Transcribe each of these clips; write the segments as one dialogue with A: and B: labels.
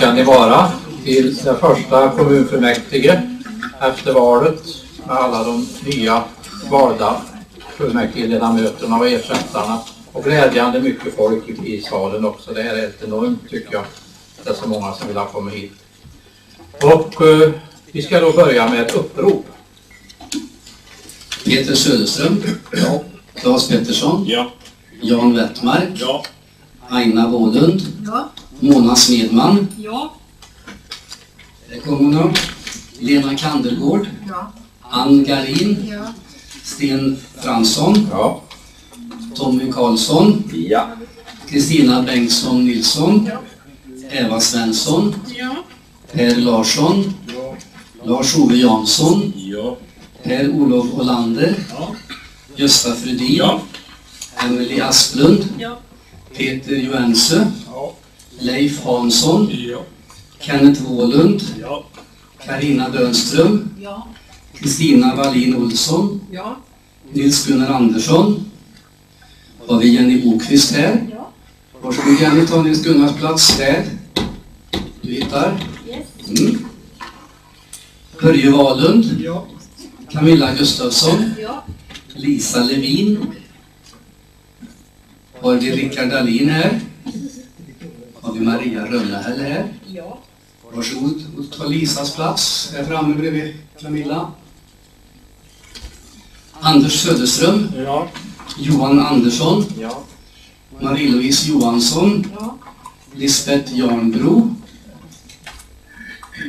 A: Kan ni vara till det första kommunfullmäktige efter valet med alla de nya valda fullmäktigeledamöterna och ersättarna och glädjande mycket folk i, salen också. Det här är ett enormt tycker jag. Det är så många som vill ha kommit hit. Och eh, vi ska då börja med ett upprop.
B: Peter Söderström.
C: Ja.
B: Claes Pettersson.
C: Ja.
B: Jan Wettmark.
C: Ja.
B: Aina Wåhlund.
D: Ja.
B: Mona Smedman.
D: Ja.
B: Där kommer hon. Lena Kandelgård.
D: Ja.
B: Ann Garin.
D: Ja.
B: Sten Fransson.
A: Ja.
B: Tommy Karlsson.
C: Ja.
B: Kristina Bengtsson Nilsson.
D: Ja.
B: Eva Svensson.
D: Ja.
B: Per Larsson. Lars-Ove Jansson.
C: Ja.
B: Per-Olof Olander.
C: Ja.
B: Gösta Fredin.
C: Ja.
B: Emily Asplund.
D: Ja.
B: Peter Joensö. Leif Hansson.
C: Ja.
B: Kenneth Wåhlund.
C: Ja.
B: Carina Dönström.
D: Ja.
B: Kristina Wallin Olsson.
D: Ja.
B: Nils-Gunnar Andersson. Har vi Jenny Bokvist här.
D: Ja.
B: Varsågod Jenny, ta Nils-Gunnars plats där. Du hittar.
D: Yes.
B: Mm. Börje Wahlund.
C: Ja.
B: Camilla Gustafsson.
D: Ja.
B: Lisa Levin. Har vi Rickard Dahlin här. Har vi Maria Rönnehäll här.
D: Ja.
B: Varsågod och ta Lisas plats här framme bredvid Camilla. Anders Söderström.
C: Ja.
B: Johan Andersson.
C: Ja.
B: Marie-Louise Johansson.
D: Ja.
B: Lisbeth Jarnbro.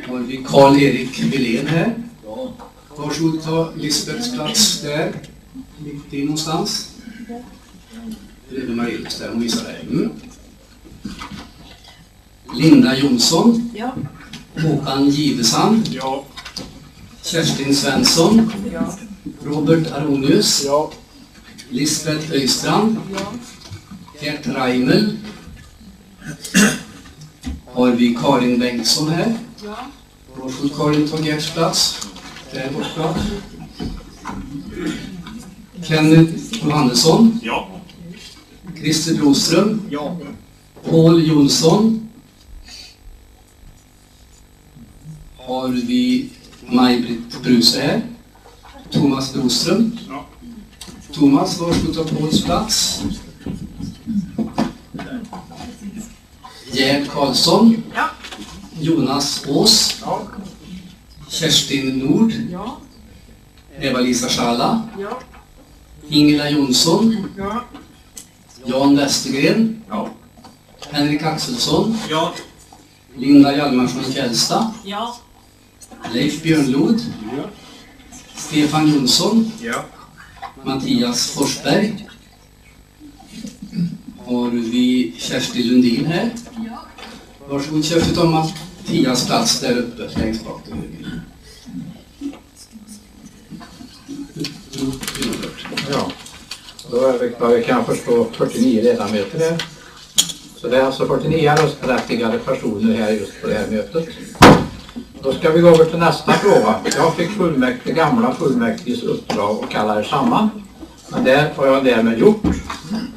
B: Har vi Karl-Erik Wilén här.
C: Ja.
B: Varsågod ta Lisbeths plats där. Mitt i någonstans. Bredvid Marie-Louise där, hon visar dig. Mm. Linda Jonsson.
D: Ja.
B: Håkan Givesand.
C: Ja.
B: Kerstin Svensson.
D: Ja.
B: Robert Aronius.
C: Ja.
B: Lisbeth Öjstrand.
D: Ja.
B: Gert Reimel. Har vi Karin Bengtsson här.
D: Ja.
B: Varsågod Karin, ta Gerts plats. Där borta. Kenneth Johannesson.
C: Ja.
B: Christer Broström.
C: Ja.
B: Paul Jonsson. Har vi Maj-Britt Bruse här. Thomas Broström. Thomas, varsågod ta Pauls plats. Gerd Karlsson. Jonas Ås. Kerstin Nord. Eva-Lisa Schala.
D: Ja.
B: Ingela Jonsson.
D: Ja.
B: Jan Westergren. Henrik Axelsson. Linda Hjalmarsson Fjällstad.
D: Ja.
B: Leif Björnlod.
C: Ja.
B: Stefan Jonsson.
C: Ja.
B: Mattias Forsberg. Har vi Kersti Lundin här.
D: Ja.
B: Varsågod Kersti, ta Mattias plats där uppe längst bak till höger.
A: Ja. Då är vi, vad vi kan förstå 49 ledamöter här. Så det är alltså 49 röstberättigade personer här just på det här mötet. Då ska vi gå över till nästa fråga. Jag fick fullmäktige, gamla fullmäktiges uppdrag kalla er samman. Men det har jag därmed gjort.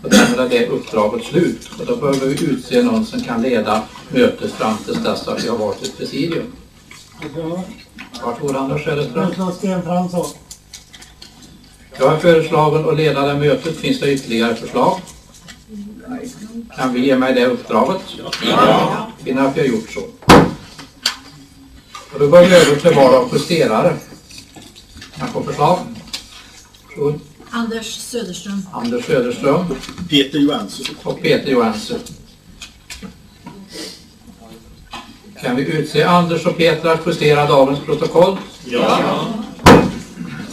A: Och därmed är det uppdraget slut. Och då behöver vi utse någon som kan leda mötet fram till dess att vi har valt ett presidium. Varsågod Anders Söderström. Jag är föreslagen att leda det mötet. Finns det ytterligare förslag? Kan vi ge mig det uppdraget?
C: Ja.
A: Vi har gjort så. Och då går vi över till val av justerare. Jag få förslag? Varsågod.
D: Anders Söderström.
A: Anders Söderström
C: Peter Johansson.
A: och Peter Johansson. Kan vi utse Anders och Peter att justera dagens protokoll?
C: Ja.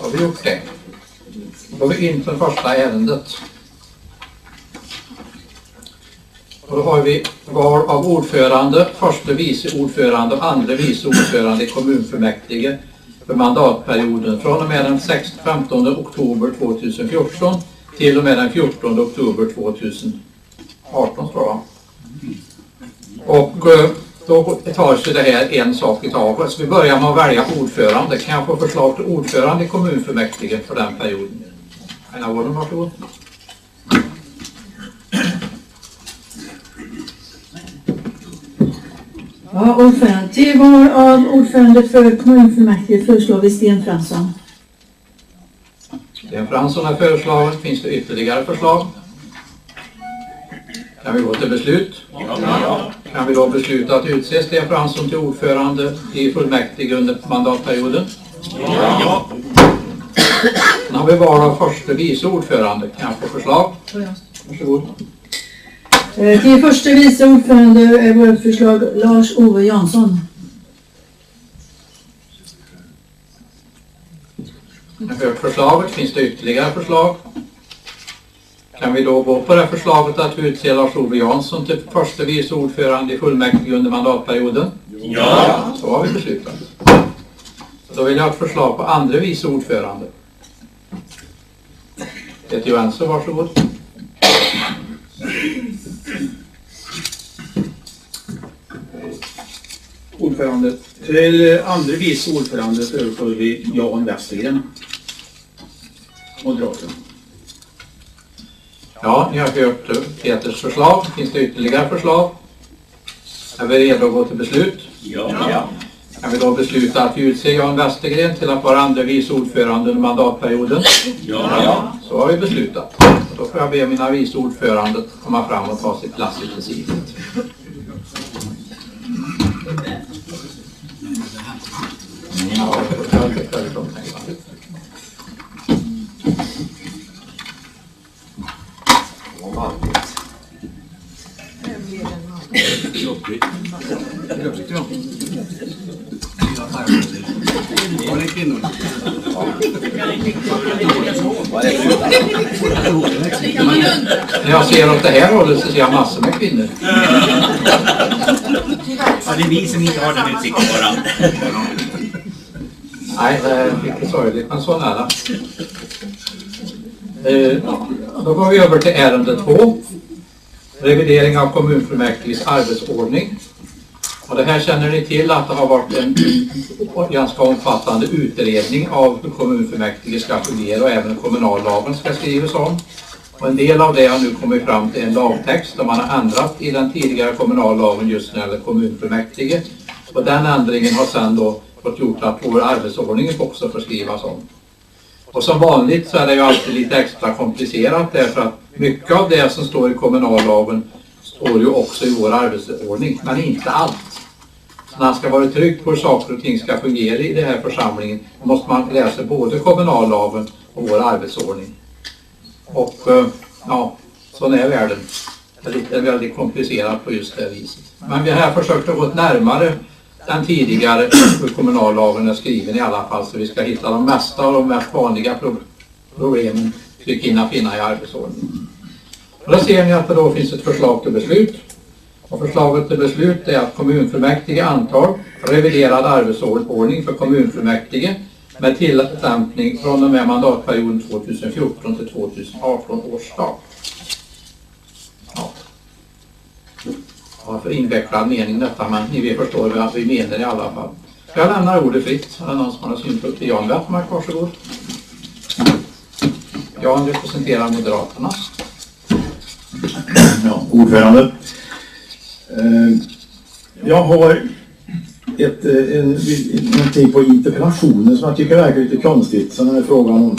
A: Har vi gjort det? Då går vi in på det första ärendet. Och då har vi val av ordförande, förste vice ordförande och andra vice ordförande i kommunfullmäktige för mandatperioden från och med den 15 oktober 2014 till och med den 14 oktober 2018 tror jag. Och eh, då tar sig det här en sak i taget. Så vi börjar med att välja ordförande. Kan jag få förslag till ordförande i kommunfullmäktige för den perioden? Aina Wåhlund, varsågod.
E: Ja, ordförande. Till val av ordförande för kommunfullmäktige föreslår vi Sten Fransson.
A: Sten Fransson är föreslagen. Finns det ytterligare förslag? Kan vi gå till beslut? Kan vi då besluta att utse Sten Fransson till ordförande i fullmäktige under mandatperioden? Sen har vi val av förste vice ordförande. Kan jag få förslag? Varsågod.
E: Eh, Till förste vice ordförande är vårt förslag Lars-Ove Jansson.
A: Jag har hört förslaget. Finns det ytterligare förslag? Kan vi då gå på det förslaget att vi utser Lars-Ove Jansson till förste vice ordförande i fullmäktige under mandatperioden? Ja. Så har vi beslutat. Då vill jag ha ett förslag på andra vice ordförande. Peter Johansson, varsågod.
C: Ordförande. Till andre vice ordförande föreslår vi Jan Westergren. Moderaterna.
A: Ja, ni har hört Peters förslag. Finns det ytterligare förslag? Är vi redo att gå till beslut?
C: Ja.
A: Kan vi då besluta att vi utser Jan Westergren till att vara andra vice ordförande under mandatperioden?
C: Ja.
A: Så har vi beslutat. Då får jag be mina vice ordförande att komma fram och ta sitt plats i presidiet. Ja, jag.
B: Var?
A: När jag ser åt det här hållet så ser jag massor med kvinnor.
F: Ja, det är vi som inte har den utsikten bara.
A: Nej, eh, det är lite sorgligt, men så nära. Eh, Då går vi över till ärende två. Revidering av kommunfullmäktiges arbetsordning. Och det här känner ni till att det har varit en ganska omfattande utredning av hur kommunfullmäktige ska fungera och även kommunallagen ska skrivas om. Och en del av det har nu kommit fram till en lagtext där man har ändrat i den tidigare kommunallagen just när det gäller kommunfullmäktige. Och den ändringen har sedan då fått gjort att vår arbetsordning också får skrivas om. Och som vanligt så är det ju alltid lite extra komplicerat därför att mycket av det som står i kommunallagen står ju också i vår arbetsordning, men inte allt. Så när man ska vara trygg på hur saker och ting ska fungera i den här församlingen måste man läsa både kommunallagen och vår arbetsordning. Och eh, ja, sån är världen. Det är väldigt komplicerat på just det viset. Men vi har här försökt att gå närmare den tidigare kommunallagen är skriven i alla fall så vi ska hitta de mesta och de mest vanliga problemen vi kan finna i arbetsordningen. Och då ser ni att det då finns ett förslag till beslut. Och förslaget till beslut är att kommunfullmäktige antar reviderad arbetsordning för kommunfullmäktige med tillämpning från och med mandatperioden 2014 till 2018 års start. Ja ja, för invecklad mening detta, men ni förstår vad vi menar i alla fall. Jag lämnar ordet fritt. Är det någon som har synpunkter? Jan Wettmark, varsågod. Jan representerar Moderaterna.
G: Ja, ordförande. Eh, jag har ett, eh, en, någonting på interpellationen som jag tycker verkar lite konstigt. Sen är frågan om,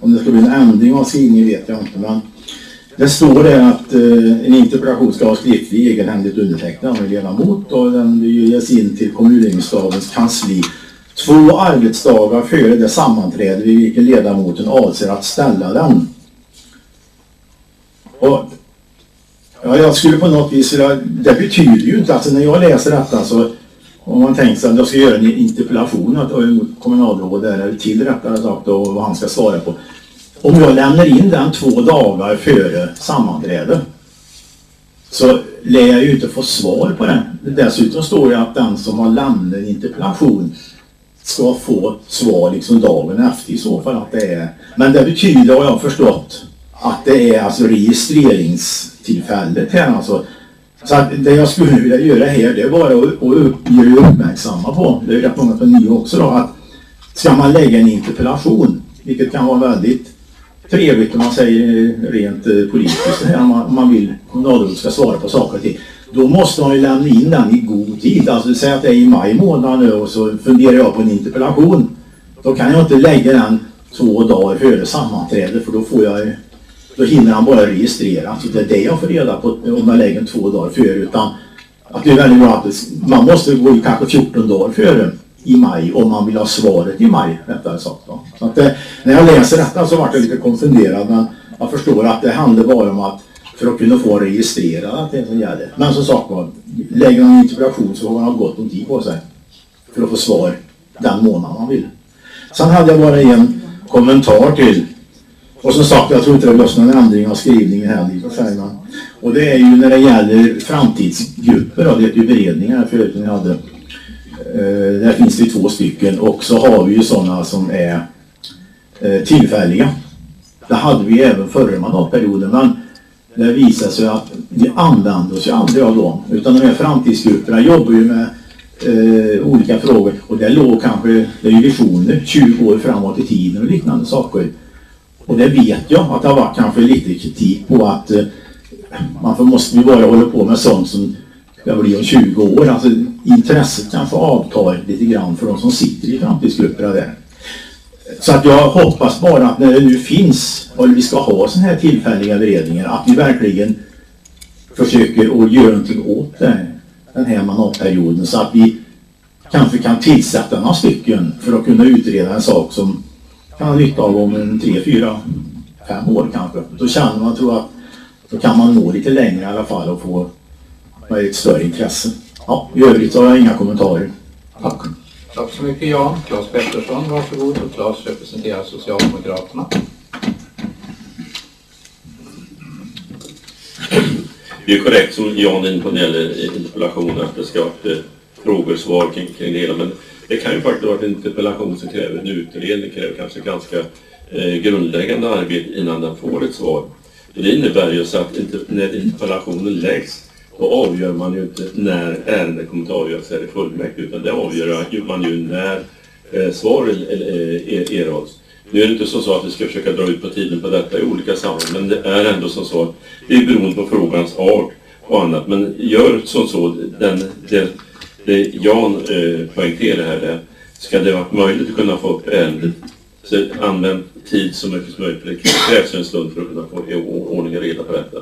G: om det ska bli en ändring av skrivningen vet jag inte. Men det står det att eh, en interpellation ska vara skriftlig, egenhändigt undertecknad av en ledamot och den ges in till kommunledningsstabens kansli två arbetsdagar före det sammanträde vid vilken ledamoten avser att ställa den. Och Ja, jag skulle på något vis vilja, det betyder ju inte, alltså när jag läser detta så om man tänker sig att jag ska göra en interpellation att- mot kommunalråd där, eller till rättare sagt och vad han ska svara på. Om jag lämnar in den två dagar före sammanträde så lär jag ju inte få svar på den. Dessutom står det att den som har lämnat en interpellation ska få svar liksom dagen efter i så fall att det är. Men det betyder, har jag förstått, att det är alltså registreringstillfället här alltså. Så att det jag skulle vilja göra här det är bara att, att upp- göra er uppmärksamma på, det är rätt många på nio också då, att ska man lägga en interpellation, vilket kan vara väldigt trevligt om man säger eh, rent eh, politiskt det här, om man, om man vill kommunalrådet ska svara på saker och ting. då måste man ju lämna in den i god tid. Alltså säg att det är i maj månad nu och så funderar jag på en interpellation. Då kan jag inte lägga den två dagar före sammanträdet för då får jag då hinner han bara registrera. Så det är det jag får reda på om jag lägger den två dagar före. Utan att det är väldigt bra att man måste gå kanske 14 dagar före i maj om man vill ha svaret i maj. Rättare sagt. Då. Så att det, när jag läser detta så vart jag lite konfunderad men jag förstår att det handlar bara om att för att kunna få registrera att det är som gäller. Men som sagt var, lägger man en interpellation så har man ha gott om tid på sig för att få svar den månad man vill. Sen hade jag bara en kommentar till och som sagt, jag tror inte det behövs någon ändring av skrivningen här i och för sig. Och det är ju när det gäller framtidsgrupper, och det är ju beredningar förut ni hade. Eh, där finns det två stycken och så har vi ju sådana som är eh, tillfälliga. Det hade vi även förra mandatperioden men det visar sig att vi använder oss ju aldrig av dem. Utan de här framtidsgrupperna jobbar ju med eh, olika frågor och det låg kanske, det är ju visioner 20 år framåt i tiden och liknande saker. Och det vet jag att det har varit kanske lite kritik på att eh, man måste ju bara hålla på med sånt som ska bli om 20 år. Alltså intresset kanske avtar lite grann för de som sitter i framtidsgrupperna där. Så att jag hoppas bara att när det nu finns, och vi ska ha sådana här tillfälliga beredningar, att vi verkligen försöker att göra någonting åt det den här mandatperioden så att vi kanske kan tillsätta några stycken för att kunna utreda en sak som kan ha nytta av om en tre, fyra, fem år kanske. Då känner man, tror att då kan man nå lite längre i alla fall och få ett större intresse. Ja, i övrigt har jag inga kommentarer.
A: Tack. Tack så mycket Jan. Claes Pettersson, varsågod. Och Claes representerar Socialdemokraterna.
H: Det är korrekt som Jan inne på när gäller interpellationen att det ska vara eh, frågor och svar kring, kring det hela. Men det kan ju faktiskt vara en interpellation som kräver en utredning, kräver kanske ganska eh, grundläggande arbete innan den får ett svar. Det innebär ju så att inte, när interpellationen läggs då avgör man ju inte när ärendet kommer att avgöras här i fullmäktige utan det avgör man ju när eh, svar eh, erhålls. Nu är det inte som så, att vi ska försöka dra ut på tiden på detta i olika sammanhang men det är ändå som så att det är beroende på frågans art och annat. Men gör som så, den, det, det Jan eh, poängterar här, det, ska det vara möjligt att kunna få upp ärendet så använd tid så mycket som möjligt det krävs en stund för att kunna få ordning och reda på detta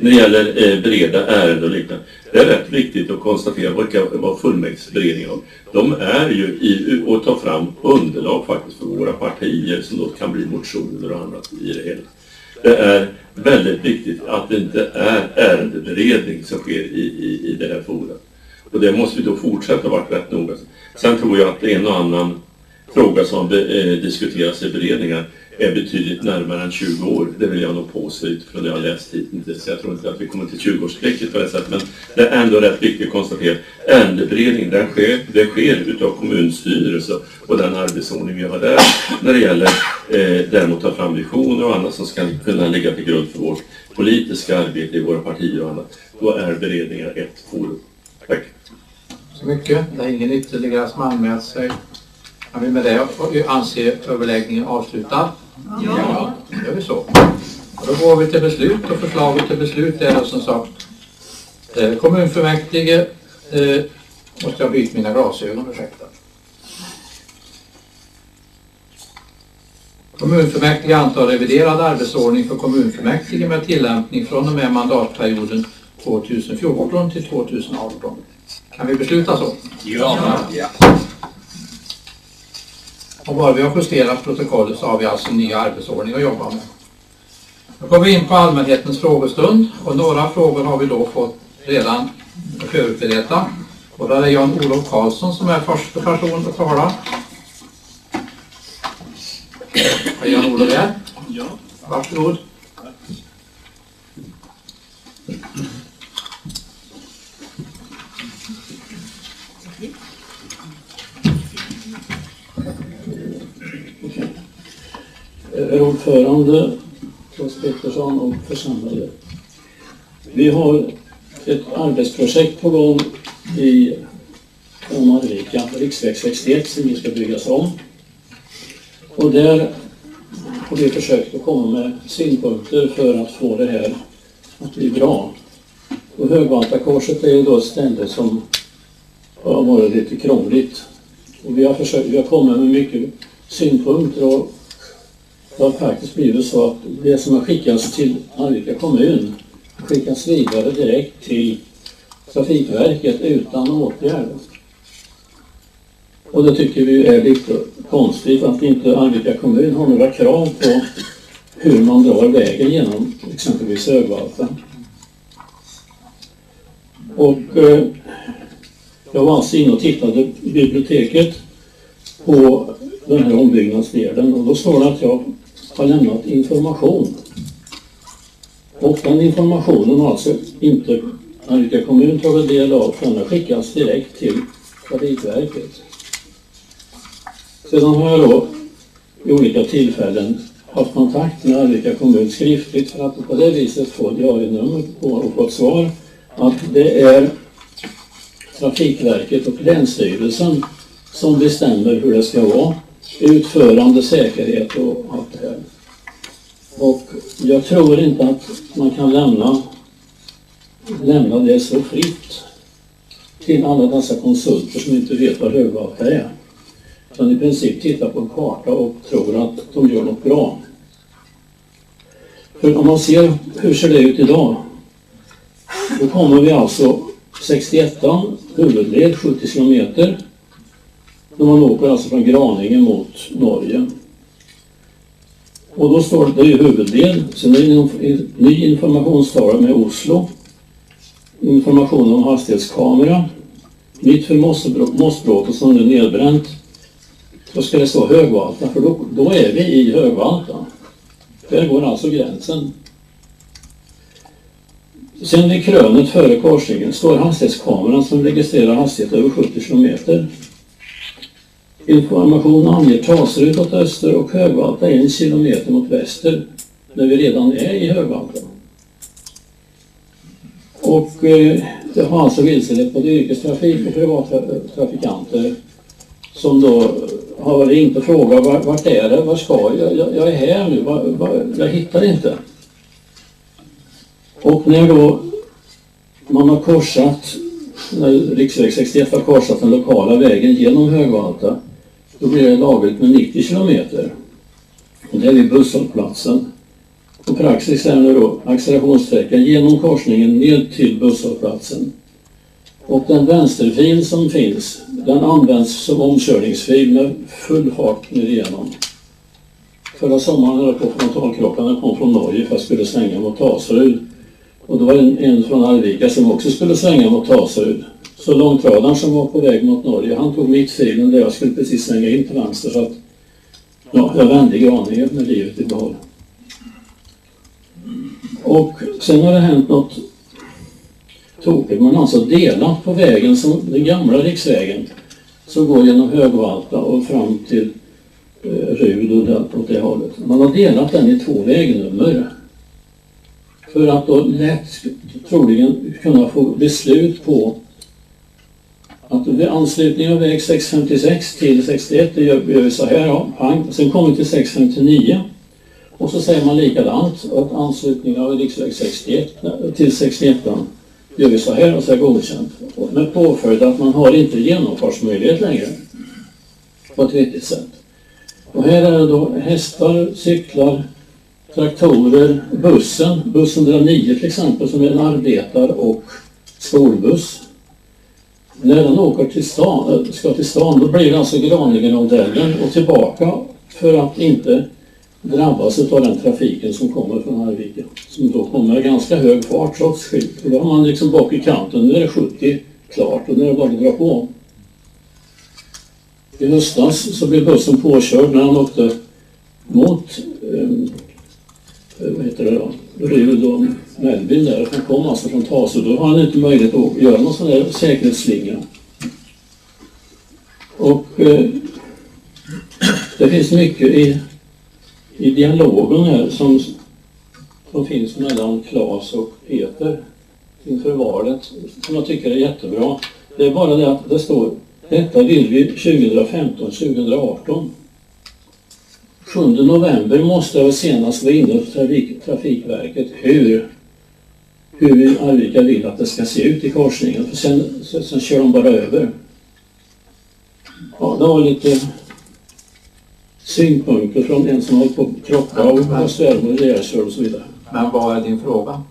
H: när det gäller eh, bereda ärenden och liknande. Det är rätt viktigt att konstatera vad fullmäktigeberedningen om. De är ju i, och tar fram underlag faktiskt för våra partier som då kan bli motioner och annat i det hela. Det är väldigt viktigt att det inte är ärendeberedning som sker i, i, i det här forumet. Och det måste vi då fortsätta vara rätt noga. Sen tror jag att en och annan fråga som be, eh, diskuteras i beredningar är betydligt närmare än 20 år. Det vill jag nog påstå utifrån det jag har läst hittills. Jag tror inte att vi kommer till 20-årsstrecket på det sättet. Men det är ändå rätt viktigt att konstatera. Ärendeberedning, den sker, det sker utav kommunstyrelse och den arbetsordning vi har där. När det gäller eh, däremot att ta fram visioner och annat som ska kunna ligga till grund för vårt politiska arbete i våra partier och annat. Då är beredningar ett forum. Tack.
A: Så mycket. Det är ingen ytterligare som anmält sig. Jag vill med det anse överläggningen avslutad? Ja. Då gör vi så. Och då går vi till beslut och förslaget till beslut är som sagt eh, kommunfullmäktige eh, måste jag byta mina glasögon, ursäkta. Kommunfullmäktige antar reviderad arbetsordning för kommunfullmäktige med tillämpning från och med mandatperioden 2014 till 2018. Kan vi besluta så?
F: Ja.
A: ja. Och bara vi har justerat protokollet så har vi alltså en ny arbetsordning att jobba med. Då går vi in på allmänhetens frågestund och några frågor har vi då fått redan förutberedda. Och där är Jan-Olof Karlsson som är första person att tala. Är Jan-Olof där?
F: Ja.
A: Varsågod.
I: Herr ordförande, Claes Pettersson och församlade. Vi har ett arbetsprojekt på gång i Arvika, riksväg 61 som vi ska byggas om. Och där har vi försökt att komma med synpunkter för att få det här att bli bra. Och Högvaltakorset är ju då ett ställe som har varit lite krångligt. Och vi har, försökt, vi har kommit med mycket synpunkter och det har faktiskt blivit så att det som har skickats till Arvika kommun skickas vidare direkt till Trafikverket utan åtgärd. Och det tycker vi är lite konstigt att inte Arvika kommun har några krav på hur man drar vägen genom exempelvis Högvalta. Och eh, jag var alltså inne och tittade i biblioteket på den här ombyggnadsdelen och då står det att jag har lämnat information. Och den informationen har alltså inte Arvika kommun tagit del av den har skickats direkt till Trafikverket. Sedan har jag då i olika tillfällen haft kontakt med Arvika kommun skriftligt för att på det viset få diarienummer på och få ett svar att det är Trafikverket och Länsstyrelsen som bestämmer hur det ska vara. Utförande, säkerhet och allt det här. Och jag tror inte att man kan lämna, lämna det så fritt till alla dessa konsulter som inte vet vad högvakta är. Utan i princip tittar på en karta och tror att de gör något bra. För om man ser hur ser det ut idag? Då kommer vi alltså 61 huvudled 70 kilometer. När man åker alltså från Graninge mot Norge. Och då står det, det är ju huvuddel, sen är det en ny informationstavla med Oslo. Information om hastighetskamera. Mitt för Mossbråket som nu är nedbränt. Då ska det stå Högvalta, för då, då är vi i Högvalta. Där går alltså gränsen. Sen vid krönet före korsningen står hastighetskameran som registrerar hastighet över 70 kilometer. Information anger Taserud åt öster och Högvalta en kilometer mot väster när vi redan är i Högvalta. Och eh, det har alltså vilselett både yrkestrafik och privattrafikanter som då har ringt och frågat vart, vart är det, var ska jag, jag, jag är här nu, var, var, jag hittar inte. Och när då man har korsat, när riksväg 61 har korsat den lokala vägen genom Högvalta, då blir det lagligt med 90 kilometer. Och det är vid busshållplatsen. Och praxis är nu då accelerationssträckan genom korsningen ned till busshållplatsen. Och den vänsterfil som finns, den används som omkörningsfil med full fart ner igenom. Förra sommaren höll jag på frontalkrockarna jag kom från Norge för att jag skulle svänga mot Taserud. Och då var det en, en från Arvika som också skulle svänga mot Taserud. Så långtradaren som var på väg mot Norge, han tog mittfilen där jag skulle precis svänga in till vänster. Så att, ja, jag vände i Graninge med livet i behåll. Och sen har det hänt något tokigt. Man har alltså delat på vägen, som den gamla riksvägen, som går genom Högvalta och fram till eh, Rud och där, åt det hållet. Man har delat den i två vägnummer. För att då lätt troligen kunna få beslut på att vid anslutning av väg 656 till 61, det gör, gör vi så här, ja, pang. Sen kommer vi till 659. Och så säger man likadant, att anslutning av riksväg 61 eh, till 61 gör vi så här och så är godkänt. Med påföljd att man har inte genomfartsmöjlighet längre på ett vettigt sätt. Och här är det då hästar, cyklar, traktorer, bussen, buss 109 till exempel som är en arbetar och skolbuss. När den åker till stan, eh, ska till stan då blir det alltså Graningeåldern och tillbaka för att inte drabbas av den trafiken som kommer från Arvika. Som då kommer med ganska hög fart trots skylt. Och då har man liksom bak i kanten, nu är det 70 klart och nu är det bara att dra på. I höstas så blev bussen påkörd när han åkte mot eh, eh vad heter det då, Rud och Mellby där. Han kom alltså från Tase. Då har han inte möjlighet att göra någon sån där säkerhetsslinga. Och eh, det finns mycket i, i dialogen här som, som finns mellan Claes och Peter inför valet som jag tycker är jättebra. Det är bara det att det står detta vill vi 2015-2018. 7 november måste jag senast vara inne hos trafik, Trafikverket hur, hur vi Arvika vill att det ska se ut i korsningen. För sen, sen, sen kör de bara över. Ja, det var lite synpunkter från en som håller på att krocka och svärmor och ihjälkörd och så vidare.
A: Men vad är din fråga?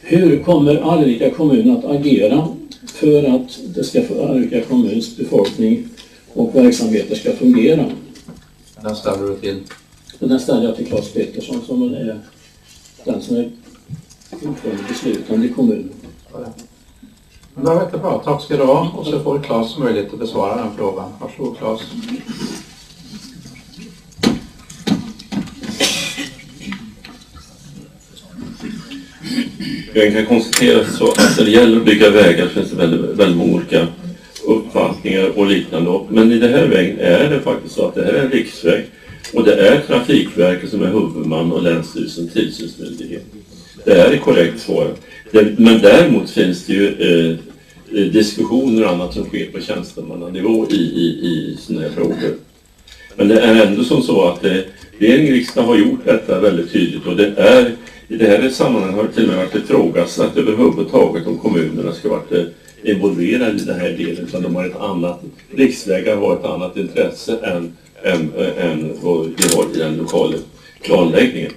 I: Hur kommer Arvika kommun att agera för att det ska få Arvika kommuns befolkning och verksamheter ska fungera?
A: Den ställer du till.
I: Den ställer jag till Claes Pettersson som är den som är ordförande beslutande i kommunen.
A: Men det var jättebra. Tack ska du ha. Och så får Claes möjlighet att besvara den frågan. Varsågod Claes.
H: Jag kan konstatera så att när det gäller att bygga vägar finns det väldigt, väldigt många olika uppfattningar och liknande. Men i det här vägen är det faktiskt så att det här är en riksväg och det är Trafikverket som är huvudman och Länsstyrelsen tillsynsmyndighet. Det är korrekt svar. Men däremot finns det ju eh, eh, diskussioner och annat som sker på tjänstemannanivå i, i, i sådana här frågor. Men det är ändå som så att eh, regering och riksdag har gjort detta väldigt tydligt och det är i det här sammanhanget har det till och med varit ifrågasatt överhuvudtaget om kommunerna ska varit eh, involverade i den här delen utan de har ett annat, riksvägar har ett annat intresse än, än, eh, än vad vi har i den lokala planläggningen.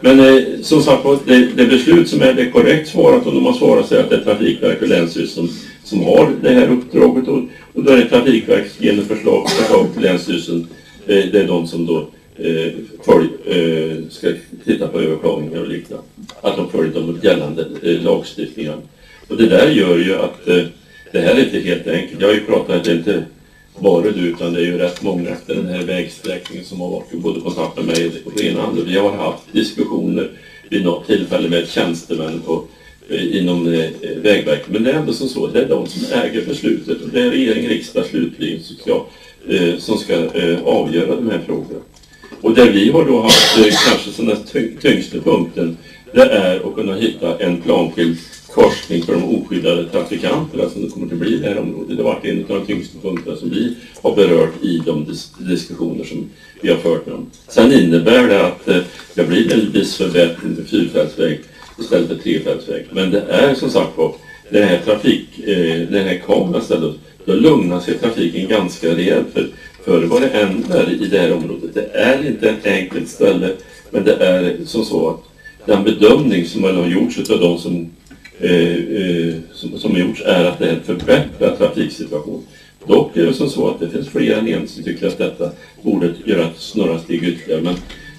H: Men eh, som sagt det, det beslut som är det korrekt svarat och de har svarat sig att det är Trafikverket och Länsstyrelsen som, som har det här uppdraget och, och då är det Trafikverket som ger förslag, förslag till Länsstyrelsen. Eh, det är de som då eh, följ, eh, ska titta på överklagningar och liknande. Att de följer de gällande eh, lagstiftningarna. Och det där gör ju att eh, det här är inte helt enkelt. Jag har ju pratat, det är inte bara du utan det är ju rätt många efter den här vägsträckningen som har varit i både kontakt med mig och rena andra. Vi har haft diskussioner vid något tillfälle med tjänstemän på, eh, inom eh, Vägverket. Men det är ändå som så, det är de som äger beslutet och det är regering, riksdag slutligen som ska, eh, som ska eh, avgöra de här frågorna. Och där vi har då haft eh, kanske den tyngsta punkten, det är att kunna hitta en planskild forskning för de oskyddade trafikanterna som det kommer att bli i det här området. Det har varit en av de tyngsta punkterna som vi har berört i de dis diskussioner som vi har fört med dem. Sen innebär det att eh, det blir en viss förbättring till fyrfältsväg istället för trefältsväg. Men det är som sagt var, den här trafik, eh, den här kameran stället, då lugnar sig trafiken ganska rejält. För Förr var det än i det här området. Det är inte ett enkelt ställe, men det är som så att den bedömning som har gjorts av de som, Eh, eh, som, som har gjorts är att det är en förbättrad trafiksituation. Dock är det som så att det finns fler än en som tycker att detta borde göras några steg ytterligare. Men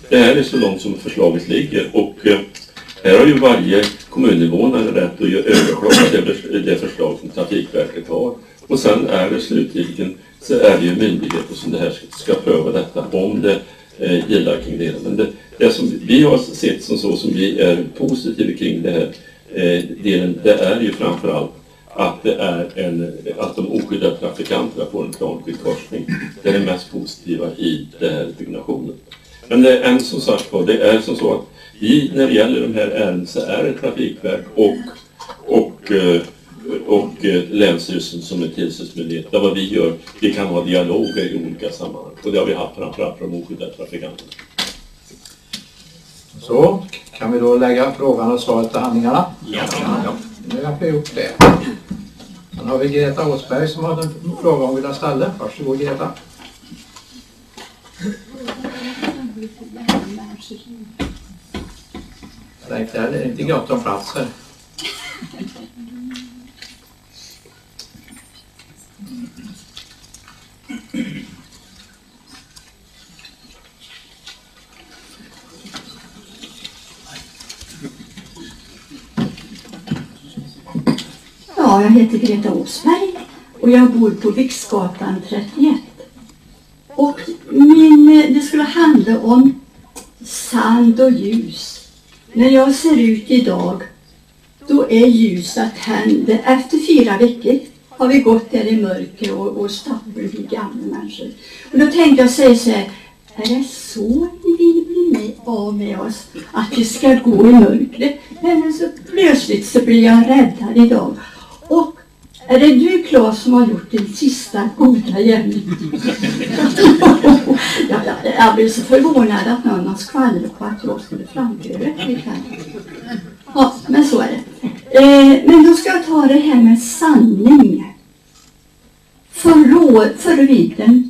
H: det här är så långt som förslaget ligger och eh, här har ju varje kommuninvånare rätt att överklaga det, det förslag som Trafikverket har. Och sen är det slutligen så är det ju myndigheter som det här ska, ska pröva detta om det eh, gillar kring det. Men det, det som vi har sett som så som vi är positiva kring det här eh, delen, det är ju framförallt att det är en, att de oskyddade trafikanterna får en planskild korsning. Det är det mest positiva i den här byggnationen. Men det är en som sagt var, det är som så att vi, när det gäller de här ärendena så är det Trafikverk och, och eh, och, och Länsstyrelsen som är tillsynsmyndighet. Där vad vi gör, vi kan ha dialoger i olika sammanhang. Och det har vi haft framförallt för de oskyddade trafikanterna.
A: Så, kan vi då lägga frågan och svaret till handlingarna?
F: Ja.
A: ja. Nu har vi gjort det. Sen har vi Greta Åsberg som har en fråga hon vill ställa. Varsågod Greta. Tänk det är inte gott om plats
J: Ja, jag heter Greta Åsberg och jag bor på Viksgatan 31. Och min, det skulle handla om sand och ljus. När jag ser ut idag, då är ljuset tänd. Efter fyra veckor har vi gått där i mörker och, och stapplat i gamla människor. Och då tänkte jag säga så här, är det så ni vill bli med, av med oss? Att vi ska gå i mörkret? Men så plötsligt så blir jag räddad idag. Och är det du Claes som har gjort din sista goda gärning? jag, jag, jag blev så förvånad att någon har skvallrat på att jag skulle framföra det. Ja, men så är det. Eh, men då ska jag ta det här med sanning. Förra, för vintern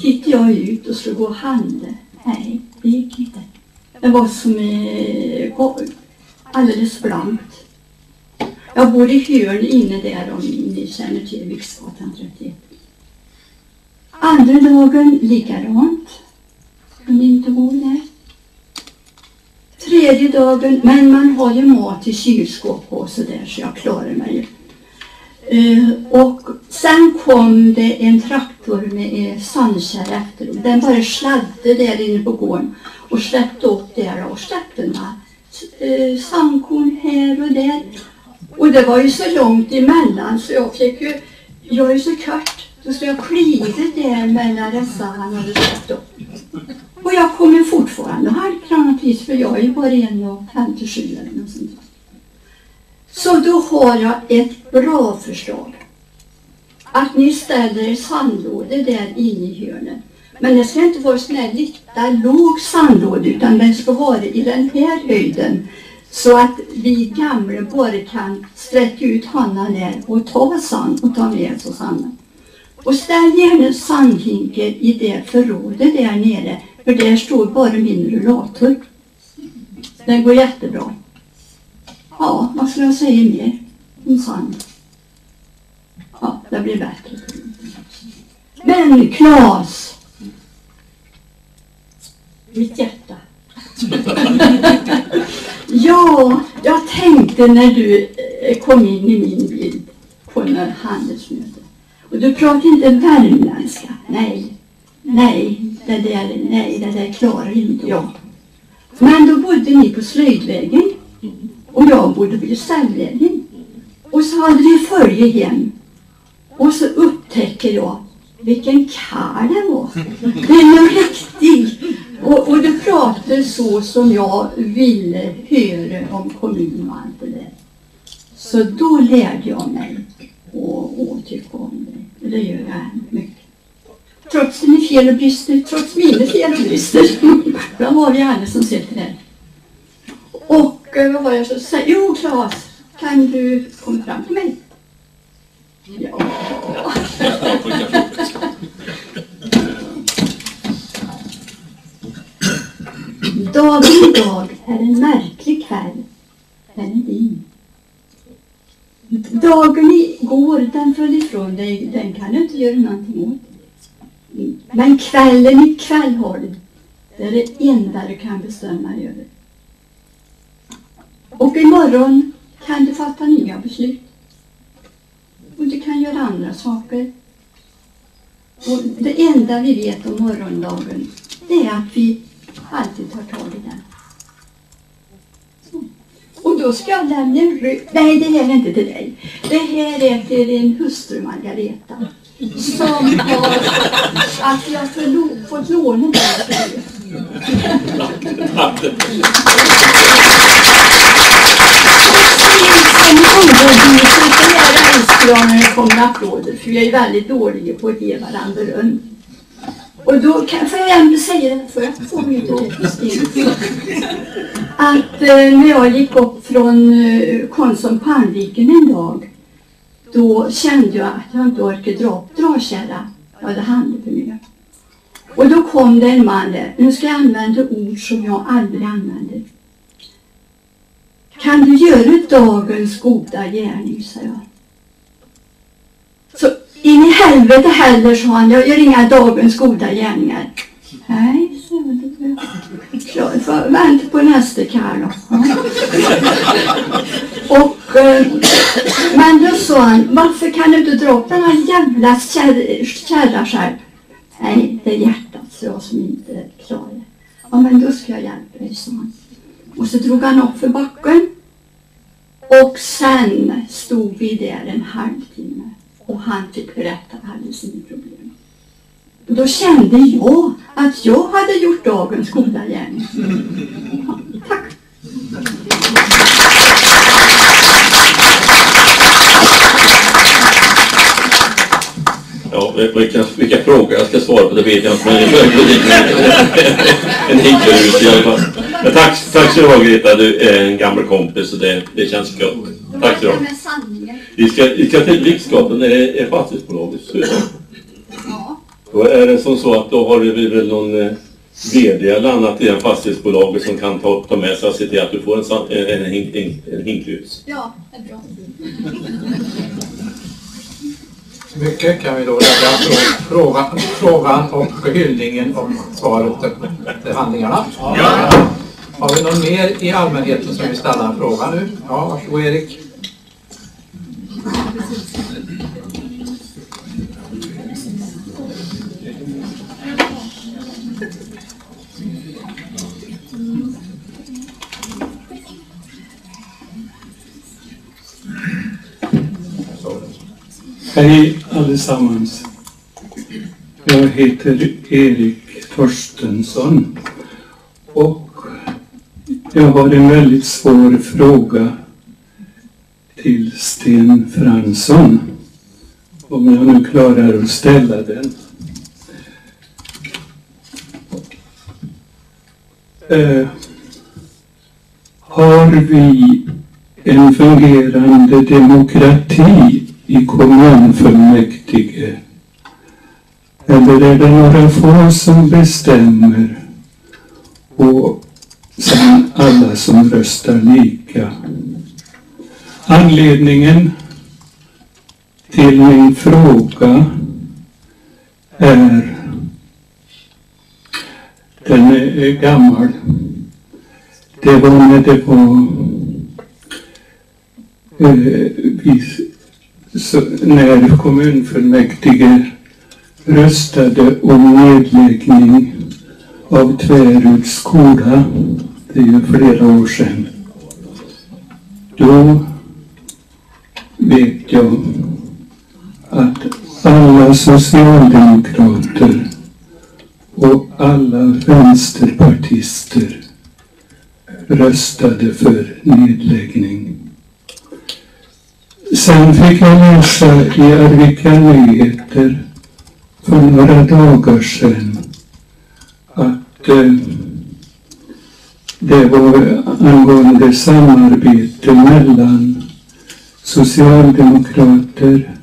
J: tittade jag ut och skulle gå och handla. Nej, det gick inte. Det var som eh, alldeles blankt. Jag bor i hörn inne där om ni känner till Viksgatan 31. Andra dagen likadant. Kunde inte bor där. Tredje dagen, men man har ju mat i kylskåp och sådär så jag klarar mig ju. Och sen kom det en traktor med eh, uh, sandkärra efter. Den bara sladde där inne på gården och släppte upp där och släppte uh, sandkorn här och där. Och det var ju så långt emellan så jag fick ju, jag är ju så kort, då skulle jag kliva där mellan dessa han hade satt upp. Och jag kommer fortfarande halvkranatvis för jag är ju bara 1,57 eller något sånt. där. Så då har jag ett bra förslag. Att ni ställer er sandlådor där inne i hörnet. Men det ska inte vara sån här lita låg sandlåda utan den ska vara i den här höjden. Så att vi gamla bara kan sträcka ut handen där och ta sand och ta med oss sanden. Och ställ gärna sandhinkar i det förrådet där nere. För där står bara min rullator. Den går jättebra. Ja, vad ska jag säga mer om sand? Ja, det blir bättre. Men Claes! Mitt hjärta. ja, jag tänkte när du eh, kom in i min bild på en handelsmöte. Och du pratar inte värmländska. Nej, nej, det där, nej, det där klarar inte jag. Men då bodde ni på Slöjdvägen och jag bodde vid Ställvägen. Och så hade vi följe hem. Och så upptäcker jag vilken karl det var. Det är ju riktig. Och, och du pratade så som jag ville höra om kommunen och allt det där. Så då lärde jag mig att tycka om det. Och det gör jag än mycket. Trots dina fel och brister, trots mina fel och brister. Då har vi alla som sitter här. Och eh, vad var jag så säga? Jo, Claes, kan du komma fram till mig? Ja. Dagen idag är en märklig kväll. Den är din. Dagen igår, den föll ifrån dig. Den kan du inte göra någonting åt. Men kvällen ikväll har du. Det är det enda du kan bestämma över. Och imorgon kan du fatta nya beslut. Och du kan göra andra saker. Och det enda vi vet om morgondagen, det är att vi alltid tar tag i den. Så. Och då ska jag lämna en Nej, det här är inte till dig. Det här är till din hustru Margareta. Som har, att jag förlo- fått låna den för dig. Som är det älsklingarna kommer applåder för jag är väldigt dålig på att ge varandra beröm. Och då kan, får jag ändå säga det för jag får inte det Att eh, när jag gick upp från eh, Konsum Pannviken en dag då kände jag att jag inte orkade dra upp dragkärra. Jag hade handlat för mycket. Och då kom det en man där. Nu ska jag använda ord som jag aldrig använder. Kan du göra dagens goda gärning, sa jag. Så in i helvete heller, sa han. Jag gör inga dagens goda gärningar. Nej, sa jag. Jag vänta på nästa karl. Och, eh, men då sa han, varför kan du inte dra upp den här jävla kärra kärra själv? Nej, det är hjärtat, så jag som inte klarar det. Ja, men då ska jag hjälpa dig, sa han. Och så drog han upp för backen. Och sen stod vi där en halvtimme och han fick berätta alla sina problem. Då kände jag att jag hade gjort dagens goda gärning. Ja, tack.
H: Ja, vilka, vilka frågor jag ska svara på det vet jag inte, men det är en enkel ut i alla fall. Men tack, tack så du ha Greta, du är en gammal kompis och det, det känns gott. Tack så. Vi vi ska till Riksgatan, det är, är fastighetsbolaget. Så är det.
J: Ja.
H: Då är det som så att då har du väl någon eh, VD eller annat i det fastighetsbolaget som kan ta, ta med sig och se till att du får en, san- en, en, hink- en, en hinkljus.
J: Ja, det är bra.
A: Mycket kan vi då lägga frå- frågan, frågan och hyllningen och svaret till, till handlingarna. Har vi någon mer i allmänheten som vill ställa en fråga nu? Ja, varsågod Erik.
K: Hej allesammans. Jag heter Erik Torstensson och jag har en väldigt svår fråga till Sten Fransson. Om jag nu klarar att ställa den. Eh, har vi en fungerande demokrati i kommunfullmäktige? Eller är det några få som bestämmer och sen alla som röstar lika? Anledningen till min fråga är den är gammal. Det var när det var eh, vi, så, när kommunfullmäktige röstade om nedläggning av Tväruds skola. Det är ju flera år sedan. Då vet jag att alla socialdemokrater och alla vänsterpartister röstade för nedläggning. Sen fick jag läsa i Arvika Nyheter för några dagar sedan att eh, det var angående samarbete mellan socialdemokrater,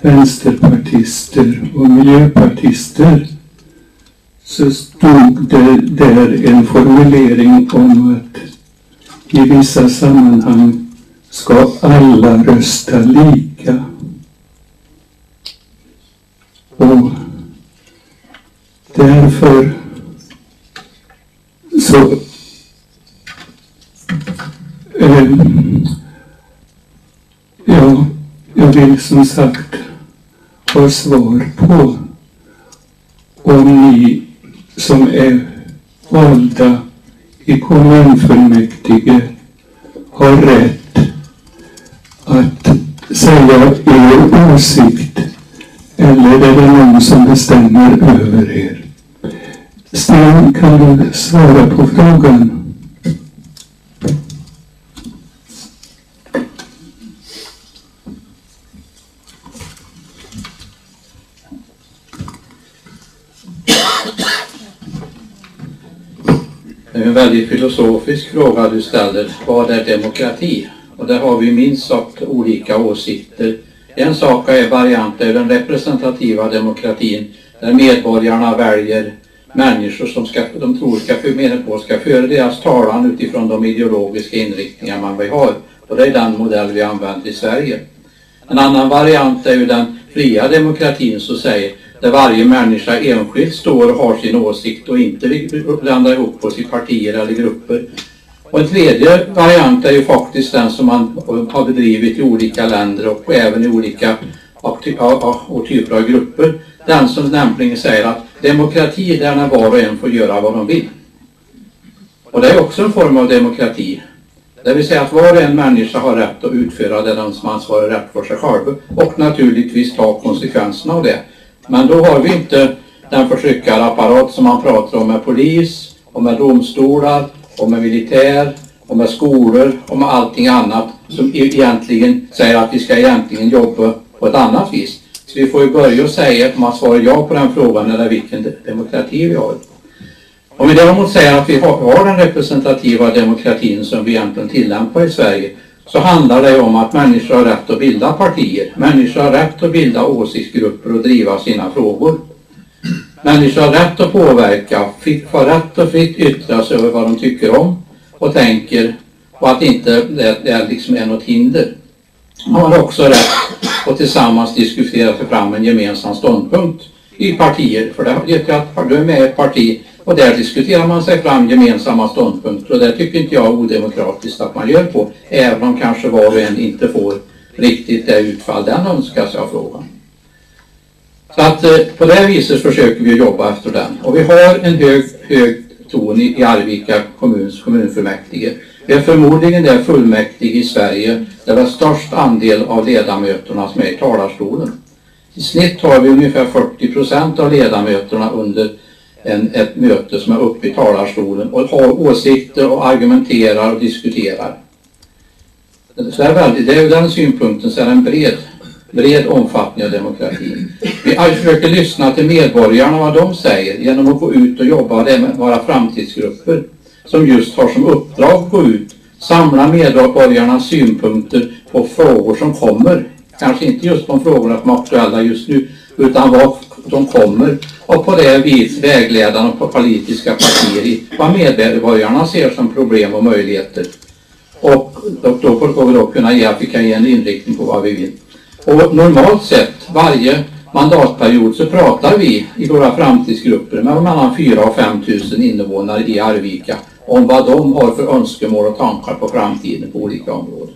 K: vänsterpartister och miljöpartister så stod det där en formulering om att i vissa sammanhang ska alla rösta lika. Och därför så eh, ja, jag vill som sagt har svar på om ni som är valda i kommunfullmäktige har rätt att säga er åsikt eller är det någon som bestämmer över er? Sten, kan du svara på frågan?
A: En väldigt filosofisk fråga du ställer. Vad är demokrati? Och där har vi minst sagt olika åsikter. En sak är varianter, den representativa demokratin, där medborgarna väljer människor som ska, de tror ska, menar på ska föra deras talan utifrån de ideologiska inriktningar man vill ha. Och det är den modell vi använder i Sverige. En annan variant är ju den fria demokratin så att säga, där varje människa enskilt står och har sin åsikt och inte blandar ihop på i partier eller grupper. Och en tredje variant är ju faktiskt den som man har bedrivit i olika länder och även i olika och typer av grupper. Den som nämligen säger att demokrati är när var och en får göra vad de vill. Och det är också en form av demokrati. Det vill säga att var och en människa har rätt att utföra det som ansvarar rätt för sig själv och naturligtvis ta konsekvenserna av det. Men då har vi inte den förtryckarapparat som man pratar om med polis och med domstolar och med militär och med skolor och med allting annat som e- egentligen säger att vi ska egentligen jobba på ett annat vis. Så vi får ju börja och säga, om man svarar ja på den frågan, eller vilken demokrati vi har. Om vi däremot säger att vi har den representativa demokratin som vi egentligen tillämpar i Sverige så handlar det om att människor har rätt att bilda partier. Människor har rätt att bilda åsiktsgrupper och driva sina frågor. Människor har rätt att påverka, har rätt att fritt yttra sig över vad de tycker om och tänker och att inte det, det liksom är något hinder. Man har också rätt att tillsammans diskutera sig fram en gemensam ståndpunkt i partier. För det vet jag att du är med i ett parti och där diskuterar man sig fram gemensamma ståndpunkter och det tycker inte jag är odemokratiskt att man gör på. Även om kanske var och en inte får riktigt det utfall den önskar sig av frågan. Så att eh, på det viset försöker vi jobba efter den. Och vi har en hög, hög ton i, i Arvika kommuns kommunfullmäktige. Vi är förmodligen det fullmäktige i Sverige där det är störst andel av ledamöterna som är i talarstolen. I snitt har vi ungefär 40 procent av ledamöterna under en, ett möte som är uppe i talarstolen och har åsikter och argumenterar och diskuterar. Så det är väldigt, det är ur den synpunkten så är det en bred, bred omfattning av demokratin. Vi försöker lyssna till medborgarna vad de säger genom att gå ut och jobba med våra framtidsgrupper som just har som uppdrag att gå ut, samla medborgarnas synpunkter på frågor som kommer. Kanske inte just de frågorna som är aktuella just nu, utan vad de kommer och på det vis vägledarna på politiska partier i vad medborgarna ser som problem och möjligheter. Och då, då får vi då kunna ge att vi kan ge en inriktning på vad vi vill. Och normalt sett varje mandatperiod så pratar vi i våra framtidsgrupper med mellan 4 och 5 000 invånare i Arvika om vad de har för önskemål och tankar på framtiden på olika områden.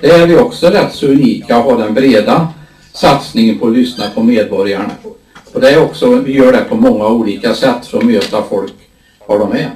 A: Det är vi också rätt så unika att ha den breda satsningen på att lyssna på medborgarna. Och det är också, vi gör det på många olika sätt för att möta folk var de är.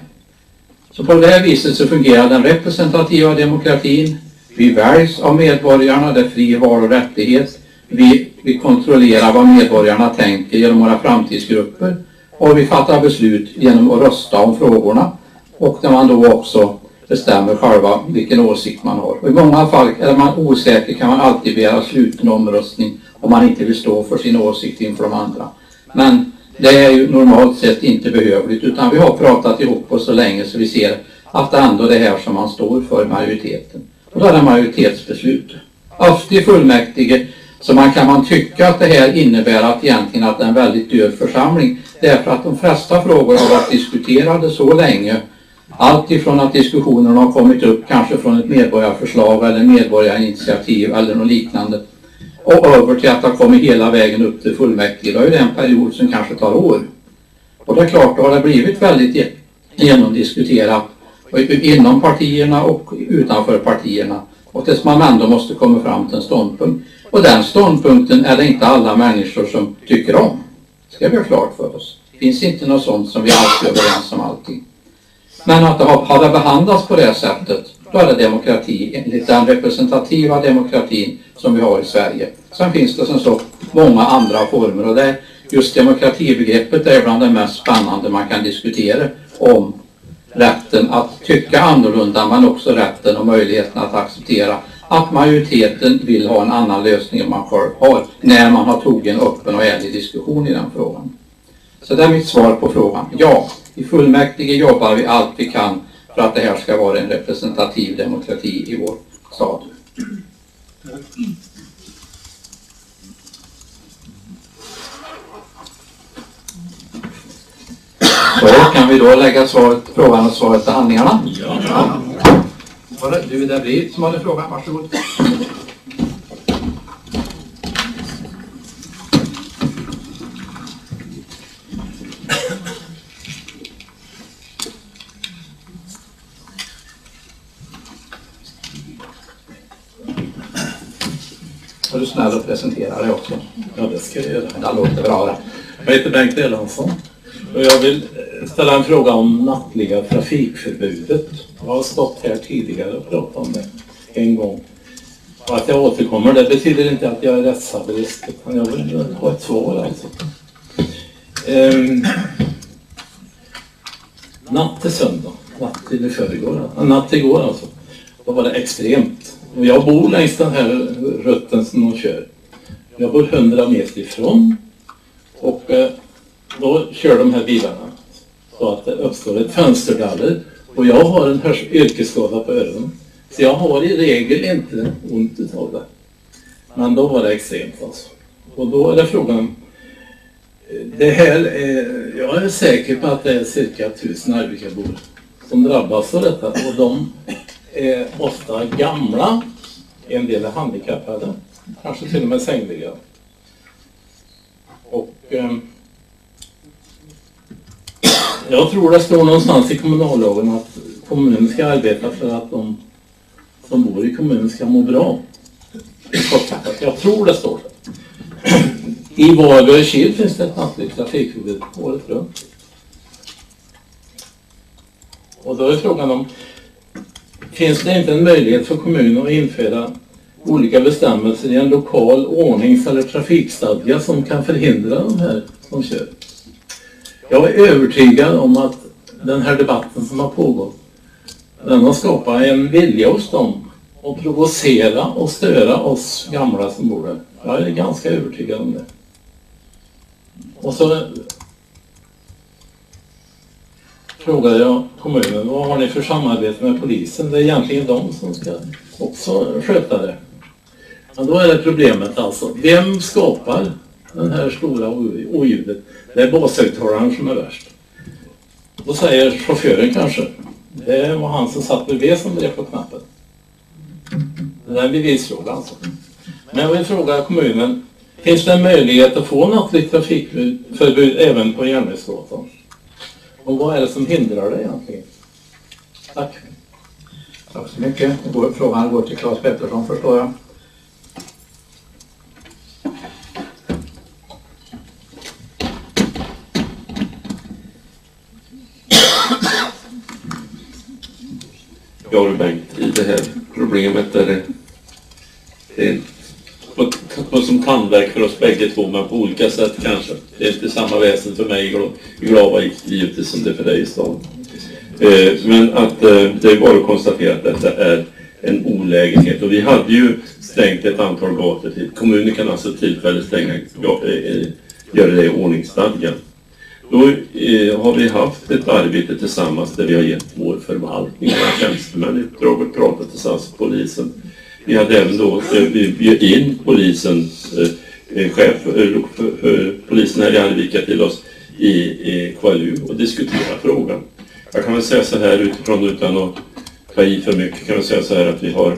A: Så på det här viset så fungerar den representativa demokratin. Vi väljs av medborgarna, det är fri val och rättighet. Vi, vi kontrollerar vad medborgarna tänker genom våra framtidsgrupper. Och vi fattar beslut genom att rösta om frågorna. Och när man då också bestämmer själva vilken åsikt man har. Och I många fall är man osäker kan man alltid begära sluten omröstning om man inte vill stå för sin åsikt inför de andra. Men det är ju normalt sett inte behövligt utan vi har pratat ihop oss så länge så vi ser att det ändå är det här som man står för majoriteten. Och då är det majoritetsbeslut. Alltså, Ofta fullmäktige så man kan man tycka att det här innebär att egentligen att det är en väldigt död församling. Därför att de flesta frågor har varit diskuterade så länge. Allt ifrån att diskussionerna har kommit upp kanske från ett medborgarförslag eller medborgarinitiativ eller något liknande och över till att ha kommit hela vägen upp till fullmäktige. Då är det en period som kanske tar år. Och det är klart, då har det blivit väldigt genomdiskuterat inom partierna och utanför partierna. Och tills man ändå måste komma fram till en ståndpunkt. Och den ståndpunkten är det inte alla människor som tycker om. Det ska vi ha klart för oss. Det finns inte något sånt som vi alltid är överens om allting. Men att det har, har det behandlats på det sättet då är det demokrati enligt den representativa demokratin som vi har i Sverige. Sen finns det som så många andra former och det just demokratibegreppet är bland det mest spännande man kan diskutera om rätten att tycka annorlunda men också rätten och möjligheten att acceptera att majoriteten vill ha en annan lösning än man själv har när man har tagit en öppen och ärlig diskussion i den frågan. Så det är mitt svar på frågan. Ja, i fullmäktige jobbar vi allt vi kan för att det här ska vara en representativ demokrati i vår stad. Så kan vi då lägga svaret, frågan och svaret till handlingarna? Ja. Du, det du där blir som hade frågan? Varsågod. Snäll och presentera dig också?
L: Ja, det ska jag göra.
A: Det låter bra det.
L: Jag heter Bengt Erlandsson och jag vill ställa en fråga om nattliga trafikförbudet. Jag har stått här tidigare och pratat om det en gång. Och att jag återkommer, det betyder inte att jag är rättshaverist, utan jag vill ha ett svar alltså. Ehm, natt till söndag, natt till i förrgår, natt till igår alltså. Då var det extremt. Jag bor längs den här rutten som de kör. Jag bor 100 meter ifrån och eh, då kör de här bilarna.
I: så att det uppstår ett fönstergaller. Och jag har en hörs- yrkesskada på öronen. Så jag har i regel inte ont utav det. Men då var det extremt alltså. Och då är det frågan eh, det här är, jag är säker på att det är cirka tusen Arvikabor som drabbas av detta och de är ofta gamla, en del är handikappade, kanske till och med sängliga. Och eh, jag tror det står någonstans i kommunallagen att kommunen ska arbeta för att de som bor i kommunen ska må bra. Jag tror det står så. I Varberg och Kil finns det ett nattligt trafikhuvud året runt. Och då är frågan om, finns det inte en möjlighet för kommunen att införa olika bestämmelser i en lokal ordnings eller trafikstadga som kan förhindra de här som kör? Jag är övertygad om att den här debatten som har pågått, den har skapat en vilja hos dem att provocera och störa oss gamla som bor där. Jag är ganska övertygad om det. Och så frågade jag kommunen, vad har ni för samarbete med polisen? Det är egentligen de som ska också sköta det. Men då är det problemet alltså, vem skapar den här stora oljudet? Det är bashögtalaren som är värst. Då säger chauffören kanske, det var han som satt bredvid som drev på knappen. Det är en bevisfråga alltså. Men jag vill fråga kommunen, finns det en möjlighet att få nattligt trafikförbud även på Järnvägsgatan? Och vad är det som hindrar det egentligen? Tack.
A: Tack så mycket. Går- Frågan går till Claes Pettersson förstår jag.
H: Ja Bengt, i det här problemet är det, det på, på, som tandverk för oss bägge två, men på olika sätt kanske. Det är inte samma väsen för mig i Glava givetvis som det är för dig i stan. Eh, men att eh, det är bara att konstatera att detta är en olägenhet. Och vi hade ju stängt ett antal gator till. Kommunen kan alltså tillfälligt stänga, ja, eh, eh, göra det i ordningsstadgan. Då eh, har vi haft ett arbete tillsammans där vi har gett vår förvaltning, våra tjänstemän i uppdrag att prata tillsammans med polisen. Vi hade även då, eh, vi bjöd in polisens eh, eh, chef, polisen här i Arvika till oss i, i KLU och diskutera frågan. Jag kan väl säga så här utifrån utan att ta i för mycket kan jag säga så här att vi har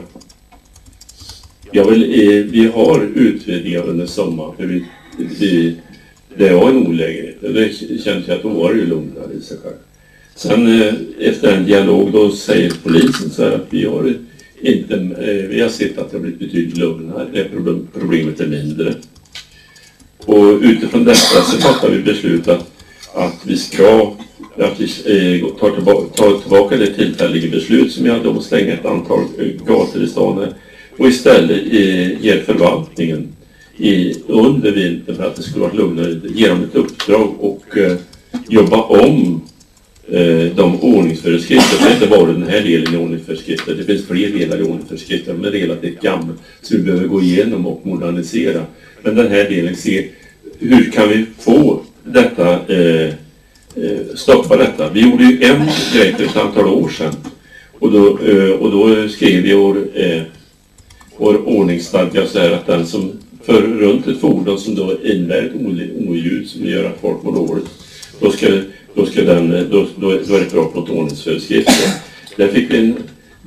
H: jag vill, vi har utredningar under sommaren. För vi, vi, det var en olägenhet. Det kände jag att då var det ju lugnare i sig själv. Sen efter en dialog då säger polisen så här att vi har inte, eh, vi har sett att det har blivit betydligt lugnare. Det problem, problemet är mindre. Och utifrån detta så fattar vi beslut att, att vi ska att vi eh, tar, tillbaka, tar tillbaka det tillfälliga beslut som vi hade om att stänga ett antal eh, gator i stan och istället eh, ger förvaltningen i, under vintern för att det skulle vara lugnare, ge dem ett uppdrag och eh, jobba om Eh, de ordningsföreskrifter. Det är inte bara den här delen i ordningsföreskrifter. Det finns fler delar i ordningsföreskrifter. De är relativt gamla. Så vi behöver gå igenom och modernisera. Men den här delen, se hur kan vi få detta, eh, eh, stoppa detta. Vi gjorde ju en grej för ett antal år sedan. Och då, eh, och då skrev vi vår, eh, vår ordningsstadga så här att den som för runt ett fordon som då innebär ett oljud som gör att folk mår dåligt. Då ska, då ska den, eh, då, då, då är det krav på ordningsföreskrifter. Där fick vi en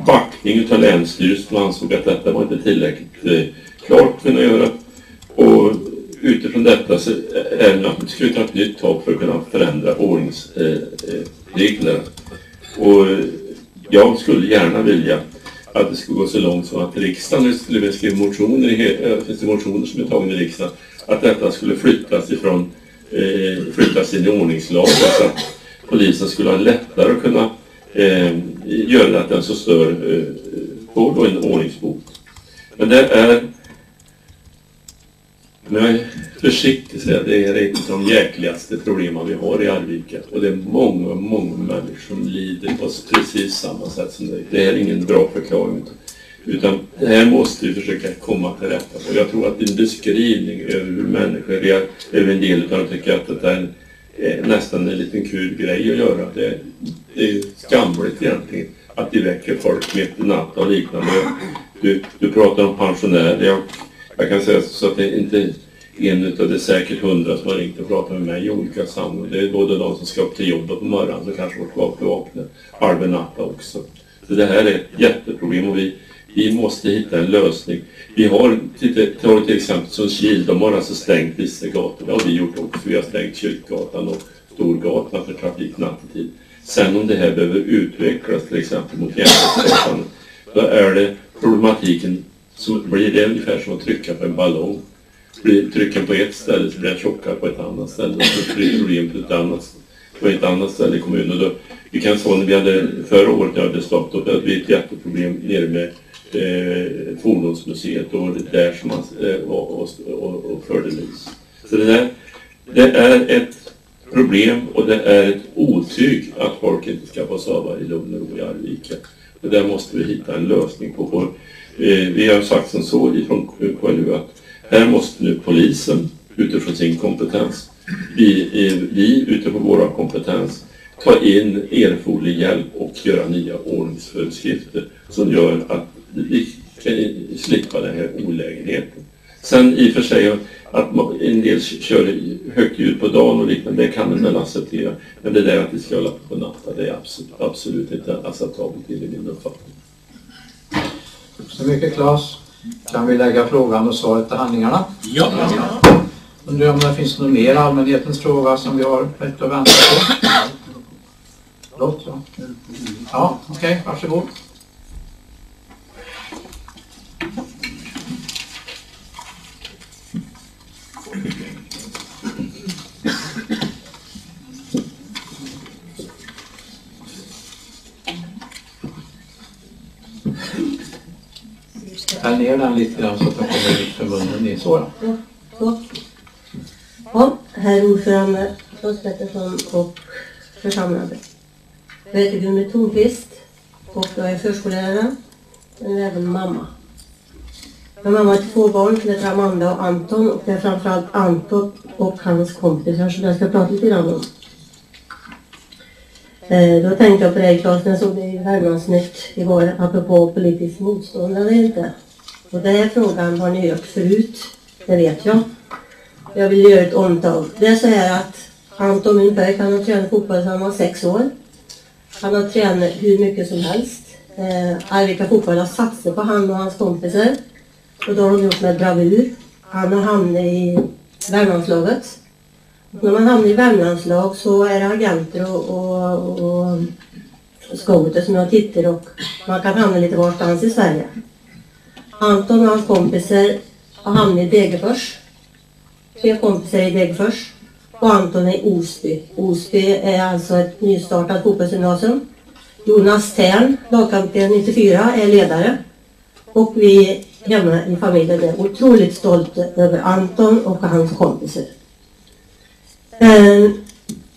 H: backning utav Länsstyrelsen som ansåg att detta var inte tillräckligt eh, klart att kunna göra. Och utifrån detta så är det att vi skulle ta ett nytt tag för att kunna förändra ordningsreglerna. Eh, eh, Och jag skulle gärna vilja att det skulle gå så långt som att riksdagen skulle vi skriva motioner, i, finns det motioner som är tagna i riksdagen, att detta skulle flyttas ifrån, eh, flyttas in i ordningslagen så att polisen skulle ha lättare att kunna eh, göra att den som stör eh, får då en ordningsbot. Men det är, men jag är försiktig säga, det är ett av de jäkligaste problemen vi har i Arvika. Och det är många, många människor som lider på precis samma sätt som dig. Det är ingen bra förklaring. Utan det här måste vi försöka komma till rätta med. Och jag tror att din beskrivning över hur människor reagerar, över en del av dem tycker att det är en, nästan en liten kul grej att göra. Det, det är skamligt egentligen att de väcker folk mitt i natten och liknande. Du, du pratar om pensionärer. Jag, jag kan säga så att det är inte en utav det säkert hundra som har ringt och pratat med mig i olika sammanhang. Det är både de som ska upp till jobbet på morgonen som kanske får kvar till vakna halv natta också. Så det här är ett jätteproblem och vi, vi måste hitta en lösning. Vi har, typ, ta till exempel som de har alltså stängt vissa gator. Det har vi gjort också. Vi har stängt Kyrkgatan och Storgatan för trafik nattetid. Sen om det här behöver utvecklas till exempel mot Järnvägsgatan, då är det problematiken som blir det ungefär som att trycka på en ballong. Blir trycken på ett ställe så blir den tjockare på ett annat ställe och så blir det problem på ett annat, på ett annat ställe i kommunen. Då, vi kan säga när vi hade förra året när jag hade stopp, då hade vi ett jätteproblem nere med eh, Fordonsmuseet och där som man eh, och, och, och förde lys. Så det, där, det är ett problem och det är ett otyg att folk inte ska få sova i lugn och ro i Arvika. Och där måste vi hitta en lösning på. Och, eh, vi har sagt som så ifrån KLU att här måste nu polisen utifrån sin kompetens, vi, eh, vi utifrån våra kompetens, ta in erforderlig hjälp och göra nya ordningsföreskrifter som gör att slippa den här olägenheten. Sen i och för sig att en del kör högt ljud på dagen och liknande, det kan man väl acceptera. Men det där att vi ska hålla på på natten, det är absolut, absolut inte acceptabelt enligt min uppfattning.
A: Så mycket Claes. Kan vi lägga frågan och svaret till handlingarna?
F: Ja.
A: Undrar om det finns någon mer allmänhetens fråga som vi har rätt att vänta på? Förlåt, ja. Ja, okej, okay, varsågod. Ner den lite grann så att den kommer ut för munnen. i så
M: ja. Så. Ja, herr ordförande, Claes Pettersson och församlade. Jag heter Gunhild Thornqvist och jag är förskollärare, men även mamma. Jag är mamma till två barn som heter Amanda och Anton och det är framförallt Anton och hans kompisar som jag ska prata lite grann om. Eh, då tänkte jag på dig Claes när jag såg dig i Värmlandsnytt igår apropå politiskt motstånd eller inte. Och den här frågan har ni hört förut, det vet jag. Jag vill göra ett omtag. Det är så här att Anton, min han har tränat fotboll sedan han var sex år. Han har tränat hur mycket som helst. Eh, Arvika fotboll har satsat på han och hans kompisar. Och då har de gjort med bravur. Han har hamnat i Värmlandslaget. Och när man hamnar i Värmlandslag så är det agenter och, och, och scouter som jag tittar och man kan hamna lite varstans i Sverige. Anton och hans kompisar har hamnat i Degerfors. Tre kompisar i Degerfors. Och Anton i Osby. Osby är alltså ett nystartat fotbollsgymnasium. Jonas Tern, lagkapten 94, är ledare. Och vi hemma i familjen är otroligt stolta över Anton och hans kompisar. Eh,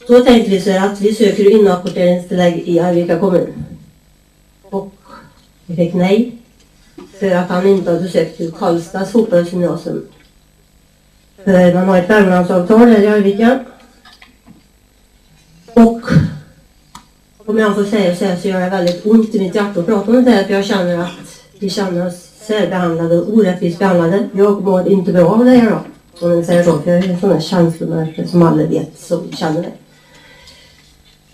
M: Då tänkte vi så att vi söker inrapporteringstillägg i Arvika kommun. Och vi fick nej för att han inte hade sökt till Karlstads fotbollsgymnasium. Eh, för man har ett Värmlandsavtal här i Arvika. Och om jag får säga så här så gör det väldigt ont i mitt hjärta att prata om det här för jag känner att vi känner oss särbehandlade och orättvist behandlade. Jag mår inte bra av det här då. Om jag säger så, för jag är en sån där känslomänniska som alla vet som känner det.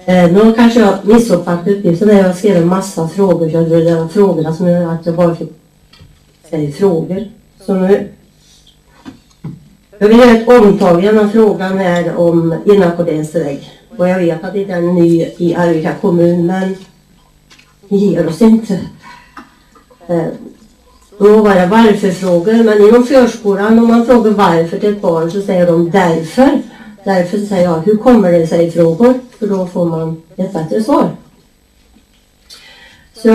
M: Eh, nu kanske jag missuppfattade uppgiften när jag skrev en massa frågor. Jag det frågorna som gör att jag bara fick säga frågor. Så nu, jag vill göra ett omtag. Den här frågan är om inackorderingstillägg. Och jag vet att det är ny i Arvika kommun men vi ger oss inte. Eh, då var det varför-frågor, men inom förskolan om man frågar varför till ett barn så säger de därför. Därför säger jag, hur kommer det sig frågor? För då får man ett bättre svar. Så,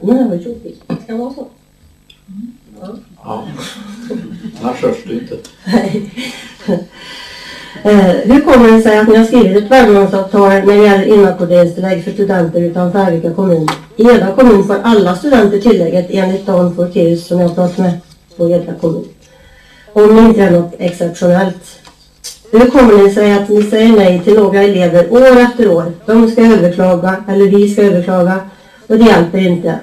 M: nu har jag jobbigt. Ska det vara så?
A: Ja. ja. Annars hörs du inte.
M: Nej. Eh, hur kommer det sig att ni har skrivit ett Värmlandsavtal när det gäller inackorderingstillägg för studenter utanför Arvika kommun? I Eda kommun får alla studenter tillägget enligt Dan Forkeus som jag pratat med på Eda kommun. Om det inte är något exceptionellt. Hur kommer det sig att ni säger nej till några elever år efter år? De ska överklaga, eller vi ska överklaga, och det hjälper inte.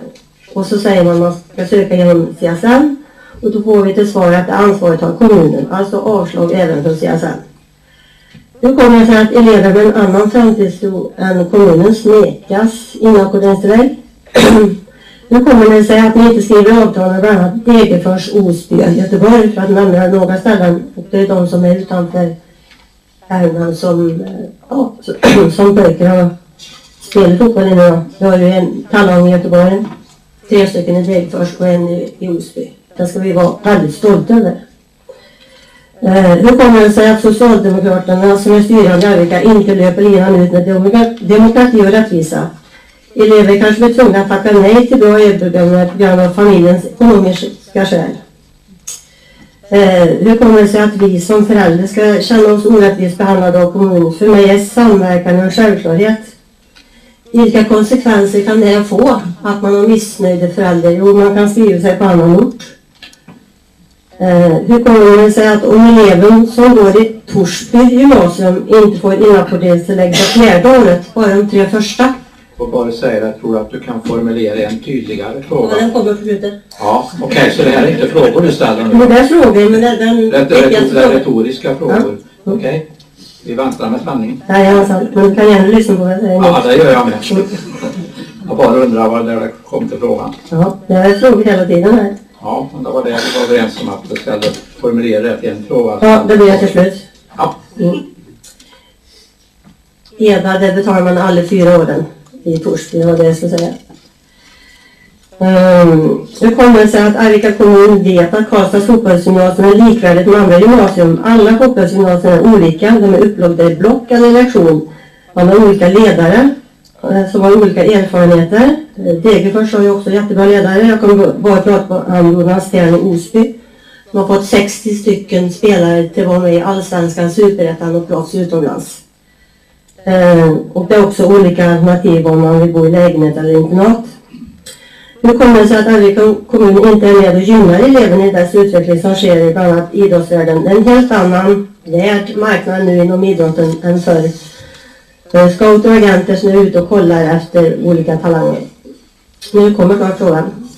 M: Och så säger man att man ska söka genom CSN, och då får vi till svar att ansvaret har kommunen, alltså avslag även från CSN. Hur kommer det sig att elever med en annan framtidstro än kommunens nekas inackorderingstillägg? Hur kommer det sig att ni inte skriver avtal med bland annat Degerfors, Osby Göteborg för att nämna några ställen? Och det är de som är utanför ärenden som, eh, ja, som, som har spelat fotboll i nu. Vi har ju en talang i Göteborg, tre stycken i Degerfors och en i, i Osby. Det ska vi vara väldigt stolta över. Eh, hur kommer det sig att Socialdemokraterna som är styrande i Arvika inte löper linan ut med demokrati, demokrati och rättvisa? Elever kanske blir tvungna att tacka nej till bra erbjudanden på grund av familjens ekonomiska skäl. Eh, hur kommer det sig att vi som föräldrar ska känna oss orättvist behandlade av kommunen? För mig är samverkan en självklarhet. Vilka konsekvenser kan det få att man har missnöjda föräldrar? Jo, man kan skriva sig på annan ort. Eh, hur kommer det sig att om eleven som går i Torsby gymnasium inte får inrapporteringstillägg på fjärde året, bara de tre första?
A: Och bara säga att jag tror att du kan formulera en tydligare fråga.
M: Ja, den kommer på slutet.
A: Ja, okej, så det här är inte frågor du ställer nu?
M: Men det är frågor, men den... den
A: Det är, det är
M: frågan-
A: retoriska frågor. Okej. Vi väntar med spänning.
M: Nej, alltså, men du kan gärna lyssna på jag säger nu.
A: Ja, det gör jag med. Jag bara undrar vad det kom till frågan.
M: Ja, det är frågor hela tiden här.
A: Ja, men det var det vi var överens om att du skulle formulera det till en fråga.
M: Ja, det blir det till slut.
A: Ja.
M: Mm. Eda, det betalar man alla fyra åren i Torsby, det var ehm, det jag skulle säga. Um, hur kommer det sig att Arvika kommun vet att Karlstads fotbollsgymnasium är likvärdigt med andra gymnasium? Alla fotbollsgymnasier är olika, de är upplagda i block eller lektion. Man har olika ledare eh, som har olika erfarenheter. Eh, Degerfors har ju också jättebra ledare. Jag kommer bara prata på han Jonas Stern i Osby. De har fått 60 stycken spelare till att vara med i Allsvenskan, Superettan och proffs utomlands. Ehm, och det är också olika alternativ om man vill bo i lägenhet eller internat. Hur kommer det sig att Arvika kommun inte är med och gynnar eleven i dess utveckling som sker i bland annat idrottsvärlden? Det är en helt annan lärd marknad nu inom idrotten än förr. Eh, Scouter och agenter som är ute och kollar efter olika talanger. Nu kommer snart frågan.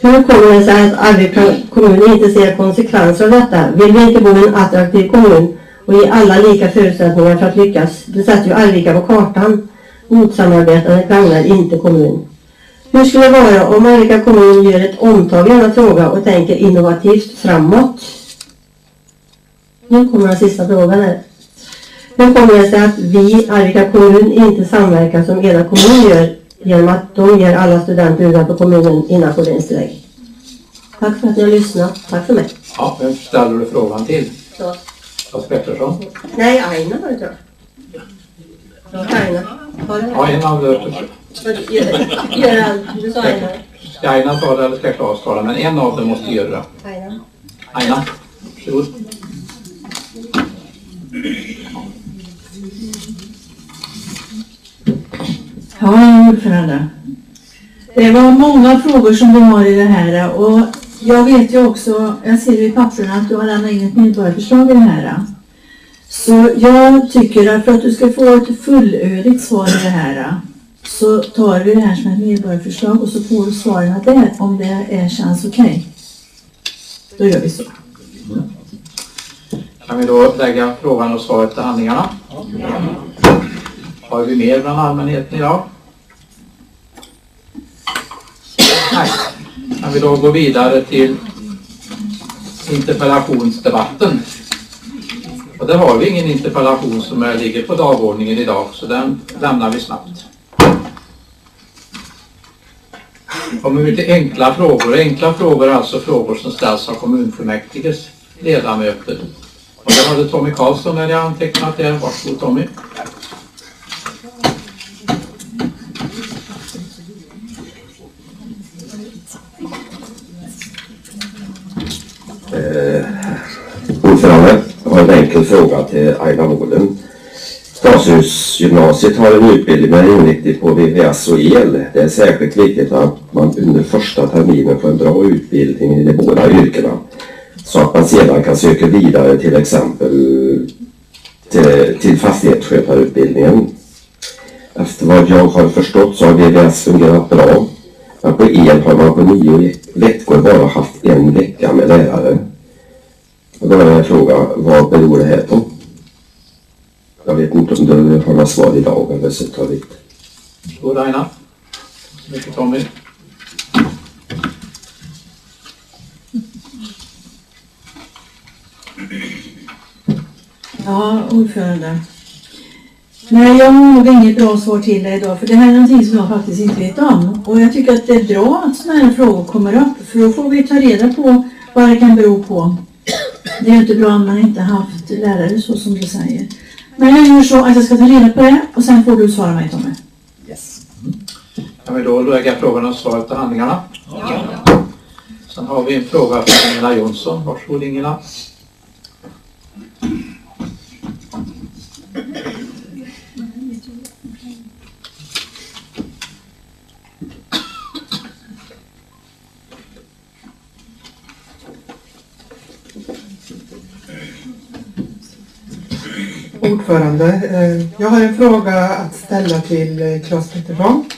M: Hur kommer det sig att Arvika kommun inte ser konsekvenser av detta? Vill vi inte bo i en attraktiv kommun och ge alla lika förutsättningar för att lyckas? Det sätter ju Arvika på kartan. Motsamarbetandet gagnar inte kommun. Hur skulle det vara om Arvika kommun gör ett omtag i denna fråga och tänker innovativt framåt? Nu kommer den sista frågan här. Hur kommer det sig att vi, Arvika kommun, inte samverkar som Eda kommun gör genom att de ger alla studenter utanför kommunen inackorderingstillägg? Tack för att ni har lyssnat. Tack för mig.
A: Ja, vem ställer du frågan till?
M: Så.
A: Lars Pettersson?
M: Nej, Aina var det jag. Aina. Har du
A: Ja, en av dem.
M: Göran, du sa Aina.
A: Ska Aina ta det eller ska Claes ta det? Men en av dem måste göra det.
M: Aina.
A: Aina, varsågod.
E: Ja, ordförande. Det var många frågor som du har i det här och jag vet ju också, jag ser ju i papperna att du har lämnat in ett medborgarförslag i det här. Så jag tycker att för att du ska få ett fullödigt svar i det här så tar vi det här som ett medborgarförslag och så får du svaren där om det är, känns okej. Då gör vi så.
A: Kan vi då lägga frågan och svaret till handlingarna? Har vi mer bland allmänheten idag? Nej. Kan vi då gå vidare till interpellationsdebatten? Och där har vi ingen interpellation som ligger på dagordningen idag, så den lämnar vi snabbt. Kommer vi till enkla frågor. Enkla frågor är alltså frågor som ställs av kommunfullmäktiges ledamöter. Och där hade Tommy Karlsson när jag antecknat det. Varsågod Tommy.
N: Eh, ordförande, jag har en enkel fråga till Aina Wohlen. Stadshusgymnasiet har en utbildning med inriktning på VVS och el. Det är särskilt viktigt att man under första terminen får en bra utbildning i de båda yrkena. Så att man sedan kan söka vidare till exempel till, till fastighetsskötarutbildningen. Efter vad jag har förstått så har VVS fungerat bra. Men på el har man på nio veckor bara haft en vecka med lärare. Och då är frågan, vad beror det här på? Jag vet inte om du har några svar idag eller så tar vi
A: God Aina. Så mycket Tommy.
E: Ja, ordförande. Nej, jag har nog inget bra svar till dig idag, för det här är någonting som jag faktiskt inte vet om. Och jag tycker att det är bra att sådana här frågor kommer upp, för då får vi ta reda på vad det kan bero på. Det är ju inte bra om man inte haft lärare så som du säger. Men jag gör så att jag ska ta reda på det och sen får du svara mig Tommy.
A: Kan vi då lägga frågan och svaret till handlingarna? Ja. Sen har vi en fråga från Ingela Jonsson. Varsågod Ingela.
O: Ordförande, eh, jag har en fråga att ställa till eh, Claes Pettersson.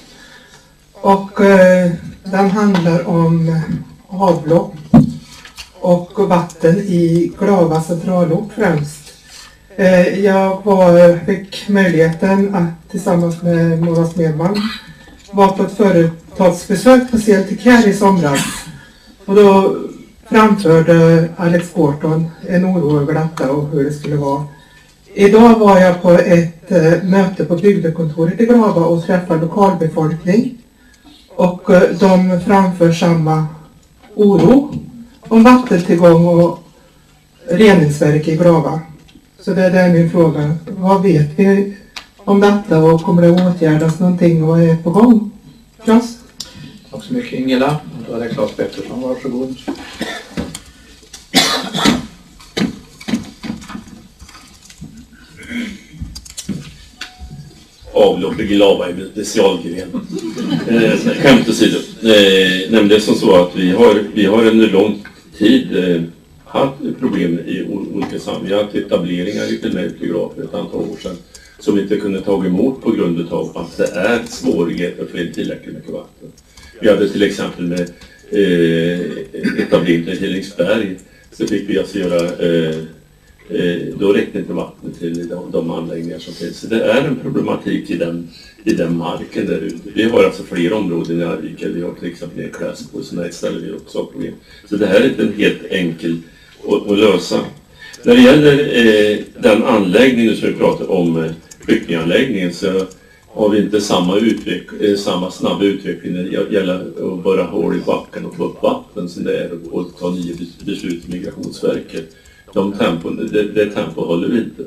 O: Och eh, den handlar om avlopp och vatten i Glava centralort främst. Jag var, fick möjligheten att tillsammans med Mona Smedman vara på ett företagsbesök på CLTK i somras. Och då framförde Alex Gorton en oro över detta och hur det skulle vara. Idag var jag på ett eh, möte på bygdekontoret i Glava och träffade lokalbefolkning. Och eh, de framför samma oro om vattentillgång och reningsverk i Glava. Så det är där min fråga. Vad vet vi om detta och kommer det åtgärdas någonting och vad är på gång? Klas?
A: Tack så mycket Ingela. Då är det Claes Pettersson. Varsågod.
H: Avlopp i Glava är en specialgren. Eh, skämt åsido. Eh, nämligen som så att vi har, vi har under lång tid eh, haft problem i olika sammanhang. Vi har haft etableringar i Pelmerigraf för ett antal år sedan som vi inte kunde ta emot på grund av att det är svårigheter att få in tillräckligt mycket vatten. Vi hade till exempel med eh, etableringen i Helingsberg så fick vi alltså göra Eh, Eh, då räckte inte vattnet till de, de anläggningar som finns. Så det är en problematik i den, i den marken där ute. Vi har alltså fler områden i Arvika. Vi har till exempel nere i Kläsbo och sådana ställen vi också har problem. Så det här är inte en helt enkel att, att lösa. När det gäller eh, den anläggningen som vi pratar om, eh, flyktinganläggningen, så har vi inte samma, utveck eh, samma snabba utveckling när det gäller att borra hål i backen och få upp vatten som det är att ta nya beslut i Migrationsverket de tempon, det, det tempo håller vi inte.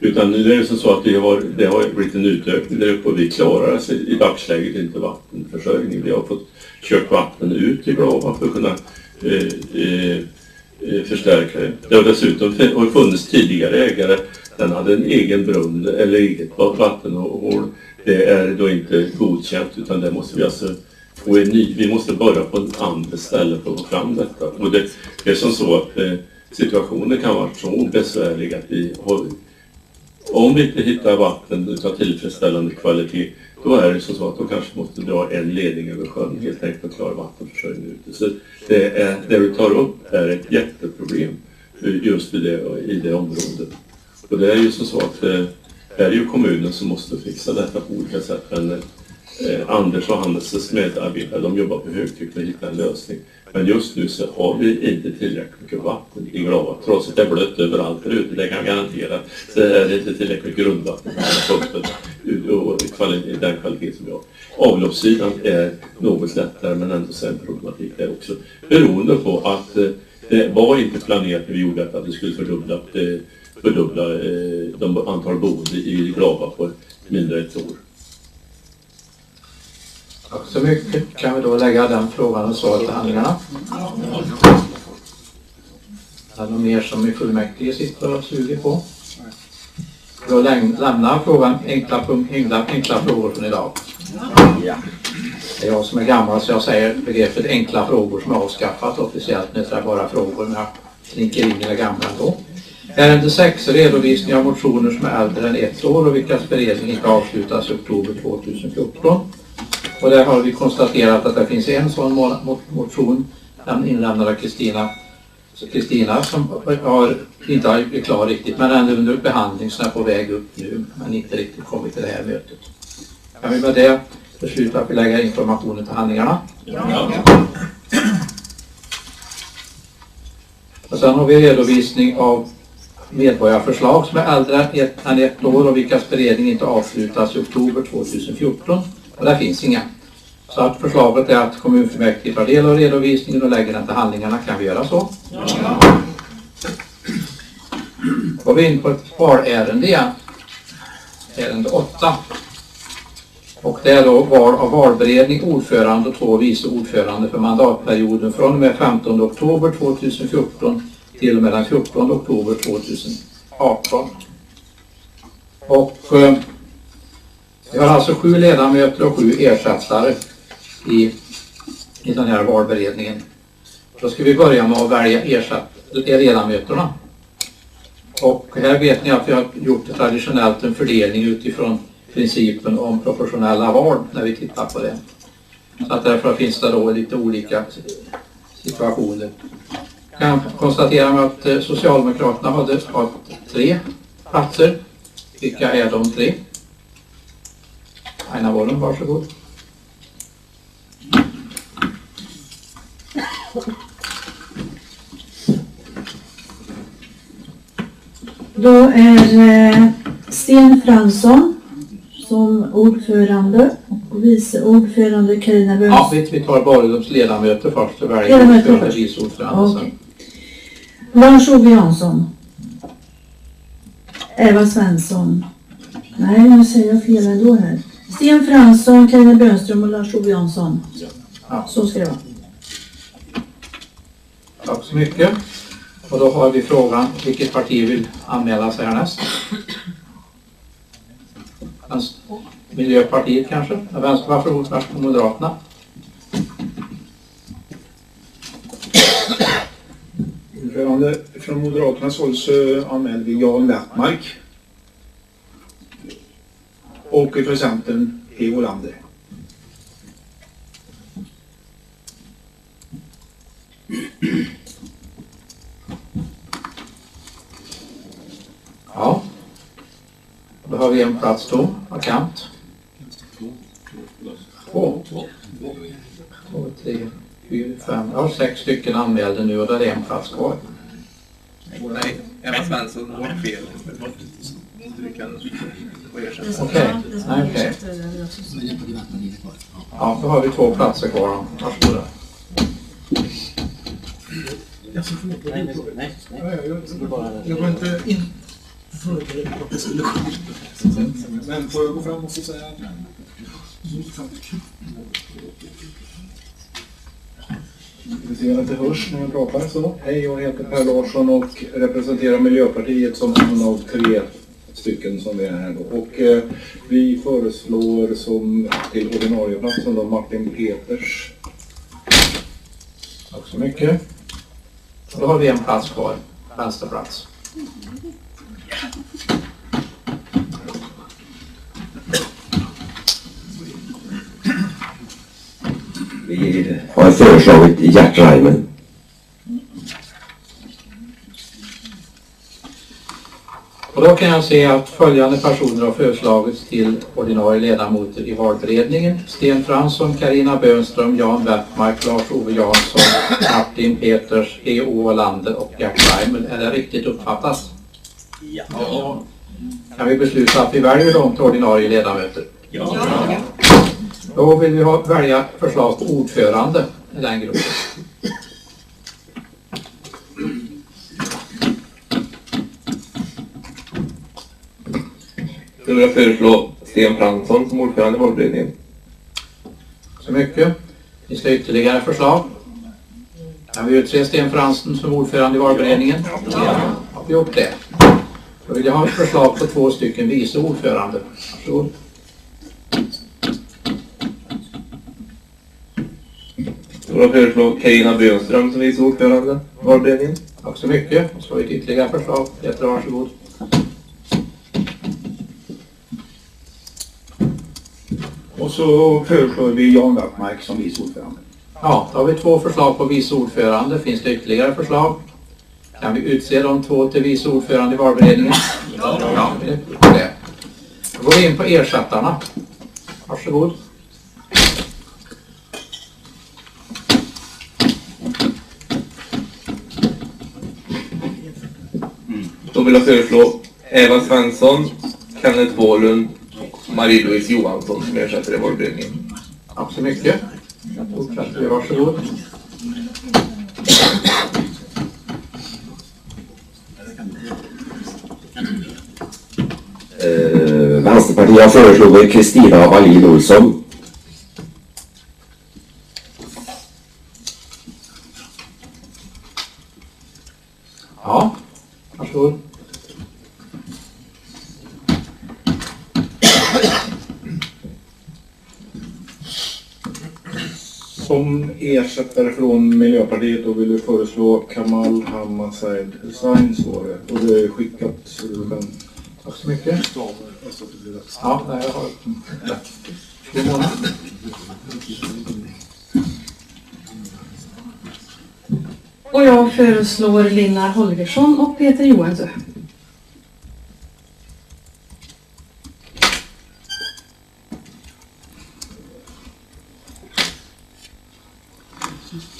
H: Utan nu är det som så att vi har, det har blivit en utökning där uppe och vi klarar alltså i dagsläget inte vattenförsörjning. Vi har fått kört vatten ut i Glava för att kunna eh, eh, eh förstärka det. Det har dessutom har funnits tidigare ägare. Den hade en egen brunn eller eget vattenhål. Det är då inte godkänt utan det måste vi alltså få en ny. Vi måste börja på ett annat ställe för att få fram detta. Och det, det är som så att eh, situationen kan vara så besvärlig att vi har, om vi inte hittar vatten av tillfredsställande kvalitet då är det så att de kanske måste dra en ledning över sjön helt enkelt att klara vattenförsörjningen ute. Så det, är, det du tar upp är ett jätteproblem eh, just i det, i det området. Och det är ju så att eh, det är ju kommunen som måste fixa detta på olika sätt. Men eh, Anders och hans medarbetare de jobbar på högtryck för att hitta en lösning. Men just nu så har vi inte tillräckligt mycket vatten i Glava. Trots att det är blött överallt där ute, det kan jag garantera. Så är det inte tillräckligt grundvatten och kvalitet, den kvalitet som vi har. Avloppssidan är något lättare men ändå så en problematik där också. Beroende på att eh, det var inte planerat när vi gjorde detta att vi skulle fördubbla, eh, fördubbla eh, de antal boende i Glava på mindre än ett år.
A: Tack så mycket. Kan vi då lägga den frågan och svaret till handlingarna? Är det något mer som i fullmäktige sitter och suger på? Då lämnar frågan enkla, enkla, enkla frågor från idag. Ja. Det är jag som är gammal så jag säger begreppet enkla frågor som är avskaffat officiellt. Nu är det bara frågor. Men jag slinker in i det gamla då. Ärende 6, redovisning av motioner som är äldre än ett år och vilkas beredning inte avslutas i oktober 2014. Och där har vi konstaterat att det finns en sån mo- mo- motion, den inlämnad av Kristina Kristina som har, inte har blivit klar riktigt men ändå under behandling så är på väg upp nu men inte riktigt kommit till det här mötet. Kan vi med det besluta att vi lägger informationen till handlingarna? Och sen har vi redovisning av medborgarförslag som är äldre än ett år och vilkas beredning inte avslutas i oktober 2014. Och där finns inga. Så att förslaget är att kommunfullmäktige tar del av redovisningen och lägger den till handlingarna. Kan vi göra så? Då går vi in på ett valärende igen. Ärende 8. Och det är då val av valberedning, ordförande och två vice ordförande för mandatperioden från och med 15 oktober 2014 till och med den 14 oktober 2018. Och eh, vi har alltså sju ledamöter och sju ersättare i, i den här valberedningen. Då ska vi börja med att välja ersatt, eh, ledamöterna. Och här vet ni att vi har gjort traditionellt en fördelning utifrån principen om proportionella val när vi tittar på det. Så att därför finns det då lite olika situationer. Jag kan konstatera med att eh, Socialdemokraterna hade tre platser. Vilka är de tre? Aina Wollum, varsågod.
E: Då är eh, Sten Fransson som ordförande och vice ordförande Carina Böns.
A: Ja, vi, tar Borgums ledamöter först och väljer
E: Ledamöter först.
A: vice ordförande.
E: Okej. Lars-Ove Jansson. Eva Svensson. Nej, nu säger jag fel ändå här. Sten Fransson, Carina Bönström och Lars-Ove Jansson.
A: Ja.
E: Så ska det vara.
A: Tack så mycket. Och då har vi frågan, vilket parti vill anmäla sig härnäst? Miljöpartiet kanske? Vänster, varsågod, varsågod Moderaterna.
C: Från Moderaternas håll så anmäler vi Jan Lettmark. Och för Centern P. Olander.
A: Ja. Då har vi en plats tom, vakant. Två. Två, tre, fyra, fem. ja sex stycken anmälde nu och där är en plats kvar.
F: Nej, Emma Svensson har fel. Du kan få ersätta.
A: Okej, nej, okej. Ja, då har vi två platser kvar. då. Varsågoda.
P: Jag var inte in förberedd på att det skulle ske. Men får jag gå fram och få säga
C: Vi ser att det hörs när jag pratar så. Hej, jag heter Per Larsson och representerar Miljöpartiet som en av tre stycken som är här då. Och eh, vi föreslår som till ordinarie platsen då Martin Peters.
A: Tack så mycket. Då har vi en plats kvar. Vänsterplats.
N: Vi har föreslagit Gert Reimer.
A: Och då kan jag se att följande personer har föreslagits till ordinarie ledamöter i valberedningen. Sten Fransson, Karina Bönström, Jan Wettmark, Lars-Ove Jansson, Martin Peters, E.O. Olander och Gert Reimer. Är det riktigt uppfattat?
F: Ja.
A: Kan vi besluta att vi väljer dem till ordinarie ledamöter?
F: Ja.
A: Då vill vi ha, välja förslag på ordförande i den gruppen.
Q: Vill jag föreslå Sten Fransson som ordförande i valberedningen.
A: Så mycket. Finns det ytterligare förslag? Kan vi utse Sten Fransson som ordförande i valberedningen? Ja. Har vi gjort det? Då vill jag ha ett förslag på två stycken vice ordförande. Varsågod.
Q: Då föreslå Carina Bönström som vice ordförande i valberedningen.
A: Tack så mycket. Så ett ytterligare förslag. Peter, varsågod.
C: Så föreslår vi Jan Wachtmark som vice ordförande.
A: Ja, då har vi två förslag på vice ordförande. Finns det ytterligare förslag? Kan vi utse de två till vice ordförande i valberedningen? Ja. det är det. Då går vi in på ersättarna. Varsågod.
Q: Då vill jag föreslå Eva Svensson, Kenneth Wåhlund, Marie-Louise Johansson som ersätter i valberedningen.
A: Tack så mycket. Fortsätter. Varsågod.
N: Eh, Vänsterpartiet föreslår Kristina Wallin Olsson.
A: Ja, varsågod.
C: Som ersättare från Miljöpartiet då vill du föreslå Kamal Hamasaid Hussain så det. Och det är skickat så du kan...
A: Tack så mycket. Ja, nej, jag har. God morgon.
R: Och jag föreslår Linnar Holgersson och Peter Johansson.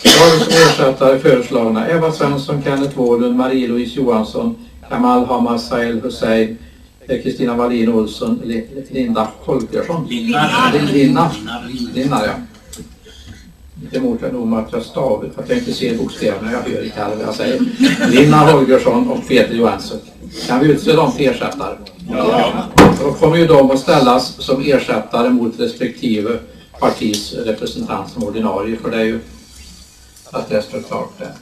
A: Jag har som ersättare föreslagna Eva Svensson, Kenneth Wåhlund, Marie-Louise Johansson, Kamal Hammasail Hussein, eh, Kristina Wallin Olsson, Li- Linda Holgersson. Linna. Linnar, ja. Inte emot nog med att jag stavar, att jag inte ser bokstäverna, jag hör inte heller vad jag säger. Linna Holgersson och Peter Johansson. Kan vi utse dem till ersättare?
S: Ja.
A: Då kommer ju de att ställas som ersättare mot respektive partis representant som ordinarie, för det är ju att det står klart där.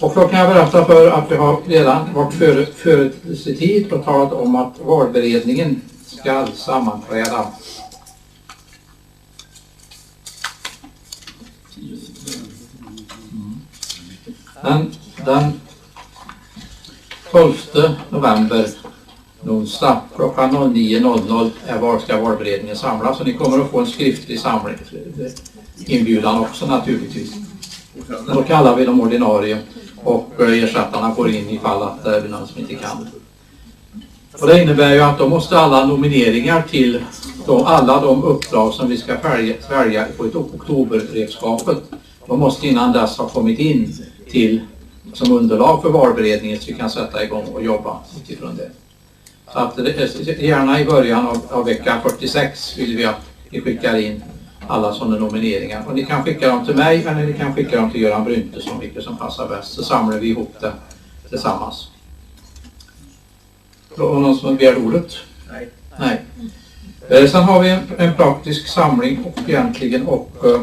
A: Och då kan jag berätta för att vi har redan varit före födelsetid och talat om att valberedningen ska sammanträda den, den 12 november onsdag klockan 09.00 är var ska valberedningen samlas och ni kommer att få en skriftlig samling, inbjudan också naturligtvis. Då kallar vi de ordinarie och eh, ersättarna går in ifall att eh, det är någon som inte kan. Och det innebär ju att då måste alla nomineringar till då alla de uppdrag som vi ska välja, välja på ett oktoberredskapet, de måste innan dess ha kommit in till som underlag för valberedningen så vi kan sätta igång och jobba utifrån det. Så att eh, gärna i början av, av vecka 46 vill vi att ni skickar in alla sådana nomineringar. Och ni kan skicka dem till mig eller ni kan skicka dem till Göran Bryntesson, vilket som passar bäst. Så samlar vi ihop det tillsammans. Och någon som har begärt ordet?
F: Nej.
A: Nej. Eh, Sen har vi en, en praktisk samling och egentligen och, eh,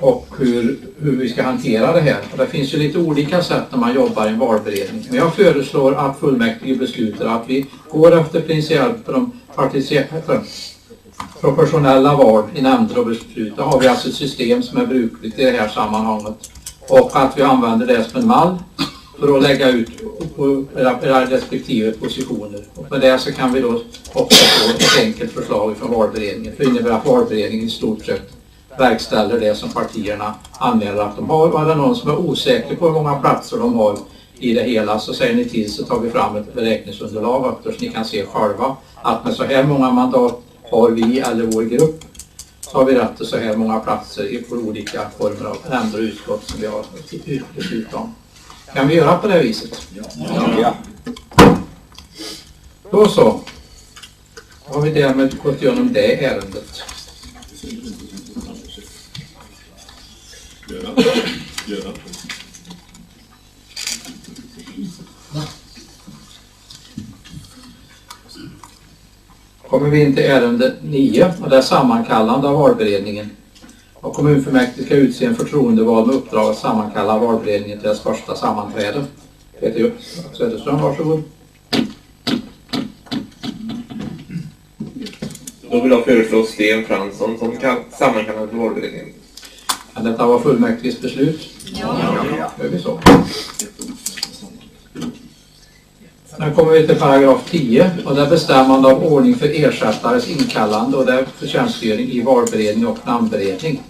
A: och hur, hur vi ska hantera det här. Och det finns ju lite olika sätt när man jobbar i en valberedning. Men jag föreslår att fullmäktige beslutar att vi går efter principen partici- proportionella val i nämnder och beslut. Då har vi alltså ett system som är brukligt i det här sammanhanget. Och att vi använder det som en mall för att lägga ut på era respektive positioner. Och med det så kan vi då också få ett enkelt förslag från valberedningen. För det innebär att valberedningen i stort sett verkställer det som partierna anmäler att de har. Och är det någon som är osäker på hur många platser de har i det hela så säger ni till så tar vi fram ett beräkningsunderlag eftersom så ni kan se själva att med så här många mandat har vi eller vår grupp så har vi rätt till så här många platser i för olika former av nämnder och utskott som vi har beslut om. Kan vi göra på det viset?
F: Ja.
A: Då så. Har vi därmed gått igenom det ärendet.
H: Göran? Göran?
A: Kommer vi in till ärende 9 och det är sammankallande av valberedningen. Och kommunfullmäktige ska utse en förtroendevald med uppdrag att sammankalla valberedningen till dess första sammanträde. Peter Söderström, varsågod.
Q: Då vill jag föreslå Sten Fransson som kan sammankalla till valberedningen.
A: Kan detta vara fullmäktiges beslut?
D: Ja.
A: Gör vi så. Sen kommer vi till paragraf 10 och det är bestämmande av ordning för ersättares inkallande och det är för tjänstgöring i valberedning och namnberedning.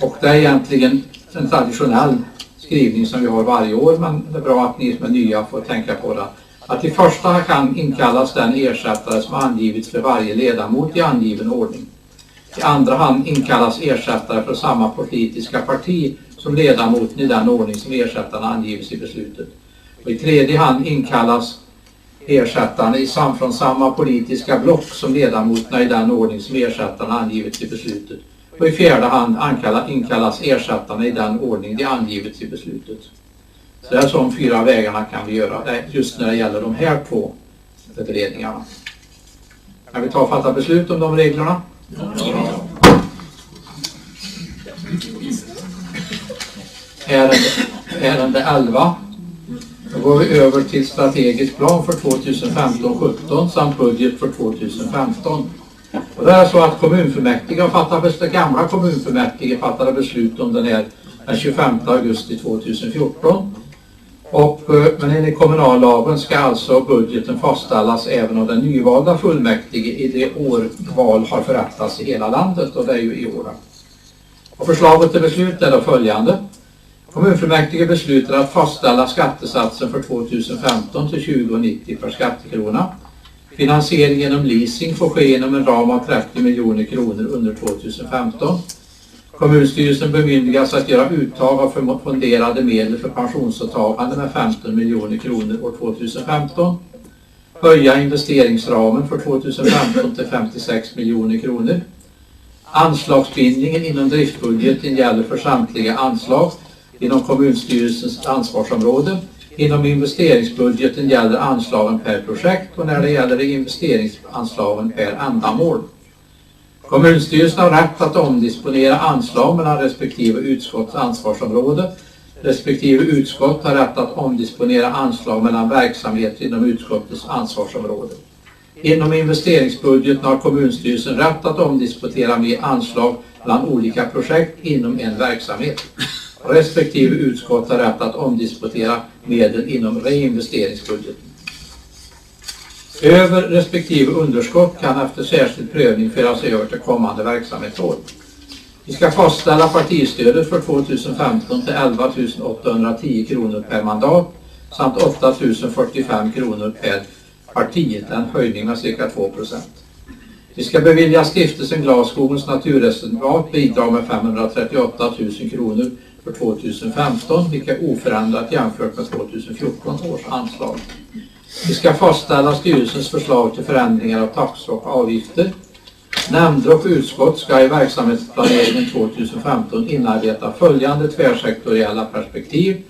A: Och det är egentligen en traditionell skrivning som vi har varje år men det är bra att ni som är nya får tänka på det. Att i första hand kan inkallas den ersättare som angivits för varje ledamot i angiven ordning. I andra hand inkallas ersättare för samma politiska parti som ledamoten i den ordning som ersättaren angivits i beslutet. Och I tredje hand inkallas ersättarna i sam, från samma politiska block som ledamoterna i den ordning som ersättarna angivits i beslutet. Och i fjärde hand inkallas ersättarna i den ordning de angivits i beslutet. Så det är de fyra vägarna kan vi göra eh, just när det gäller de här två beredningarna. Kan vi ta och fatta beslut om de reglerna? Ärende, ärende 11. Då går vi över till strategisk plan för 2015-17 samt budget för 2015. Och det är så att kommunfullmäktige fattade, gamla kommunfullmäktige fattade beslut om den här den 25 augusti 2014. Och, eh, men enligt kommunallagen ska alltså budgeten fastställas även av den nyvalda fullmäktige i det år val har förrättats i hela landet och det är ju i år. Och förslaget till beslut är då följande. Kommunfullmäktige beslutar att fastställa skattesatsen för 2015 till 20,90 per skattekrona. Finansiering genom leasing får ske inom en ram av 30 miljoner kronor under 2015. Kommunstyrelsen bemyndigas att göra uttag av fonderade medel för pensionsåtagande med 15 miljoner kronor år 2015. Höja investeringsramen för 2015 till 56 miljoner kronor. Anslagsbindningen inom driftbudgeten gäller för samtliga anslag inom kommunstyrelsens ansvarsområde. Inom investeringsbudgeten gäller anslagen per projekt och när det gäller investeringsanslagen per ändamål. Kommunstyrelsen har rätt att omdisponera anslag mellan respektive utskotts ansvarsområde. Respektive utskott har rätt att omdisponera anslag mellan verksamheter inom utskottets ansvarsområde. Inom investeringsbudgeten har kommunstyrelsen rätt att omdisponera med anslag mellan olika projekt inom en verksamhet. Respektive utskott har rätt att omdisponera medel inom reinvesteringsbudgeten. Över respektive underskott kan efter särskild prövning föras över till kommande verksamhetsår. Vi ska fastställa partistödet för 2015 till 11 810 kronor per mandat samt 8 045 kronor per parti, en höjning med cirka 2 procent. Vi ska bevilja stiftelsen Glasskogens naturreservat bidrag med 538 000 kronor för 2015, vilket är oförändrat jämfört med 2014 års anslag. Vi ska fastställa styrelsens förslag till förändringar av taxor och avgifter. Nämnder och utskott ska i verksamhetsplaneringen 2015 inarbeta följande tvärsektoriella perspektiv.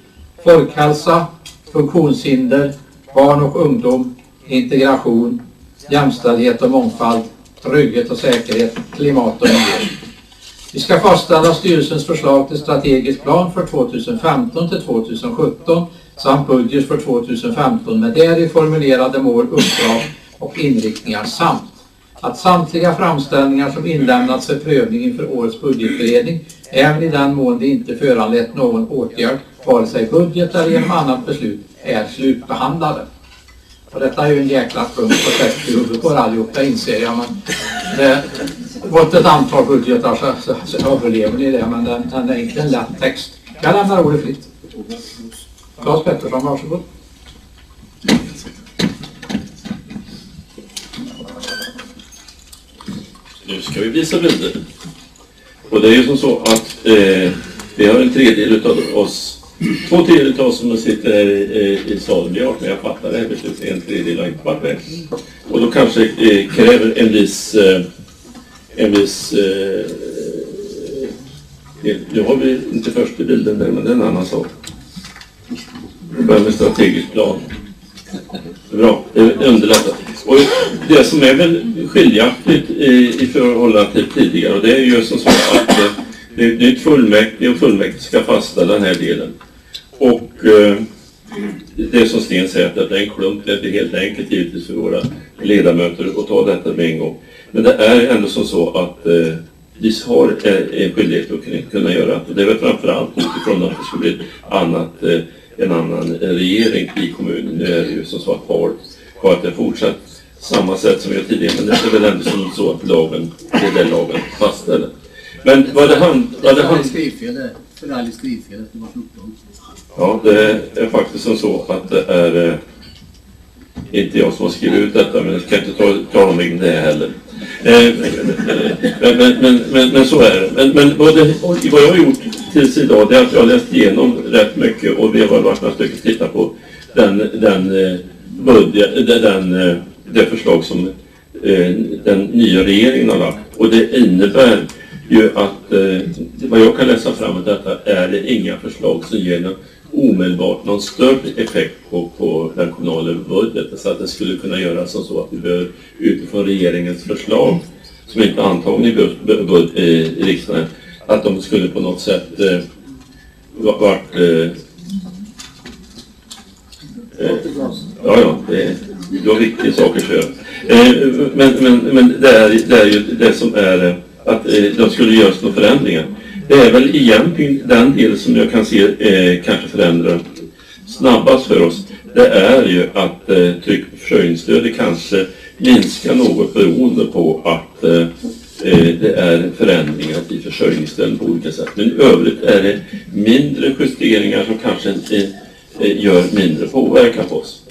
A: Folkhälsa, funktionshinder, barn och ungdom, integration, jämställdhet och mångfald, trygghet och säkerhet, klimat och miljö. Vi ska fastställa styrelsens förslag till strategisk plan för 2015 till 2017 samt budget för 2015 med däri formulerade mål, uppdrag och inriktningar samt att samtliga framställningar som inlämnats för prövning inför årets budgetberedning, även i den mån det inte föranlett någon åtgärd, vare sig budget eller genom annat beslut, är slutbehandlade. Och detta är ju en jäkla punkt på 60 huvudet på er allihop, det inser jag. Men det gått ett antal budgetar så, så, så överlever ni det, men den, den är inte en lätt text. Jag lämnar ordet fritt. Claes Pettersson, varsågod.
H: Nu ska vi visa bilder. Och det är ju som så att eh, vi har en tredjedel av oss, två tredjedelar av oss som sitter här i, i salen, vi har med det här beslutet, en tredjedel har inte varit med. Och då kanske eh, kräver en viss, eh, en viss eh, nu har vi inte första bilden där, men det är en annan sak. Vi börjar med strategisk plan. Bra, det underlättar. Och det som är väl skiljaktigt i, i förhållande till tidigare, och det är ju som så att eh, det, det är ett fullmäktige och fullmäktige ska fastställa den här delen. Och eh, det är som Sten säger, att det är en klump, det är inte helt enkelt givetvis för våra ledamöter att ta detta med en gång. Men det är ändå som så att eh, vi har eh, en skyldighet att kunna- göra. Och det är väl framförallt utifrån att det skulle bli annat, eh, en annan regering i kommunen. Nu är det ju som så att har, har att det fortsatt samma sätt som vi har tidigare. Men det är väl ändå som så att lagen, det är det lagen fastställer. Men vad det hand, vad det hand,
B: skrivfel där. Förargligt skrivfel efter var 14.
H: Ja, det är faktiskt som så att det är eh, inte jag som har skrivit ut detta, men jag ska inte ta, tala om det heller. Men, men, men, men, men så är det. Men, men vad, det, vad jag har gjort tills idag det är att jag har läst igenom rätt mycket och vi har varit några stycken och tittat på den, den budget, den, det förslag som den nya regeringen har lagt. Och det innebär ju att vad jag kan läsa fram av detta är det inga förslag som ger någon omedelbart någon större effekt på, på den kommunala budgeten så att det skulle kunna göras som så att vi bör utifrån regeringens förslag som inte är antagen i, i, riksdagen att de skulle på något sätt eh, varit eh, eh, Ja, ja, det, du har viktiga saker för. Eh, men men, men det, är, det är ju det som är eh, att eh, de skulle göras några förändringar. Det är väl egentligen den del som jag kan se eh, kanske förändrar snabbast för oss. Det är ju att eh, tryck på försörjningsstödet kanske minskar något beroende på att eh, eh det är förändringar i försörjningsstödet på olika sätt. Men i övrigt är det mindre justeringar som kanske inte eh, gör mindre påverkan på oss.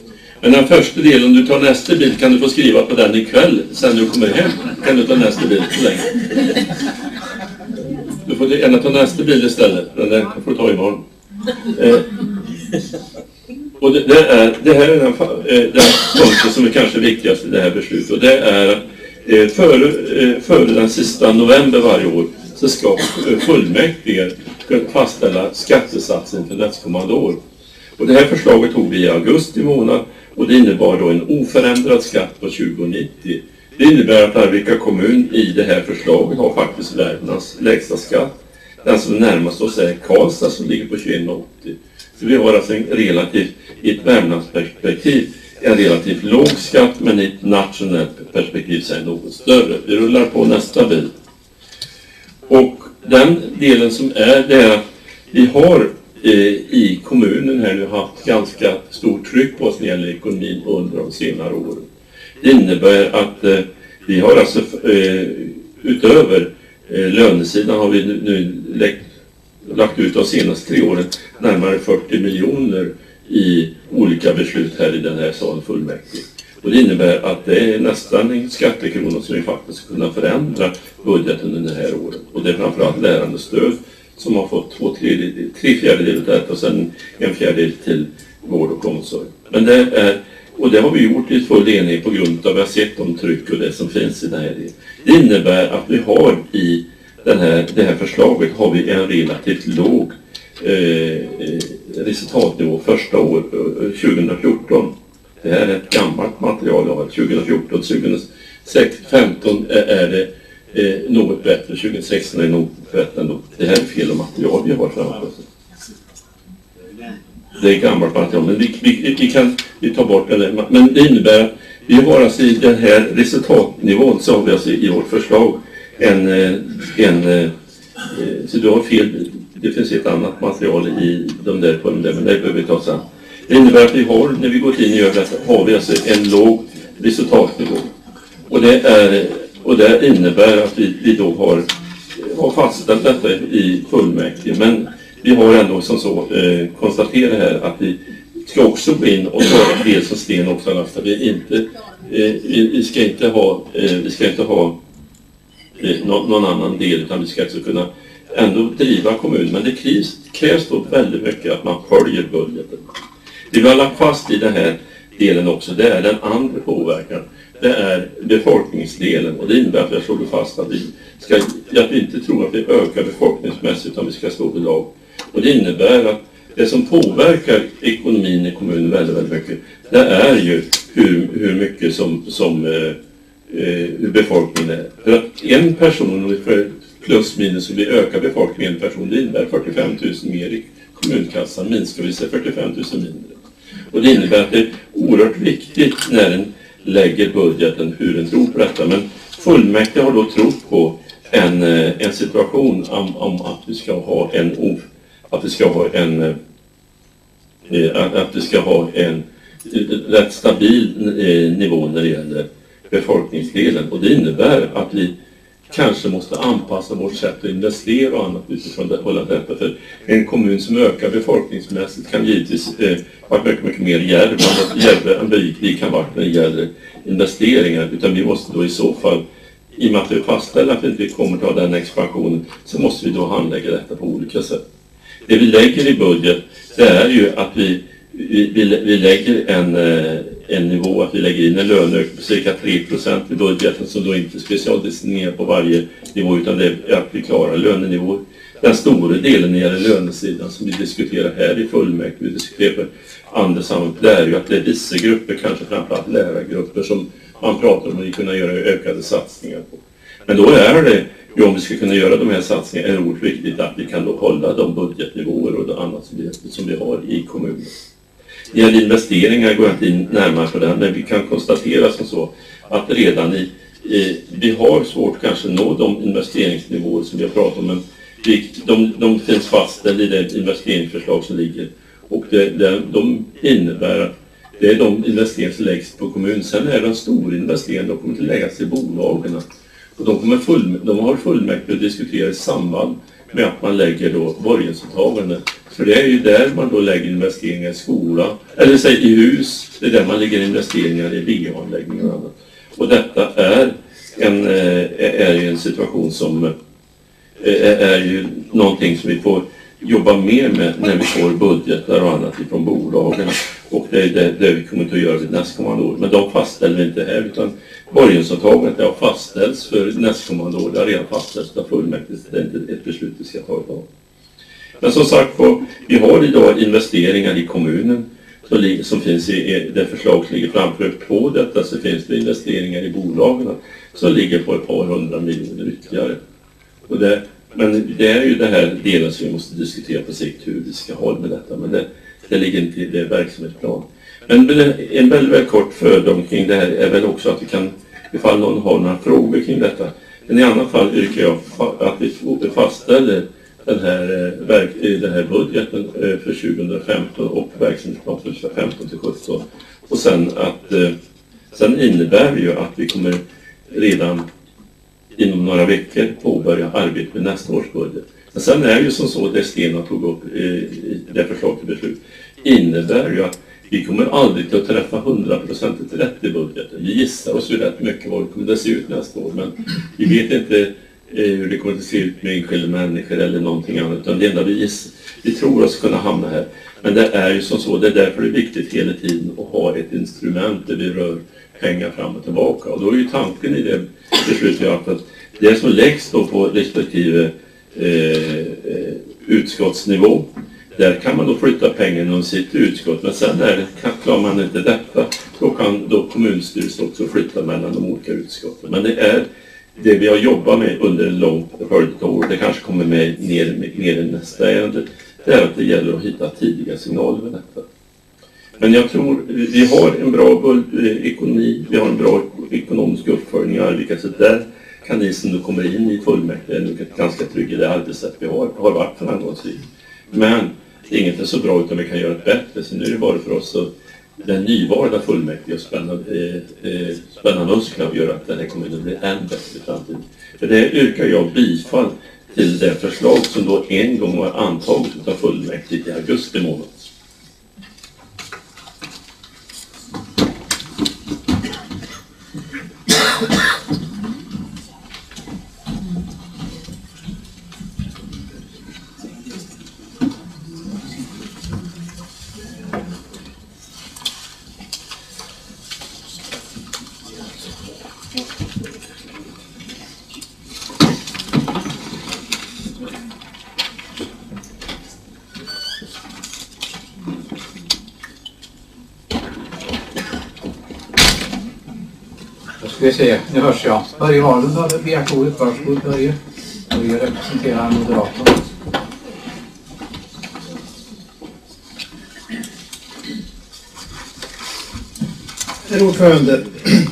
H: Men den första delen, om du tar nästa bild kan du få skriva på den ikväll sen du kommer hem. Kan du ta nästa bild så länge. Du får gärna ta nästa bild istället, den får du ta imorgon. Eh, och det, det, är, det här är den, eh, den punkten som är kanske viktigast i det här beslutet. Och det är eh, före, eh, före den sista november varje år så ska eh, fullmäktige fastställa skattesatsen för nästkommande år. Och det här förslaget tog vi i augusti månad och det innebar då en oförändrad skatt på 2090. Det innebär att Arvika kommun i det här förslaget har faktiskt Värmlands lägsta skatt. Den som närmast oss är Karlstad som ligger på 21,80. Så vi har alltså en relativt, i ett Värmlandsperspektiv, en relativt låg skatt men i ett nationellt perspektiv så är något större. Vi rullar på nästa bild. Och den delen som är det är att vi har eh, i kommunen här nu haft ganska stort tryck på oss när det gäller ekonomin under de senare åren. Det innebär att eh, vi har alltså eh, utöver eh, lönesidan har vi nu, nu lagt ut de senaste tre åren närmare 40 miljoner i olika beslut här i den här salen fullmäktige. Och det innebär att det är nästan en skattekrona som vi faktiskt ska kunna förändra budgeten under det här året. Och det är framförallt lärandestöd som har fått två tre, tre fjärdedelar av detta och sen en fjärdedel till vård och omsorg. Men det är, och det har vi gjort i full enighet på grund av att vi har sett de tryck och det som finns i den här. Det innebär att vi har i den här, det här förslaget har vi en relativt låg eh, eh resultatnivå första år, eh, 2014. Det här är ett gammalt material jag har. 2014, 2015 är, är det eh, något bättre. 2016 är det något bättre ändå. Det här är fel material vi har framför oss. Det är gammalt material, men vi, vi, vi kan vi tar bort det. Men det innebär att vi har alltså i den här resultatnivån så har vi alltså i vårt förslag en, eh, en eh, eh, så du har fel, det finns ett annat material i de där på de där, men det behöver vi ta sen. Det innebär att vi har, när vi gått in och övrigt, detta, har vi alltså en låg resultatnivå. Och det, är, och det innebär att vi, vi då har, har fastställt detta i fullmäktige. Men vi har ändå som så eh, konstaterat här att vi ska också gå in och ta det som Sten också har lagt. Vi, inte, eh, vi, vi ska inte ha, eh, vi ska inte ha eh, nå, någon annan del utan vi ska alltså kunna ändå driva kommunen. Men det krävs, krävs då väldigt mycket att man följer budgeten. Det vi har lagt fast i den här delen också, det är den andra påverkan. Det är befolkningsdelen och det innebär att vi har slagit fast att vi, ska, att vi inte tror att vi ökar befolkningsmässigt utan vi ska stå vid lag. Och det innebär att det som påverkar ekonomin i kommunen väldigt, väldigt mycket, det är ju hur, hur mycket som, som eh, eh, hur befolkningen är. För att en person, om vi får plus minus, så vi ökar befolkningen en person, det innebär 45 000 mer i kommunkassan, minskar vi sig 45 000 mindre. Och det innebär att det är oerhört viktigt när en lägger budgeten hur en tror på detta. Men fullmäktige har då trott på en, eh, en situation om, om att vi ska ha en att vi ska ha en eh, att, vi ska ha en rätt stabil eh, nivå när det gäller befolkningsdelen och det innebär att vi kanske måste anpassa vårt sätt att investera och annat utifrån det, hålla detta. För en kommun som ökar befolkningsmässigt kan givetvis eh, vara mycket, mycket mer djärv djärvare än vi, vi kan vara när det gäller investeringar. Utan vi måste då i så fall, i och med att vi fastställer att vi inte kommer att ha den expansionen, så måste vi då handlägga detta på olika sätt. Det vi lägger i budget, det är ju att vi, vi, vi, vi lägger en, eh, en nivå, att vi lägger in en löneökning på cirka 3 i budgeten som då inte är specialdestinerad på varje nivå utan det är att vi klarar lönenivåer. Den stora delen när det gäller lönesidan som vi diskuterar här i fullmäktige, vi diskuterar för andra sammanhang, det är ju att det är vissa grupper, kanske framförallt lärargrupper som man pratar om att kunna göra ökade satsningar på. Men då är det ju om vi ska kunna göra de här satsningarna är det oerhört viktigt att vi kan då hålla de budgetnivåer och det annat som vi, som vi har i kommunen. När det gäller investeringar går jag inte in närmare på det, men vi kan konstatera som så att redan i, i vi har svårt kanske nå de investeringsnivåer som vi har pratat om, men vi, de, de finns fastställda i det investeringsförslag som ligger och det, det, de innebär att det är de investeringar som läggs på kommunen. Sen är det de stora investeringarna, de kommer att läggas i bolagen. Och de, kommer full, de har fullmäktige att diskutera i samband med att man lägger då borgensåtagande. För det är ju där man då lägger investeringar i skola, eller säg i hus, det är där man lägger investeringar i VA-anläggningar och annat. Och detta är en, eh, är ju en situation som eh, är ju någonting som vi får jobba mer med när vi får budgetar och annat ifrån bolagen. Och det är det, det vi kommer att göra nästkommande år. Men de fastställer vi inte här utan borgensåtagandet har fastställts för nästkommande år. Det har redan fastställts av fullmäktige. Det är inte ett beslut vi ska ta idag. Men som sagt vi har idag investeringar i kommunen som, som finns i det förslag som ligger framför. På detta så finns det investeringar i bolagen som ligger på ett par hundra miljoner ytterligare. Och det, men det är ju den här delen som vi måste diskutera på sikt hur vi ska ha det med detta. Men det, det ligger inte i det verksamhetsplan. Men en väldigt, väldigt kort fördom kring det här är väl också att vi kan, ifall någon har några frågor kring detta. Men i annat fall yrkar jag att vi fastställer den här, eh, den här budgeten eh, för 2015 och verksamhetsplan för 2015 till 2017. Och sen att eh, sen innebär det ju att vi kommer redan inom några veckor påbörja arbetet med nästa års budget. Men sen är det ju som så, det Stena tog upp i det förslag till beslut, innebär ju att vi kommer aldrig att träffa hundraprocentigt rätt i budgeten. Vi gissar oss ju rätt mycket vad det kommer att se ut nästa år, men vi vet inte eh, hur det kommer att se ut med enskilda människor eller någonting annat, utan det enda vi gissar, vi tror oss kunna hamna här. Men det är ju som så, det är därför det är viktigt hela tiden att ha ett instrument där vi rör pengar fram och tillbaka. Och då är ju tanken i det beslutet att det som läggs då på respektive eh, eh, utskottsnivå där kan man då flytta pengar inom sitt utskott. Men sen är det, klarar man inte detta, då kan då kommunstyrelsen också flytta mellan de olika utskotten. Men det är det vi har jobbat med under en lång följd av år. Det kanske kommer med ner, mer i nästa ärende. Det är att det gäller att hitta tidiga signaler med detta. Men jag tror vi har en bra eh, ekonomi, vi har en bra ekonomisk uppföljning i Arvika. Så där kan ni som nu kommer in i fullmäktige är ganska trygga i det arbetssätt vi har, har varit framgångsrikt. Men inget är så bra utan vi kan göra det bättre. Så nu är det bara för oss att den nyvalda fullmäktige och spänna, eh, eh, spänna musklerna och göra att den här kommunen blir än bättre i framtiden. För det yrkar jag bifall till det förslag som då en gång var antaget av fullmäktige i augusti månad.
A: Då ska vi se, nu hörs jag. Börje Wahlund har begärt ordet. Varsågod Börje. Börje representerar Moderaterna.
P: Herr ordförande,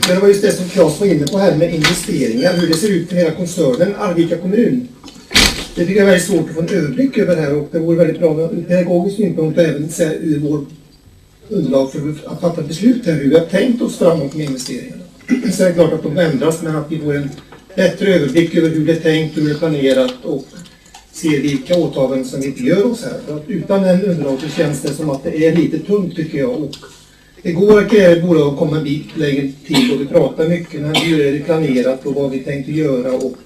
S: det var just det som Claes var inne på här med investeringar, hur det ser ut för hela koncernen Arvika kommun. Det tycker jag är väldigt svårt att få en överblick över här och det vore väldigt bra med ur pedagogisk synpunkt och även ur vår underlag för att fatta beslut här hur vi har tänkt oss framåt med investeringar. Så är det klart att de ändras men att vi får en bättre överblick över hur det är tänkt, hur det är planerat och ser vilka åtaganden som vi gör oss här. För att utan den underlaget så känns det som att det är lite tungt tycker jag. Och det går att kräva bolag att komma en bit längre till och vi pratar mycket men hur är det planerat och vad vi tänkte göra och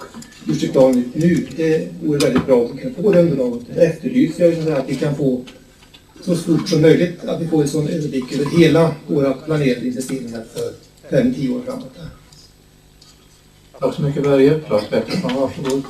S: hur ser planen ut nu? Det vore väldigt bra att kunna få det underlaget. Det efterlyser jag så att vi kan få så stort som möjligt att vi får en sån överblick över hela våra planerade investeringar för fem, tio år framåt. där.
A: Tack så mycket Börje. Claes Pettersson, varsågod.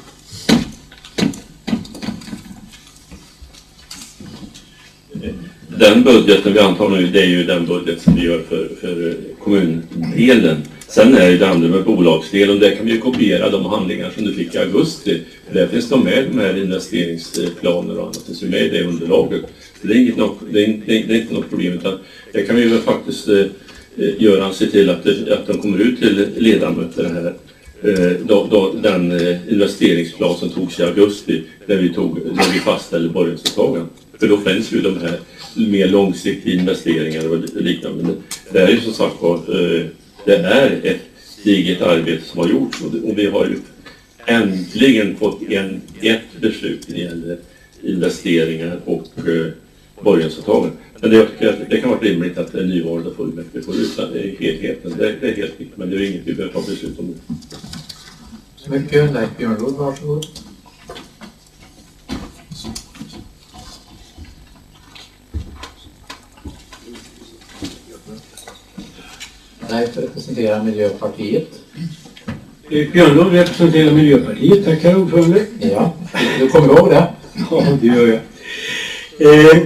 H: Den budgeten vi antar nu, det är ju den budget som vi gör för, för kommundelen. Sen är det det andra med bolagsdelen, där kan vi ju kopiera de handlingar som du fick i augusti. Där finns de med, de här investeringsplaner och annat, det finns ju med i det underlaget. Så det är, inget, det är, inte, det är inte något problem, utan det kan vi väl faktiskt eh, Eh, Göran se till att, det, att de kommer ut till ledamöterna här. Eh, då, då, den eh, investeringsplan som togs i augusti, där vi, tog, när vi fastställde borgensåtaganden. För då finns ju de här mer långsiktiga investeringar och liknande. Men det är ju som sagt var, det är ett digert arbete som har gjorts och, och vi har ju äntligen fått en, ett beslut när det gäller investeringar och eh, borgensåtaganden. Men det, jag tycker att det kan vara rimligt att den nyvalda fullmäktige får ut helheten. Det, det är helt riktigt, men det är inget vi behöver ta beslut om nu.
A: Så mycket. Leif Björnlund, varsågod. Leif representerar Miljöpartiet.
T: Björnlund representerar Miljöpartiet, tack herr ordförande.
A: Ja, du kommer ihåg det?
T: Ja, det gör jag. Eh,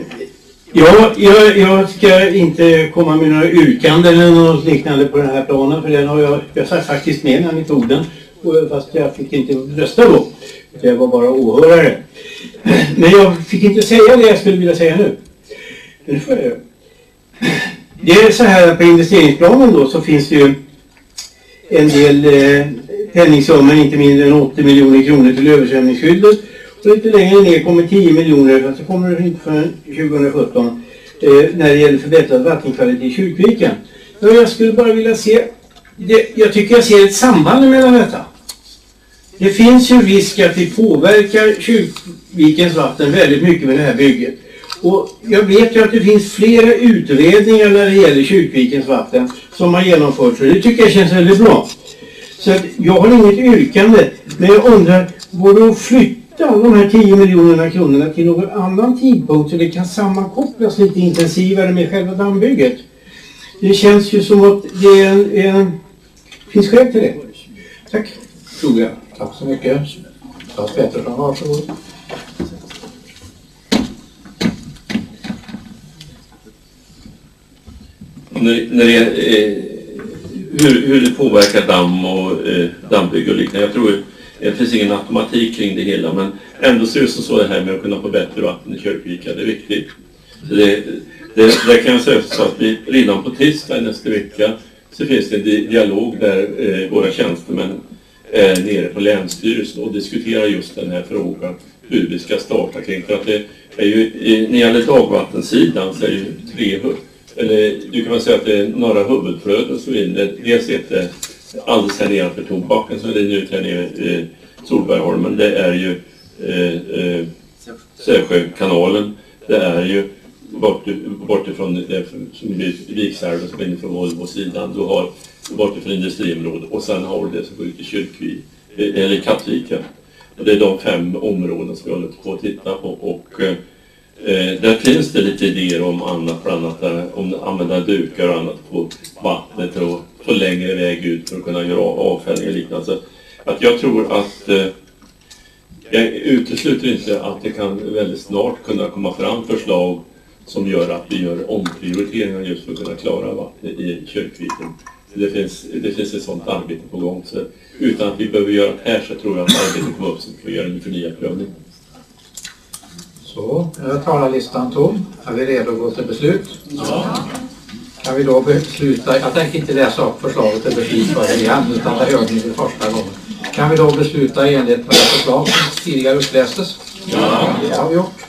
T: ja, jag, jag ska inte komma med några yrkanden eller något liknande på den här planen för den har jag, jag satt faktiskt med när ni tog den. Fast jag fick inte rösta då. Jag var bara åhörare. Men jag fick inte säga det jag skulle vilja säga nu. Men det får jag göra. Det är så här att på investeringsplanen då så finns det ju en del eh, penningsummor, inte mindre än 80 miljoner kronor till översvämningsskyddet. Så lite längre ner kommer 10 miljoner, fast det kommer det inte förrän 2017, eh, när det gäller förbättrad vattenkvalitet i Kyrkviken. Men jag skulle bara vilja se, det, jag tycker jag ser ett samband mellan detta. Det finns ju risk att vi påverkar Kyrkvikens vatten väldigt mycket med det här bygget. Och jag vet ju att det finns flera utredningar när det gäller Kyrkvikens vatten som har genomförts och det tycker jag känns väldigt bra. Så att jag har inget yrkande, men jag undrar, går det att flytta de här 10 miljonerna kronorna till någon annan tidpunkt så det kan sammankopplas lite intensivare med själva dammbygget? Det känns ju som att det är en, en, finns skäl till det. Tack, tror jag.
A: Tack så mycket. Claes Pettersson, varsågod.
H: När, när det, eh, hur, hur det påverkar damm och eh, dammbygge och liknande. Jag tror det finns ingen automatik kring det hela men ändå ser det så det här med att kunna få bättre vatten i Kyrkvika, det är viktigt. Så det, det, det kan jag säga så att vi redan på tisdag nästa vecka så finns det en dialog där eh, våra tjänstemän är nere på Länsstyrelsen och diskuterar just den här frågan hur vi ska starta kring. För att det är ju, när det gäller dagvattensidan så är det ju tre eller du kan väl säga att det är några huvudflöden som rinner. Dels heter alldeles här nedanför tobaken som rinner ut här nere i Solbergholmen. Det är ju eh, eh, Sävsjökanalen. Det är ju bort, bortifrån det som blir Viksälven som är inne från Volvo-sidan. Du har bortifrån industriområdet och sen har du det som går ut i Kyrkvi, eh, eller Kattviken. Det är de fem områden som vi håller på att titta på. Och, eh, eh, där finns det lite idéer om annat, bland annat där, om att använda dukar och annat på vattnet och få längre väg ut för att kunna göra avfällning och liknande. Så att jag tror att eh, jag utesluter inte att det kan väldigt snart kunna komma fram förslag som gör att vi gör omprioriteringar just för att kunna klara vattnet i Kyrkviken. Det finns, det finns ett sådant arbete på gång. Så utan att vi behöver göra det här så tror jag att arbetet kommer upp så vi får göra en förnyad prövning.
A: Så, nu är talarlistan tom. Är vi redo att gå till beslut?
H: Ja.
A: Kan vi då besluta, jag tänker inte läsa upp förslaget till beslut för er igen, utan det hörde ni för första gången. Kan vi då besluta i enlighet med det förslag som tidigare upplästes?
H: Ja.
A: Det har vi gjort.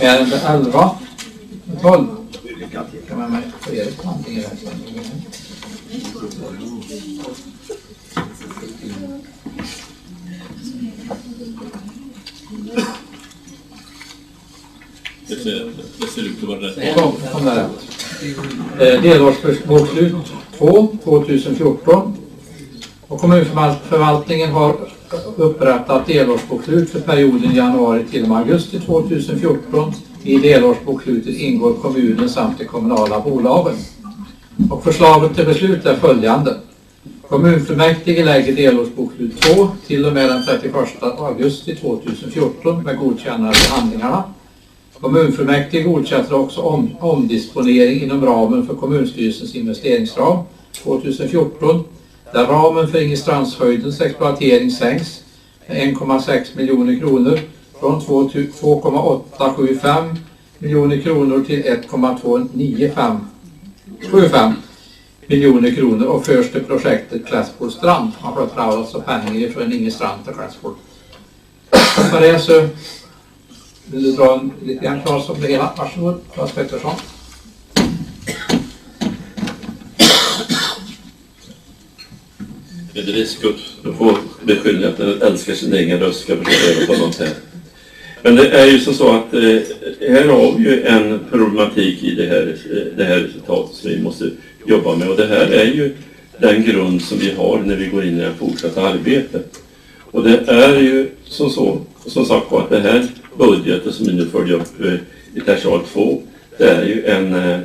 A: Ärende 11, 12. Kan man med Erik någonting det
H: ser, det ser ut att vara rätt.
A: Kom, kom. Eh, Delårsbokslut 2, 2014. Och kommunförvaltningen har upprättat delårsbokslut för perioden januari till och med augusti 2014. I delårsbokslutet ingår kommunen samt de kommunala bolagen. Och förslaget till beslut är följande. Kommunfullmäktige lägger delårsbokslut 2 till och med den 31 augusti 2014 med godkännande av handlingarna. Kommunfullmäktige godkänner också om, omdisponering inom ramen för kommunstyrelsens investeringsram 2014 där ramen för Ingestrandshöjdens exploatering sänks med 1,6 miljoner kronor från 2,875 miljoner kronor till 1,295 miljoner kronor och förs till projektet Klässbol strand. Man flyttar alltså pengar från Ingestrand till Klässbol. För det så vill du dra en lite grann Claes om det hela? Varsågod, Claes Pettersson.
H: Det är risk att att den älskar sin egen röst ska försöka på något sätt. Men det är ju som så att eh, här har vi ju en problematik i det här, eh, det här resultatet som vi måste jobba med och det här är ju den grund som vi har när vi går in i det fortsatta arbetet. Och det är ju som så, som sagt var att det här budgeten som vi nu följer upp eh, i tertial 2 det är ju en, eh,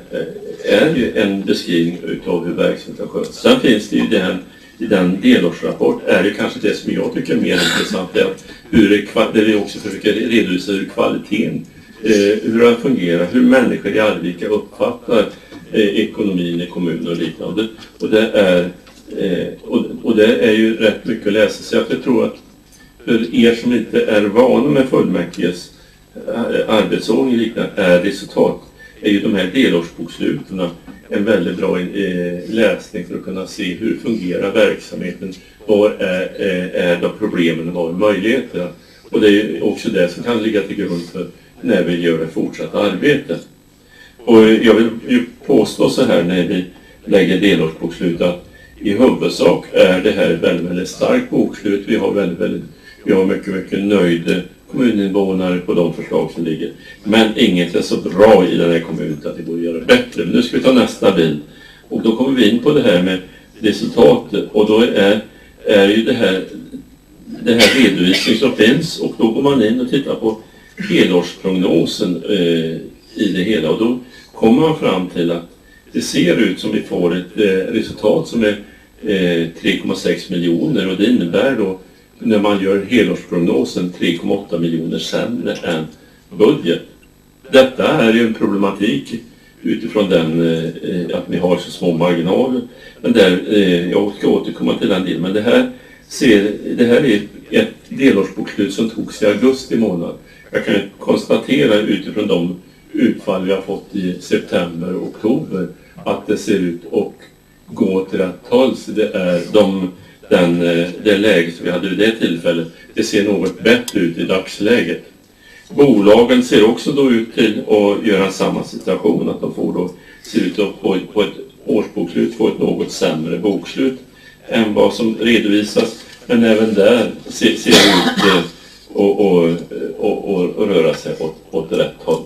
H: är ju en beskrivning utav hur verksamheten sköts. Sen finns det ju den, i den delårsrapport är det kanske det som jag tycker är mer intressant är att hur det, där vi också försöker redovisa hur kvaliteten, eh, hur den fungerar, hur människor i Arvika uppfattar ekonomin i kommunen och liknande. Och det är, och det är ju rätt mycket att läsa så jag tror att för er som inte är vana med fullmäktiges eh, arbetsordning och liknande är resultat är ju de här delårsboksluten en väldigt bra eh, läsning för att kunna se hur fungerar verksamheten, var är, eh, är de problemen och var är möjligheterna. Och det är ju också det som kan ligga till grund för när vi gör det fortsatta arbetet. Och jag vill ju påstå så här när vi lägger delårsbokslut att i huvudsak är det här ett väldigt, väldigt starkt bokslut. Vi har väldigt, väldigt, vi har mycket, mycket nöjda kommuninvånare på de förslag som ligger. Men inget är så bra i den här kommunen att det borde göra göra bättre. Men nu ska vi ta nästa bild. Och då kommer vi in på det här med resultatet. Och då är, är ju det här, det här redovisning som finns och då går man in och tittar på helårsprognosen eh, i det hela. Och då kommer man fram till att det ser ut som vi får ett eh, resultat som är eh, 3,6 miljoner och det innebär då när man gör helårsprognosen 3,8 miljoner sämre än budget. Detta är ju en problematik utifrån den eh, att vi har så små marginaler. Men där, eh, jag ska återkomma till den delen, men det här, ser, det här är ett delårsbokslut som togs i augusti månad. Jag kan konstatera utifrån de utfall vi har fått i september och oktober att det ser ut att gå till rätt håll. Så det är de, den, eh, det läge som vi hade vid det tillfället. Det ser något bättre ut i dagsläget. Bolagen ser också då ut till att göra samma situation, att de får då, se ut att på, på ett årsbokslut få ett något sämre bokslut än vad som redovisas. Men även där ser, ser det ut eh, att och, och, och, och, röra sig åt, åt rätt håll.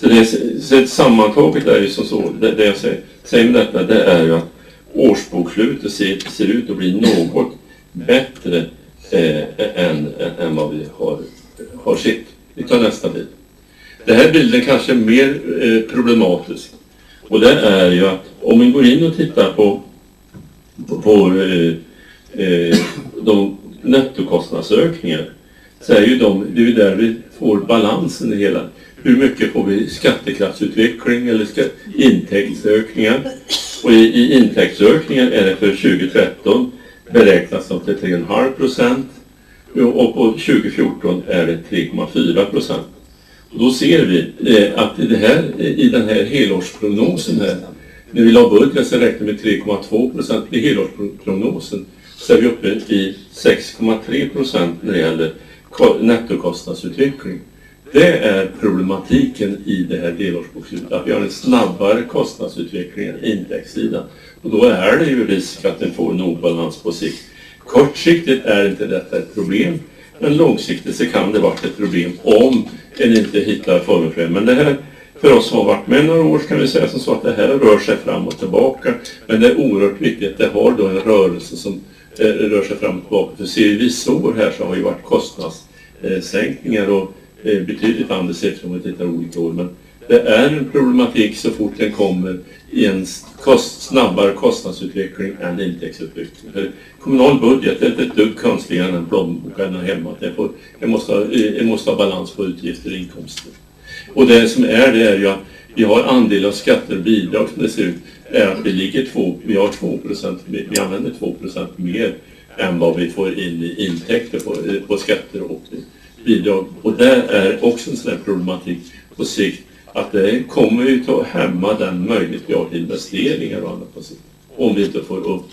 H: Så, det, så sammantaget är ju som så, det, det jag säger, säger med detta det är ju att årsbokslutet ser, ser ut att bli något bättre eh, än, än, vad vi har, har sett. Vi tar nästa bild. Den här bilden kanske är mer eh, problematisk. Och det är ju att om vi går in och tittar på, på, på eh, eh, de nettokostnadsökningar så är ju de, det är ju där vi får balansen i hela. Hur mycket får vi skattekraftsutveckling eller skatt, intäktsökningar? Och i, i intäktsökningar är det för 2013 beräknas de till 3,5 procent. och på 2014 är det 3,4 procent. Och då ser vi eh, att det här, i den här helårsprognosen här, när vi la budget så räknade med 3,2 procent i helårsprognosen så är vi uppe i 6,3 procent när det gäller nettokostnadsutveckling. Det är problematiken i det här delårsbokslutet, att vi har en snabbare kostnadsutveckling än intäktssidan. Och då är det ju risk att den får en obalans på sikt. Kortsiktigt är inte detta ett problem, men långsiktigt så kan det vara ett problem om en inte hittar former för det. Men det här, för oss som har varit med några år kan vi säga som så att det här rör sig fram och tillbaka. Men det är oerhört viktigt att det har då en rörelse som eh, rör sig fram och tillbaka. För ser vi vissa år här så har ju varit kostnadssänkningar och eh, betydligt annorlunda sett om vi tittar olika år. Men det är en problematik så fort den kommer i en kost, snabbare kostnadsutveckling än intäktsutveckling. För kommunal budget är inte ett dugg konstigare än en plånbok eller hemma. Det, får, det, måste ha, eh, det måste ha balans på utgifter och inkomster. Och det som är det är ju att vi har andel av skatter och bidrag som det ser ut är att vi ligger två, vi har 2 procent, vi använder 2 procent mer än vad vi får in i intäkter på, eh, på skatter och bidrag. Och det är också en sån här problematik på sikt att det kommer ju att hämma den möjlighet vi har till investeringar och annat på sikt. Om vi inte får upp,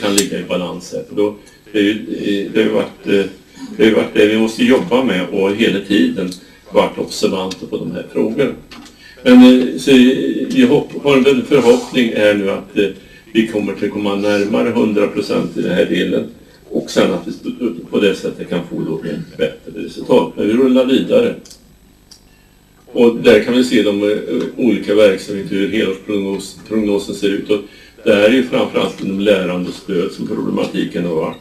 H: kan ligga i balans här. För då, det, är ju, det har ju varit, eh, det har varit det vi måste jobba med och hela tiden varit observanta på de här frågorna. Men eh, så vi har en förhoppning är nu att eh, vi kommer att komma närmare 100 procent i den här delen och sen att vi på det sättet kan få då ett bättre resultat. Men vi rullar vidare. Och där kan vi se de eh, olika verksamheter, hur helårsprognosen ser ut. Och det här är ju framförallt inom lärande och stöd som problematiken har varit.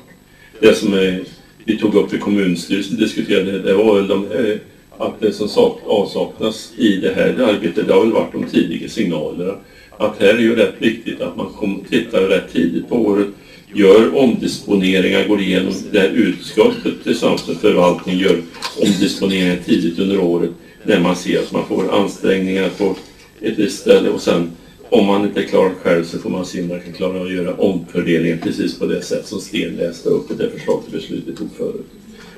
H: Det som är, vi tog upp i kommunstyrelsen diskuterade, det var väl de, eh, att det som sak, avsaknas i det här arbetet, det har väl varit de tidiga signalerna. Att här är ju rätt viktigt att man kom, tittar rätt tidigt på året, gör omdisponeringar, går igenom det här utskottet tillsammans med förvaltningen, gör omdisponeringar tidigt under året när man ser att man får ansträngningar på ett visst ställe och sen om man inte klarar själv så får man se om man kan klara att göra omfördelningen precis på det sätt som Sten läste upp i det förslag till beslut vi tog förut.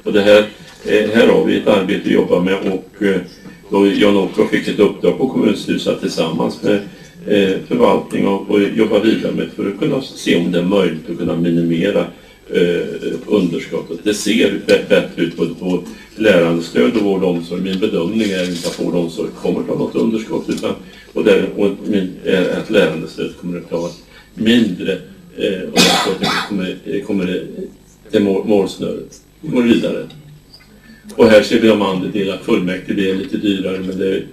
H: Och det här, eh, här har vi ett arbete att jobba med och eh, då Jan-Åke fick ett uppdrag på kommunstyrelsen tillsammans med Eh, förvaltning och, och jobba vidare med för att kunna se om det är möjligt att kunna minimera eh, underskottet. Det ser bättre ut både på lärandestöd och vård och omsorg. Min bedömning är inte att vård och omsorg kommer att ha något underskott utan och där, och min, är att lärandestöd kommer att ha mindre eh, underskott kommer, kommer till mål, målsnöret. Vi går vidare. Och här ser vi de andra delar. Fullmäktige blir lite dyrare men det,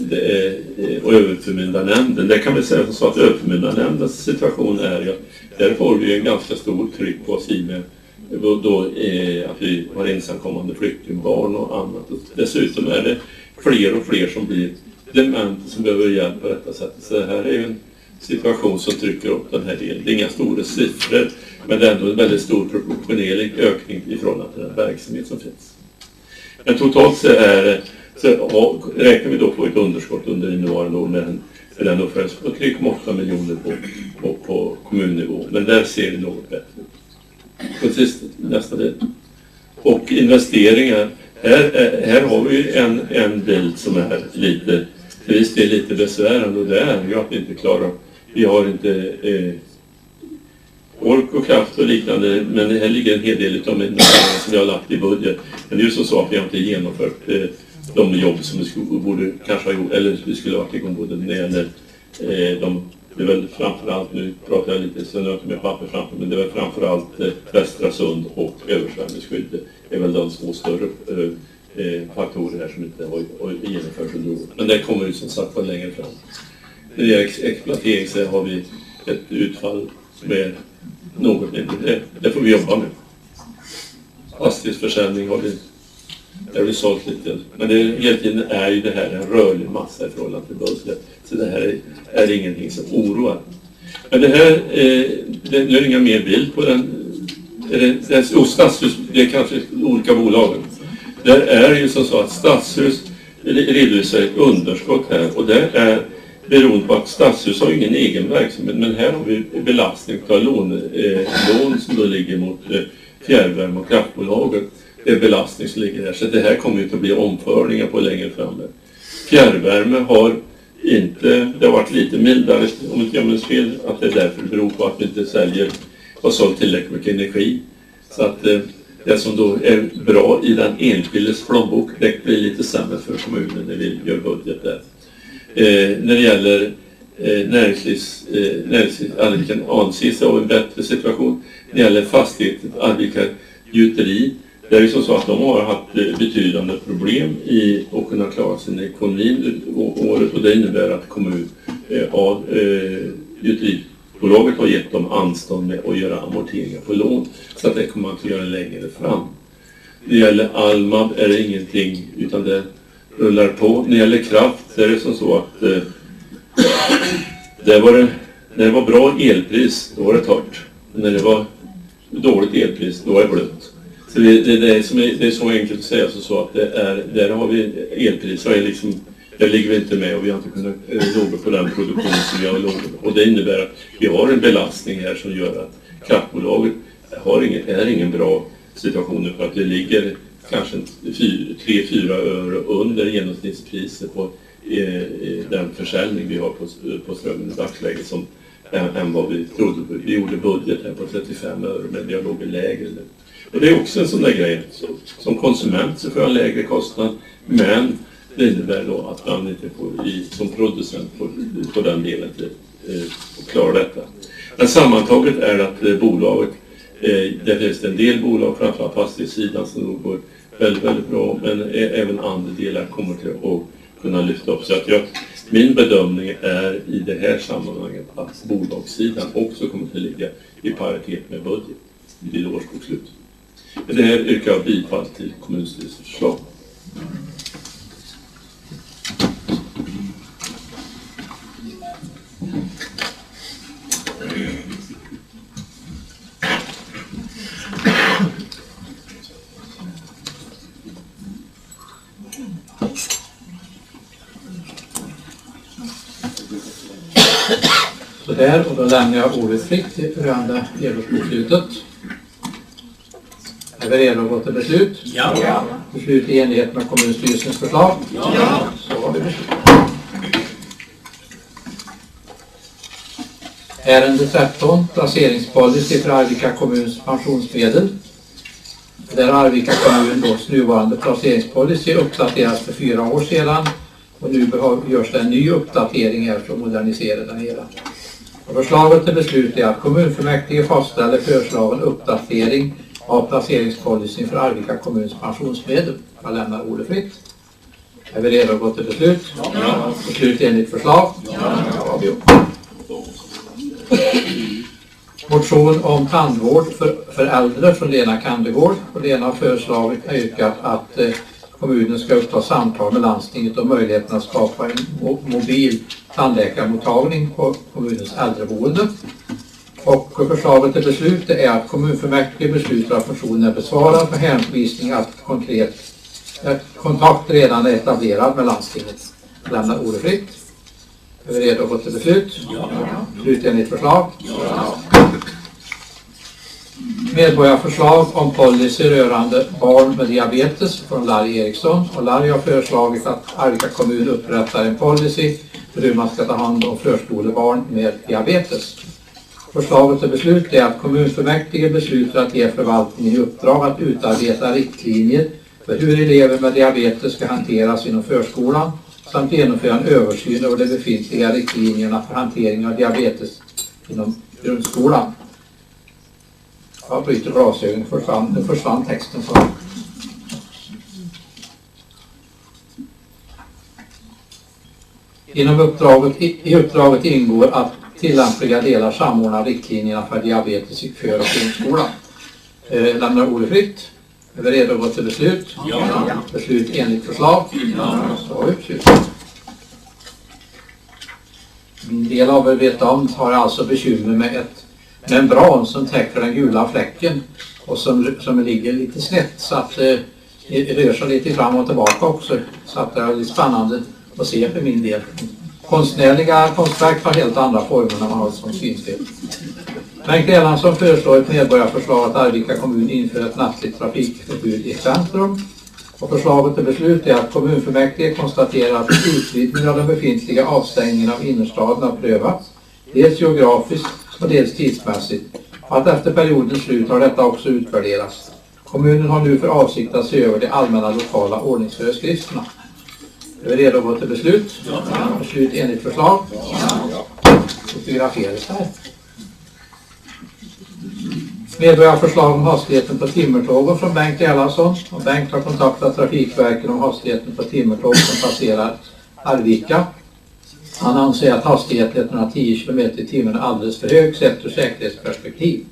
H: och eh, överförmyndarnämnden. Det kan vi säga som så att överförmyndarnämndens situation är ju att där får vi en ganska stor tryck på oss i med då, eh, att vi har ensamkommande flyktingbarn och annat. Och dessutom är det fler och fler som blir dementa som behöver hjälp på detta sätt. Så det här är ju en situation som trycker upp den här delen. Det är inga stora siffror men det är ändå en väldigt stor proportionerlig ökning i förhållande till den verksamhet som finns. Men totalt så, är, det- så räknar vi då på ett underskott under innevarande år med en med den uppföljningen på 3,8 miljoner på, på, på kommunnivå. Men där ser det något bättre ut. Sist, nästa del. Och investeringar. Här, här har vi ju en, en bild som är lite, till viss del lite besvärande och det är ju att vi inte klarar, vi har inte eh, ork och kraft och liknande, men här ligger en hel del av de som vi har lagt i budget. Men det är ju som så att vi har inte genomfört eh, de jobb som vi skulle, borde kanske ha gjort, eller vi skulle ha varit igång både när det gäller eh, de, det är väl framförallt, nu pratar jag lite så nu har jag inte med papper framför men det är väl framförallt eh, Västra Sund och översvämningsskydd. Det är väl de två större eh, eh, faktorer här som inte har, har genomförts under året. Men det kommer ju som sagt var längre fram. När det gäller exploatering så har vi ett utfall som är något mindre. Det, det får vi jobba med. Fastighetsförsäljning har vi, det har vi sålt lite. Men det, egentligen är ju det här en rörlig massa i förhållande till budget. Så det här är, är ingenting som oroar. Men det här, eh, det, nu är det inga mer bild på den. Är det, det, stadshus, det är kanske olika bolagen. Där är det ju som så att stadshus redovisar ett underskott här och det är beroende på att stadshus har ju ingen egen verksamhet men här har vi belastning av lån, eh, lån som då ligger mot eh, fjärrvärme och kraftbolagen det är belastning som ligger där. Så det här kommer ju inte att bli omförningar på längre fram. Fjärrvärme har inte, det har varit lite mildare om inte jag minns fel, att det är därför det beror på att vi inte säljer, har sålt tillräckligt mycket energi. Så att eh, det som då är bra i den enskildes plånbok, det blir lite sämre för kommunen när vi gör budget där. Eh, när det gäller eh, näringslivs, eh, näringslivs, Arvika Ansis av en bättre situation. När det gäller fastigheter, Arvika Gjuteri, det är ju så att de har haft eh, betydande problem i att kunna klara sin ekonomi året och det innebär att kommun eh, av eh, Bolaget gjuteribolaget har gett dem anstånd med att göra amorteringar på lån. Så att det kommer man att göra längre fram. När det gäller Almab är det ingenting utan det rullar på. När det gäller kraft är det som så att eh, det var det, när det var bra elpris, då var det torrt. När det var dåligt elpris, då var det blött. Så det, det, det, är, som är, det är så enkelt att säga så, så att det är, där har vi elpriser, är liksom, där ligger vi inte med och vi har inte kunnat eh, låga på den produktion som vi har låga Och det innebär att vi har en belastning här som gör att kraftbolaget har ingen, är ingen bra situation för att det ligger kanske 3-4 öre under genomsnittspriset på eh, eh, den försäljning vi har på, på strömmen i dagsläget som än, än vad vi trodde. Vi gjorde budget här på 35 öre men vi har låg lägre. Och det är också en sån där grej. Så, som konsument så får jag en lägre kostnad men det innebär då att man inte får, i, som producent får, får den delen till, eh, klara detta. Men sammantaget är det att eh, bolaget, eh, det finns en del bolag, framförallt fastighetssidan, som nog går väldigt, väldigt bra men även andra delar kommer till att kunna lyfta upp. Så att jag, min bedömning är i det här sammanhanget att bolagssidan också kommer att ligga i paritet med budget vid årsbokslut. Med det här yrkar jag bifall till kommunstyrelsens förslag.
A: Sådär, och då lämnar jag ordet fritt rörande helårsbokslutet. Är vi redo att gå till beslut?
F: Ja. ja.
A: Beslut i enlighet med kommunstyrelsens förslag?
F: Ja.
A: Så har vi beslut. Ärende 13, placeringspolicy för Arvika kommuns pensionsmedel. Där Arvika kommuns nuvarande placeringspolicy uppdaterats för fyra år sedan och nu görs det en ny uppdatering här för att modernisera den hela. Och förslaget till beslut är att kommunfullmäktige fastställer föreslagen uppdatering av placeringspolicyn för Arvika kommuns pensionsmedel. Jag lämnar ordet fritt. Är vi redo att gå till beslut? Ja. Beslut enligt förslag? Ja. ja Motion om tandvård för, för äldre från Lena Kandegård. Och Lena har föreslagit och yrkat att eh, kommunen ska uppta samtal med landstinget om möjligheten att skapa en mobil tandläkarmottagning på kommunens äldreboende. Och förslaget till beslut är att kommunfullmäktige beslutar att funktionen är besvarad med hänvisning att konkret kontakt redan är etablerad med landstinget. Lämnar ordet fritt. Är vi redo att gå till beslut? Ja. Beslut enligt förslag? Ja. Medborgarförslag om policy rörande barn med diabetes från Larry Eriksson. Och Larry har föreslagit att Arvika kommun upprättar en policy för hur man ska ta hand om förskolebarn med diabetes. Förslaget till beslut är att kommunfullmäktige beslutar att ge förvaltningen i uppdrag att utarbeta riktlinjer för hur elever med diabetes ska hanteras inom förskolan samt genomföra en översyn över de befintliga riktlinjerna för hantering av diabetes inom grundskolan. Jag bryter glasögonen, försvann, nu försvann texten. Så. Inom uppdraget, i uppdraget ingår att tillämpliga delar samordna riktlinjerna för diabetes i för och grundskolan. Eh, lämnar ordet fritt. Är vi redo att gå till beslut? Ja. Beslut enligt förslag? Ja. Så. En del av er vet om har alltså bekymmer med ett membran som täcker den gula fläcken och som, som ligger lite snett så att eh, det rör sig lite fram och tillbaka också. Så att det är lite spännande att se för min del. Konstnärliga konstverk har helt andra former när man har ett sånt synfel. Bengt Erlandsson föreslår ett medborgarförslag att Arvika kommun inför ett nattligt trafikförbud i centrum. Och förslaget till beslut är att kommunfullmäktige konstaterar att utvidgning av den befintliga avstängningen av innerstaden har prövats, dels geografiskt och dels tidsmässigt. Och att efter periodens slut har detta också utvärderats. Kommunen har nu för avsikt att se över de allmänna lokala ordningsföreskrifterna. Är vi redo att gå till beslut? Beslut enligt förslag? Fotograferas här. Medborgarförslag om hastigheten på timmertågen från Bengt Erlandsson. Och Bengt har kontaktat Trafikverket om hastigheten på timmertåg som passerar Arvika. Han anser att hastigheten 110 km i timmen är alldeles för hög sett ur säkerhetsperspektiv.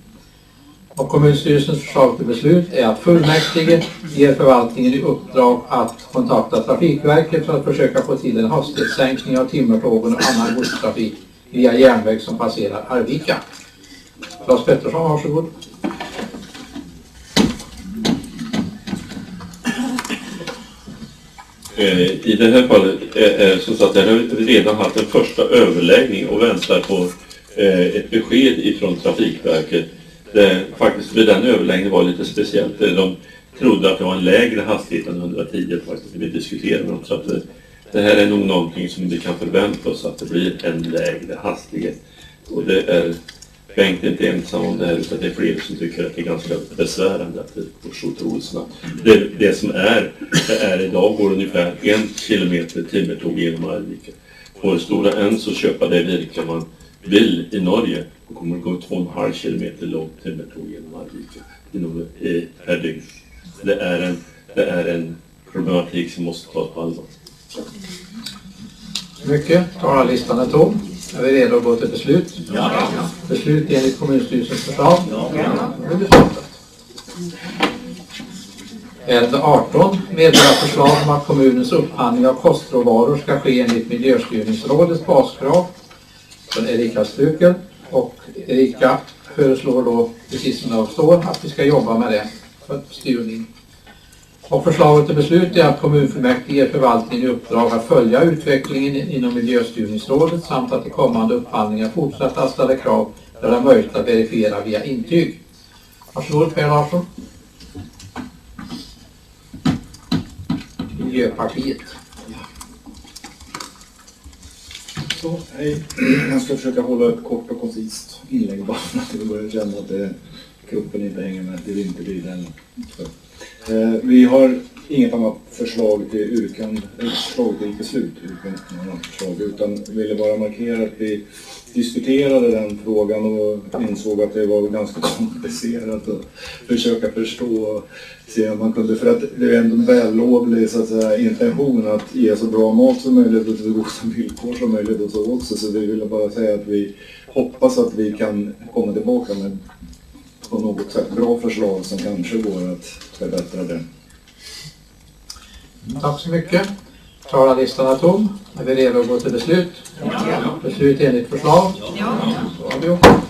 A: Och kommunstyrelsens förslag till beslut är att fullmäktige ger förvaltningen i uppdrag att kontakta Trafikverket för att försöka få till en hastighetssänkning av timmertågen och annan godstrafik via järnväg som passerar Arvika. Claes Pettersson, varsågod.
H: Eh, I det här fallet är det så att jag vi redan haft en första överläggning och väntar på ett besked ifrån Trafikverket eh, faktiskt vid den överläggningen var lite speciellt. Eh, de trodde att det var en lägre hastighet än 110 faktiskt när vi diskuterade med dem. Så att det, det här är nog någonting som vi kan förvänta oss att det blir en lägre hastighet. Och det är Bengt är inte ensam om det här utan det är fler som tycker att det är ganska besvärande att det går så otroligt snabbt. Det, det som är, det är idag går ungefär en kilometer timmertåg genom Arvika. På det stora Enso så köpa det virke man vill i Norge och kommer det gå två och en halv kilometer långt timmertåg genom Arvika inom, eh, per dygn. Det är, en, det är en problematik som måste tas på allvar.
A: Mycket. Talarlistan är tom. Är vi redo att gå till beslut? Ja. Beslut enligt kommunstyrelsens förslag? Ja. Nu är beslutat. Ärende 18. Meddela förslag om att kommunens upphandling av kostråvaror ska ske enligt Miljöstyrningsrådets baskrav. Från Erika Stukel. Och Erika föreslår då, precis som det står, att vi ska jobba med det för styrning. Och förslaget till beslut är att kommunfullmäktige ger förvaltningen i uppdrag att följa utvecklingen inom Miljöstyrningsrådet samt att i kommande upphandlingar fortsätta att ställa krav där det är möjligt att verifiera via intyg. Varsågod Per Larsson. Miljöpartiet.
C: Så, hej. Jag ska försöka hålla ett kort och koncist inlägg bara för att jag börjar känna att det, kroppen inte hänger med till vintertiden. Så. Eh, vi har inget annat förslag till yrkan, förslag till beslut, förslag, utan ville bara markera att vi diskuterade den frågan och insåg att det var ganska komplicerat att försöka förstå och se om man kunde, för att det är ändå en vällovlig så att säga, intention att ge så bra mat som möjligt och så goda villkor som möjligt och så också. Så vi ville bara säga att vi hoppas att vi kan komma tillbaka med på något sätt bra förslag som kanske går att förbättra det.
A: Mm, tack så mycket. Talarlistan är tom. Är vi redo att gå till beslut? Ja. Beslut enligt förslag? Ja. Så har.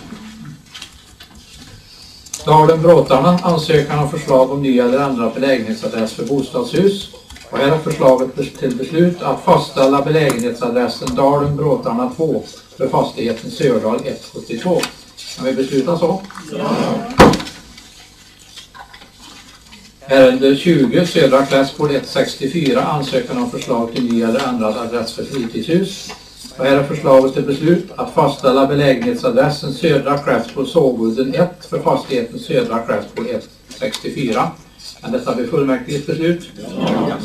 A: Dalen Bråtarna ansökan om förslag om ny eller ändrad belägenhetsadress för bostadshus. Och här är förslaget till beslut att fastställa belägenhetsadressen Dalen Bråtarna 2 för fastigheten Sördal 172. Kan vi besluta så? Ja. Ärende 20, Södra Klässgård 164, ansökan om förslag till ny eller ändrad adress för fritidshus. Och här är förslaget till beslut att fastställa belägenhetsadressen Södra Klässgård Sågudden 1 för fastigheten Södra Klässgård 164. Kan detta bli fullmäktiges beslut? Ja.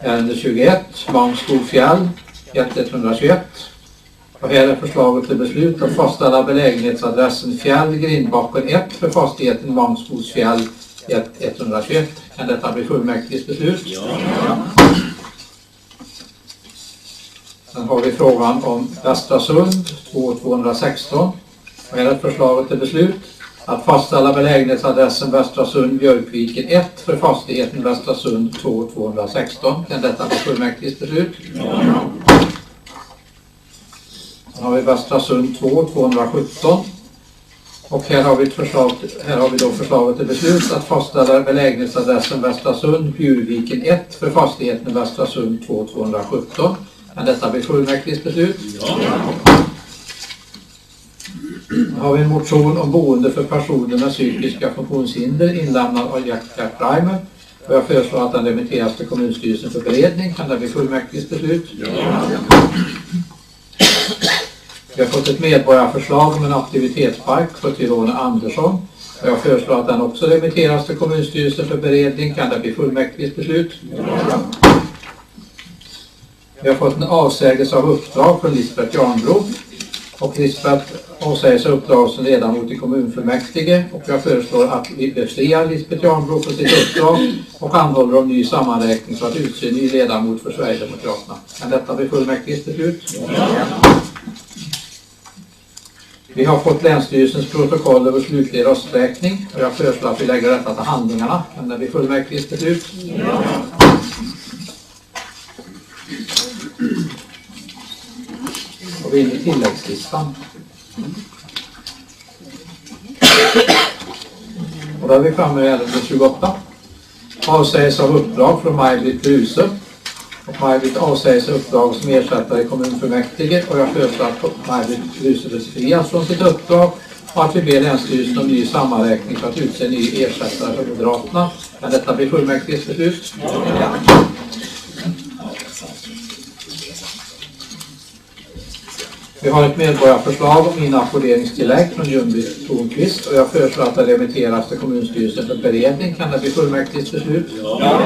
A: Ärende 21, Vagnskog fjäll 1121. Här är förslaget till beslut att fastställa belägenhetsadressen Fjäll Grindbacken 1 för fastigheten Vangsbodsfjäll 121. Kan detta bli fullmäktiges beslut? Ja. Sen har vi frågan om Västra Sund 2216. Och här är förslaget till beslut att fastställa belägenhetsadressen Västra Sund Björkviken 1 för fastigheten Västra Sund 2216. Kan detta bli fullmäktiges beslut? Ja. Sen har vi Västra Sund 2, 217. Och här har vi, förslag, här har vi då förslaget till beslut att fastställa belägenhetsadressen Västra Sund, Bjurviken 1 för fastigheten Västra Sund 2, 217. Kan detta bli fullmäktiges beslut? Ja. Nu har vi en motion om boende för personer med psykiska funktionshinder inlämnad av Jack Reimer. Och jag föreslår att den remitteras till kommunstyrelsen för beredning. Kan det bli fullmäktiges beslut? Ja. Vi har fått ett medborgarförslag om en aktivitetspark för Tyrone Andersson. Jag föreslår att den också remitteras till kommunstyrelsen för beredning. Kan det bli fullmäktiges beslut? Ja. Vi har fått en avsägelse av uppdrag från Lisbeth Jarnbro. Och Lisbeth avsäger sig uppdrag som ledamot i kommunfullmäktige. Och jag föreslår att vi befriar Lisbeth Jarnbro från sitt uppdrag och anhåller om ny sammanräkning för att utse ny ledamot för Sverigedemokraterna. Kan detta bli fullmäktiges beslut? Ja. Vi har fått Länsstyrelsens protokoll över slutlig rösträkning och jag föreslår att vi lägger detta till handlingarna. Kan vi fullmäktiges beslut? Ja. Och vi är inne i tilläggslistan. Och då är vi framme vid ärende 28. Avsägs av uppdrag från Maj-Britt Bruse. Och Maj-Britt avsäger sig uppdrag som ersättare i kommunfullmäktige och jag föreslår att Maj-Britt Bruse befrias från sitt uppdrag och att vi ber Länsstyrelsen om ny sammanräkning för att utse ny ersättare för Moderaterna. Kan detta bli fullmäktiges beslut? Ja. Vi har ett medborgarförslag om inackorderingstillägg från Ljungby Tornqvist och jag föreslår att det remitteras till kommunstyrelsen för beredning. Kan det bli fullmäktiges beslut? Ja.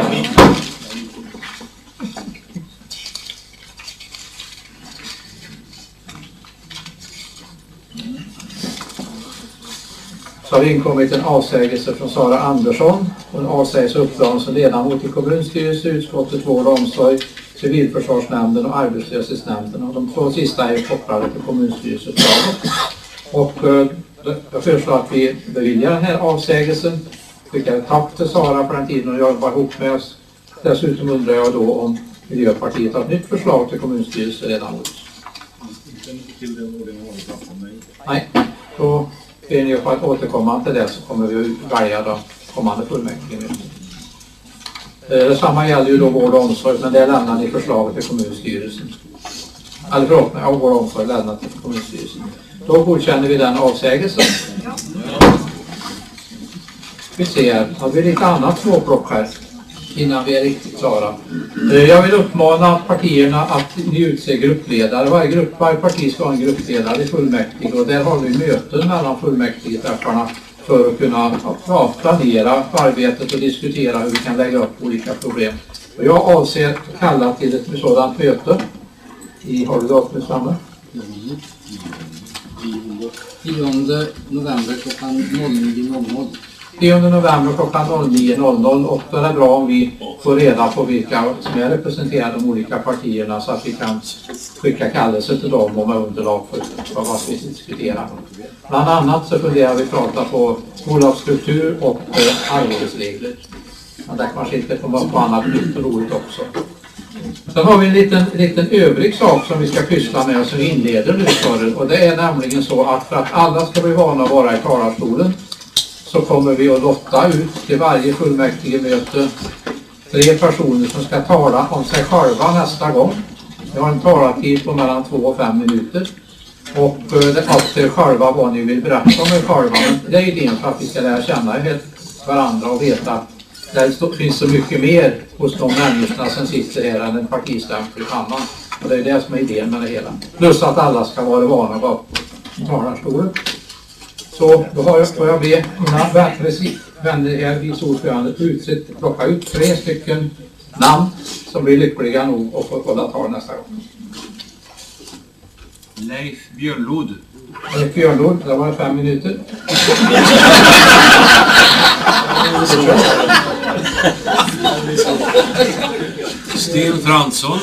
A: Har det inkommit en avsägelse från Sara Andersson. Hon avsäger sig uppdrag som ledamot i kommunstyrelse, utskottet vård och omsorg Civilförsvarsnämnden och Arbetslöshetsnämnden. Och de två sista är kopplade till kommunstyrelseuppdraget. Och eh, jag föreslår att vi beviljar den här avsägelsen. Skickar ett tack till Sara för den tiden hon jobbar ihop med oss. Dessutom undrar jag då om Miljöpartiet har ett nytt förslag till kommunstyrelseledamot. Nej, då ber ni på att återkomma till det så kommer vi att välja då kommande fullmäktige. Eh, detsamma gäller ju då vård och omsorg, men det lämnar ni förslaget till kommunstyrelsen. Eller förlåt, ja, vård och omsorg lämnar till kommunstyrelsen. Då godkänner vi den avsägelsen. Vi ser, har vi lite annat småplock här innan vi är riktigt klara. Eh, jag vill uppmana partierna att ni utser gruppledare. Varje, grupp, varje parti ska ha en gruppledare i fullmäktige och där har vi möten mellan fullmäktigeträffarna för att kunna ja, planera arbetet och diskutera hur vi kan lägga upp olika problem. Och jag avser att kalla till ett sådant möte i, har du datumet framme?
B: 10 november klockan 09.00.
A: 10 november klockan 09.00 och då är det bra om vi får reda på vilka som är representerade de olika partierna så att vi kan skicka kallelse till dem och med underlag för vad vi diskuterar. Bland annat så funderar vi prata på bolagsstruktur och eh, arvodesregler. Men det kanske inte kommer på annat nytt och roligt också. Sen har vi en liten, liten övrig sak som vi ska pyssla med och som vi inleder nu för Och det är nämligen så att för att alla ska bli vana att vara i talarstolen så kommer vi att lotta ut till varje fullmäktigemöte tre personer som ska tala om sig själva nästa gång. Vi har en talartid på mellan två och fem minuter. Och eh, det är upp till själva vad ni vill berätta om er själva. Men det är idén för att vi ska lära känna varandra och veta att det finns så mycket mer hos de människorna som sitter här än en partistämpel i pannan. Och det är det som är idén med det hela. Plus att alla ska vara vana att vara i talarstolen. Så då har jag, får jag be mina vänner här, vice ordförande, utsett, plocka ut tre stycken namn som blir lyckliga nog att få hålla tal nästa gång.
U: Leif Björnlod.
A: Leif Björnlod, det var fem minuter.
U: Sten Fransson.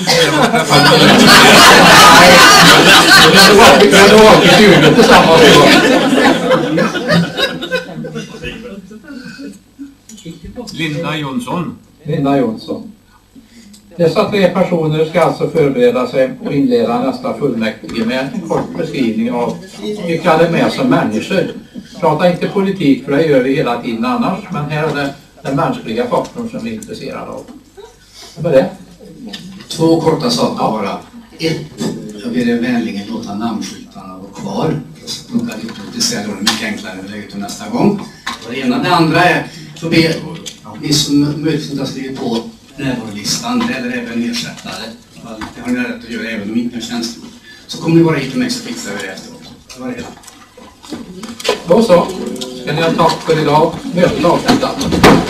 A: Vi hade åkt i hjulet tillsammans.
U: Linda Jonsson.
A: Linda Jonsson. Dessa tre personer ska alltså förbereda sig och inleda nästa fullmäktige med en kort beskrivning av vilka de är som människor. Prata inte politik för det gör vi hela tiden annars, men här är det den mänskliga faktorn som vi är intresserade av. Vad är det?
B: Två korta saker bara. Ett, jag er vänligen låta namnskyltarna vara kvar. Och hade gjort det lite säljare mycket enklare att lägga ut dem nästa gång. Och det ena. Det andra är, så be ni som möjligtvis inte har skrivit på närvarolistan, eller även ersättare. Det har ni rätt att göra även om ni inte har tjänstgjort. Så kommer ni bara hit till mig så fixar vi det efteråt. Det var det hela.
A: Då så. Ska ni ha tack för idag. Mötet avslutat.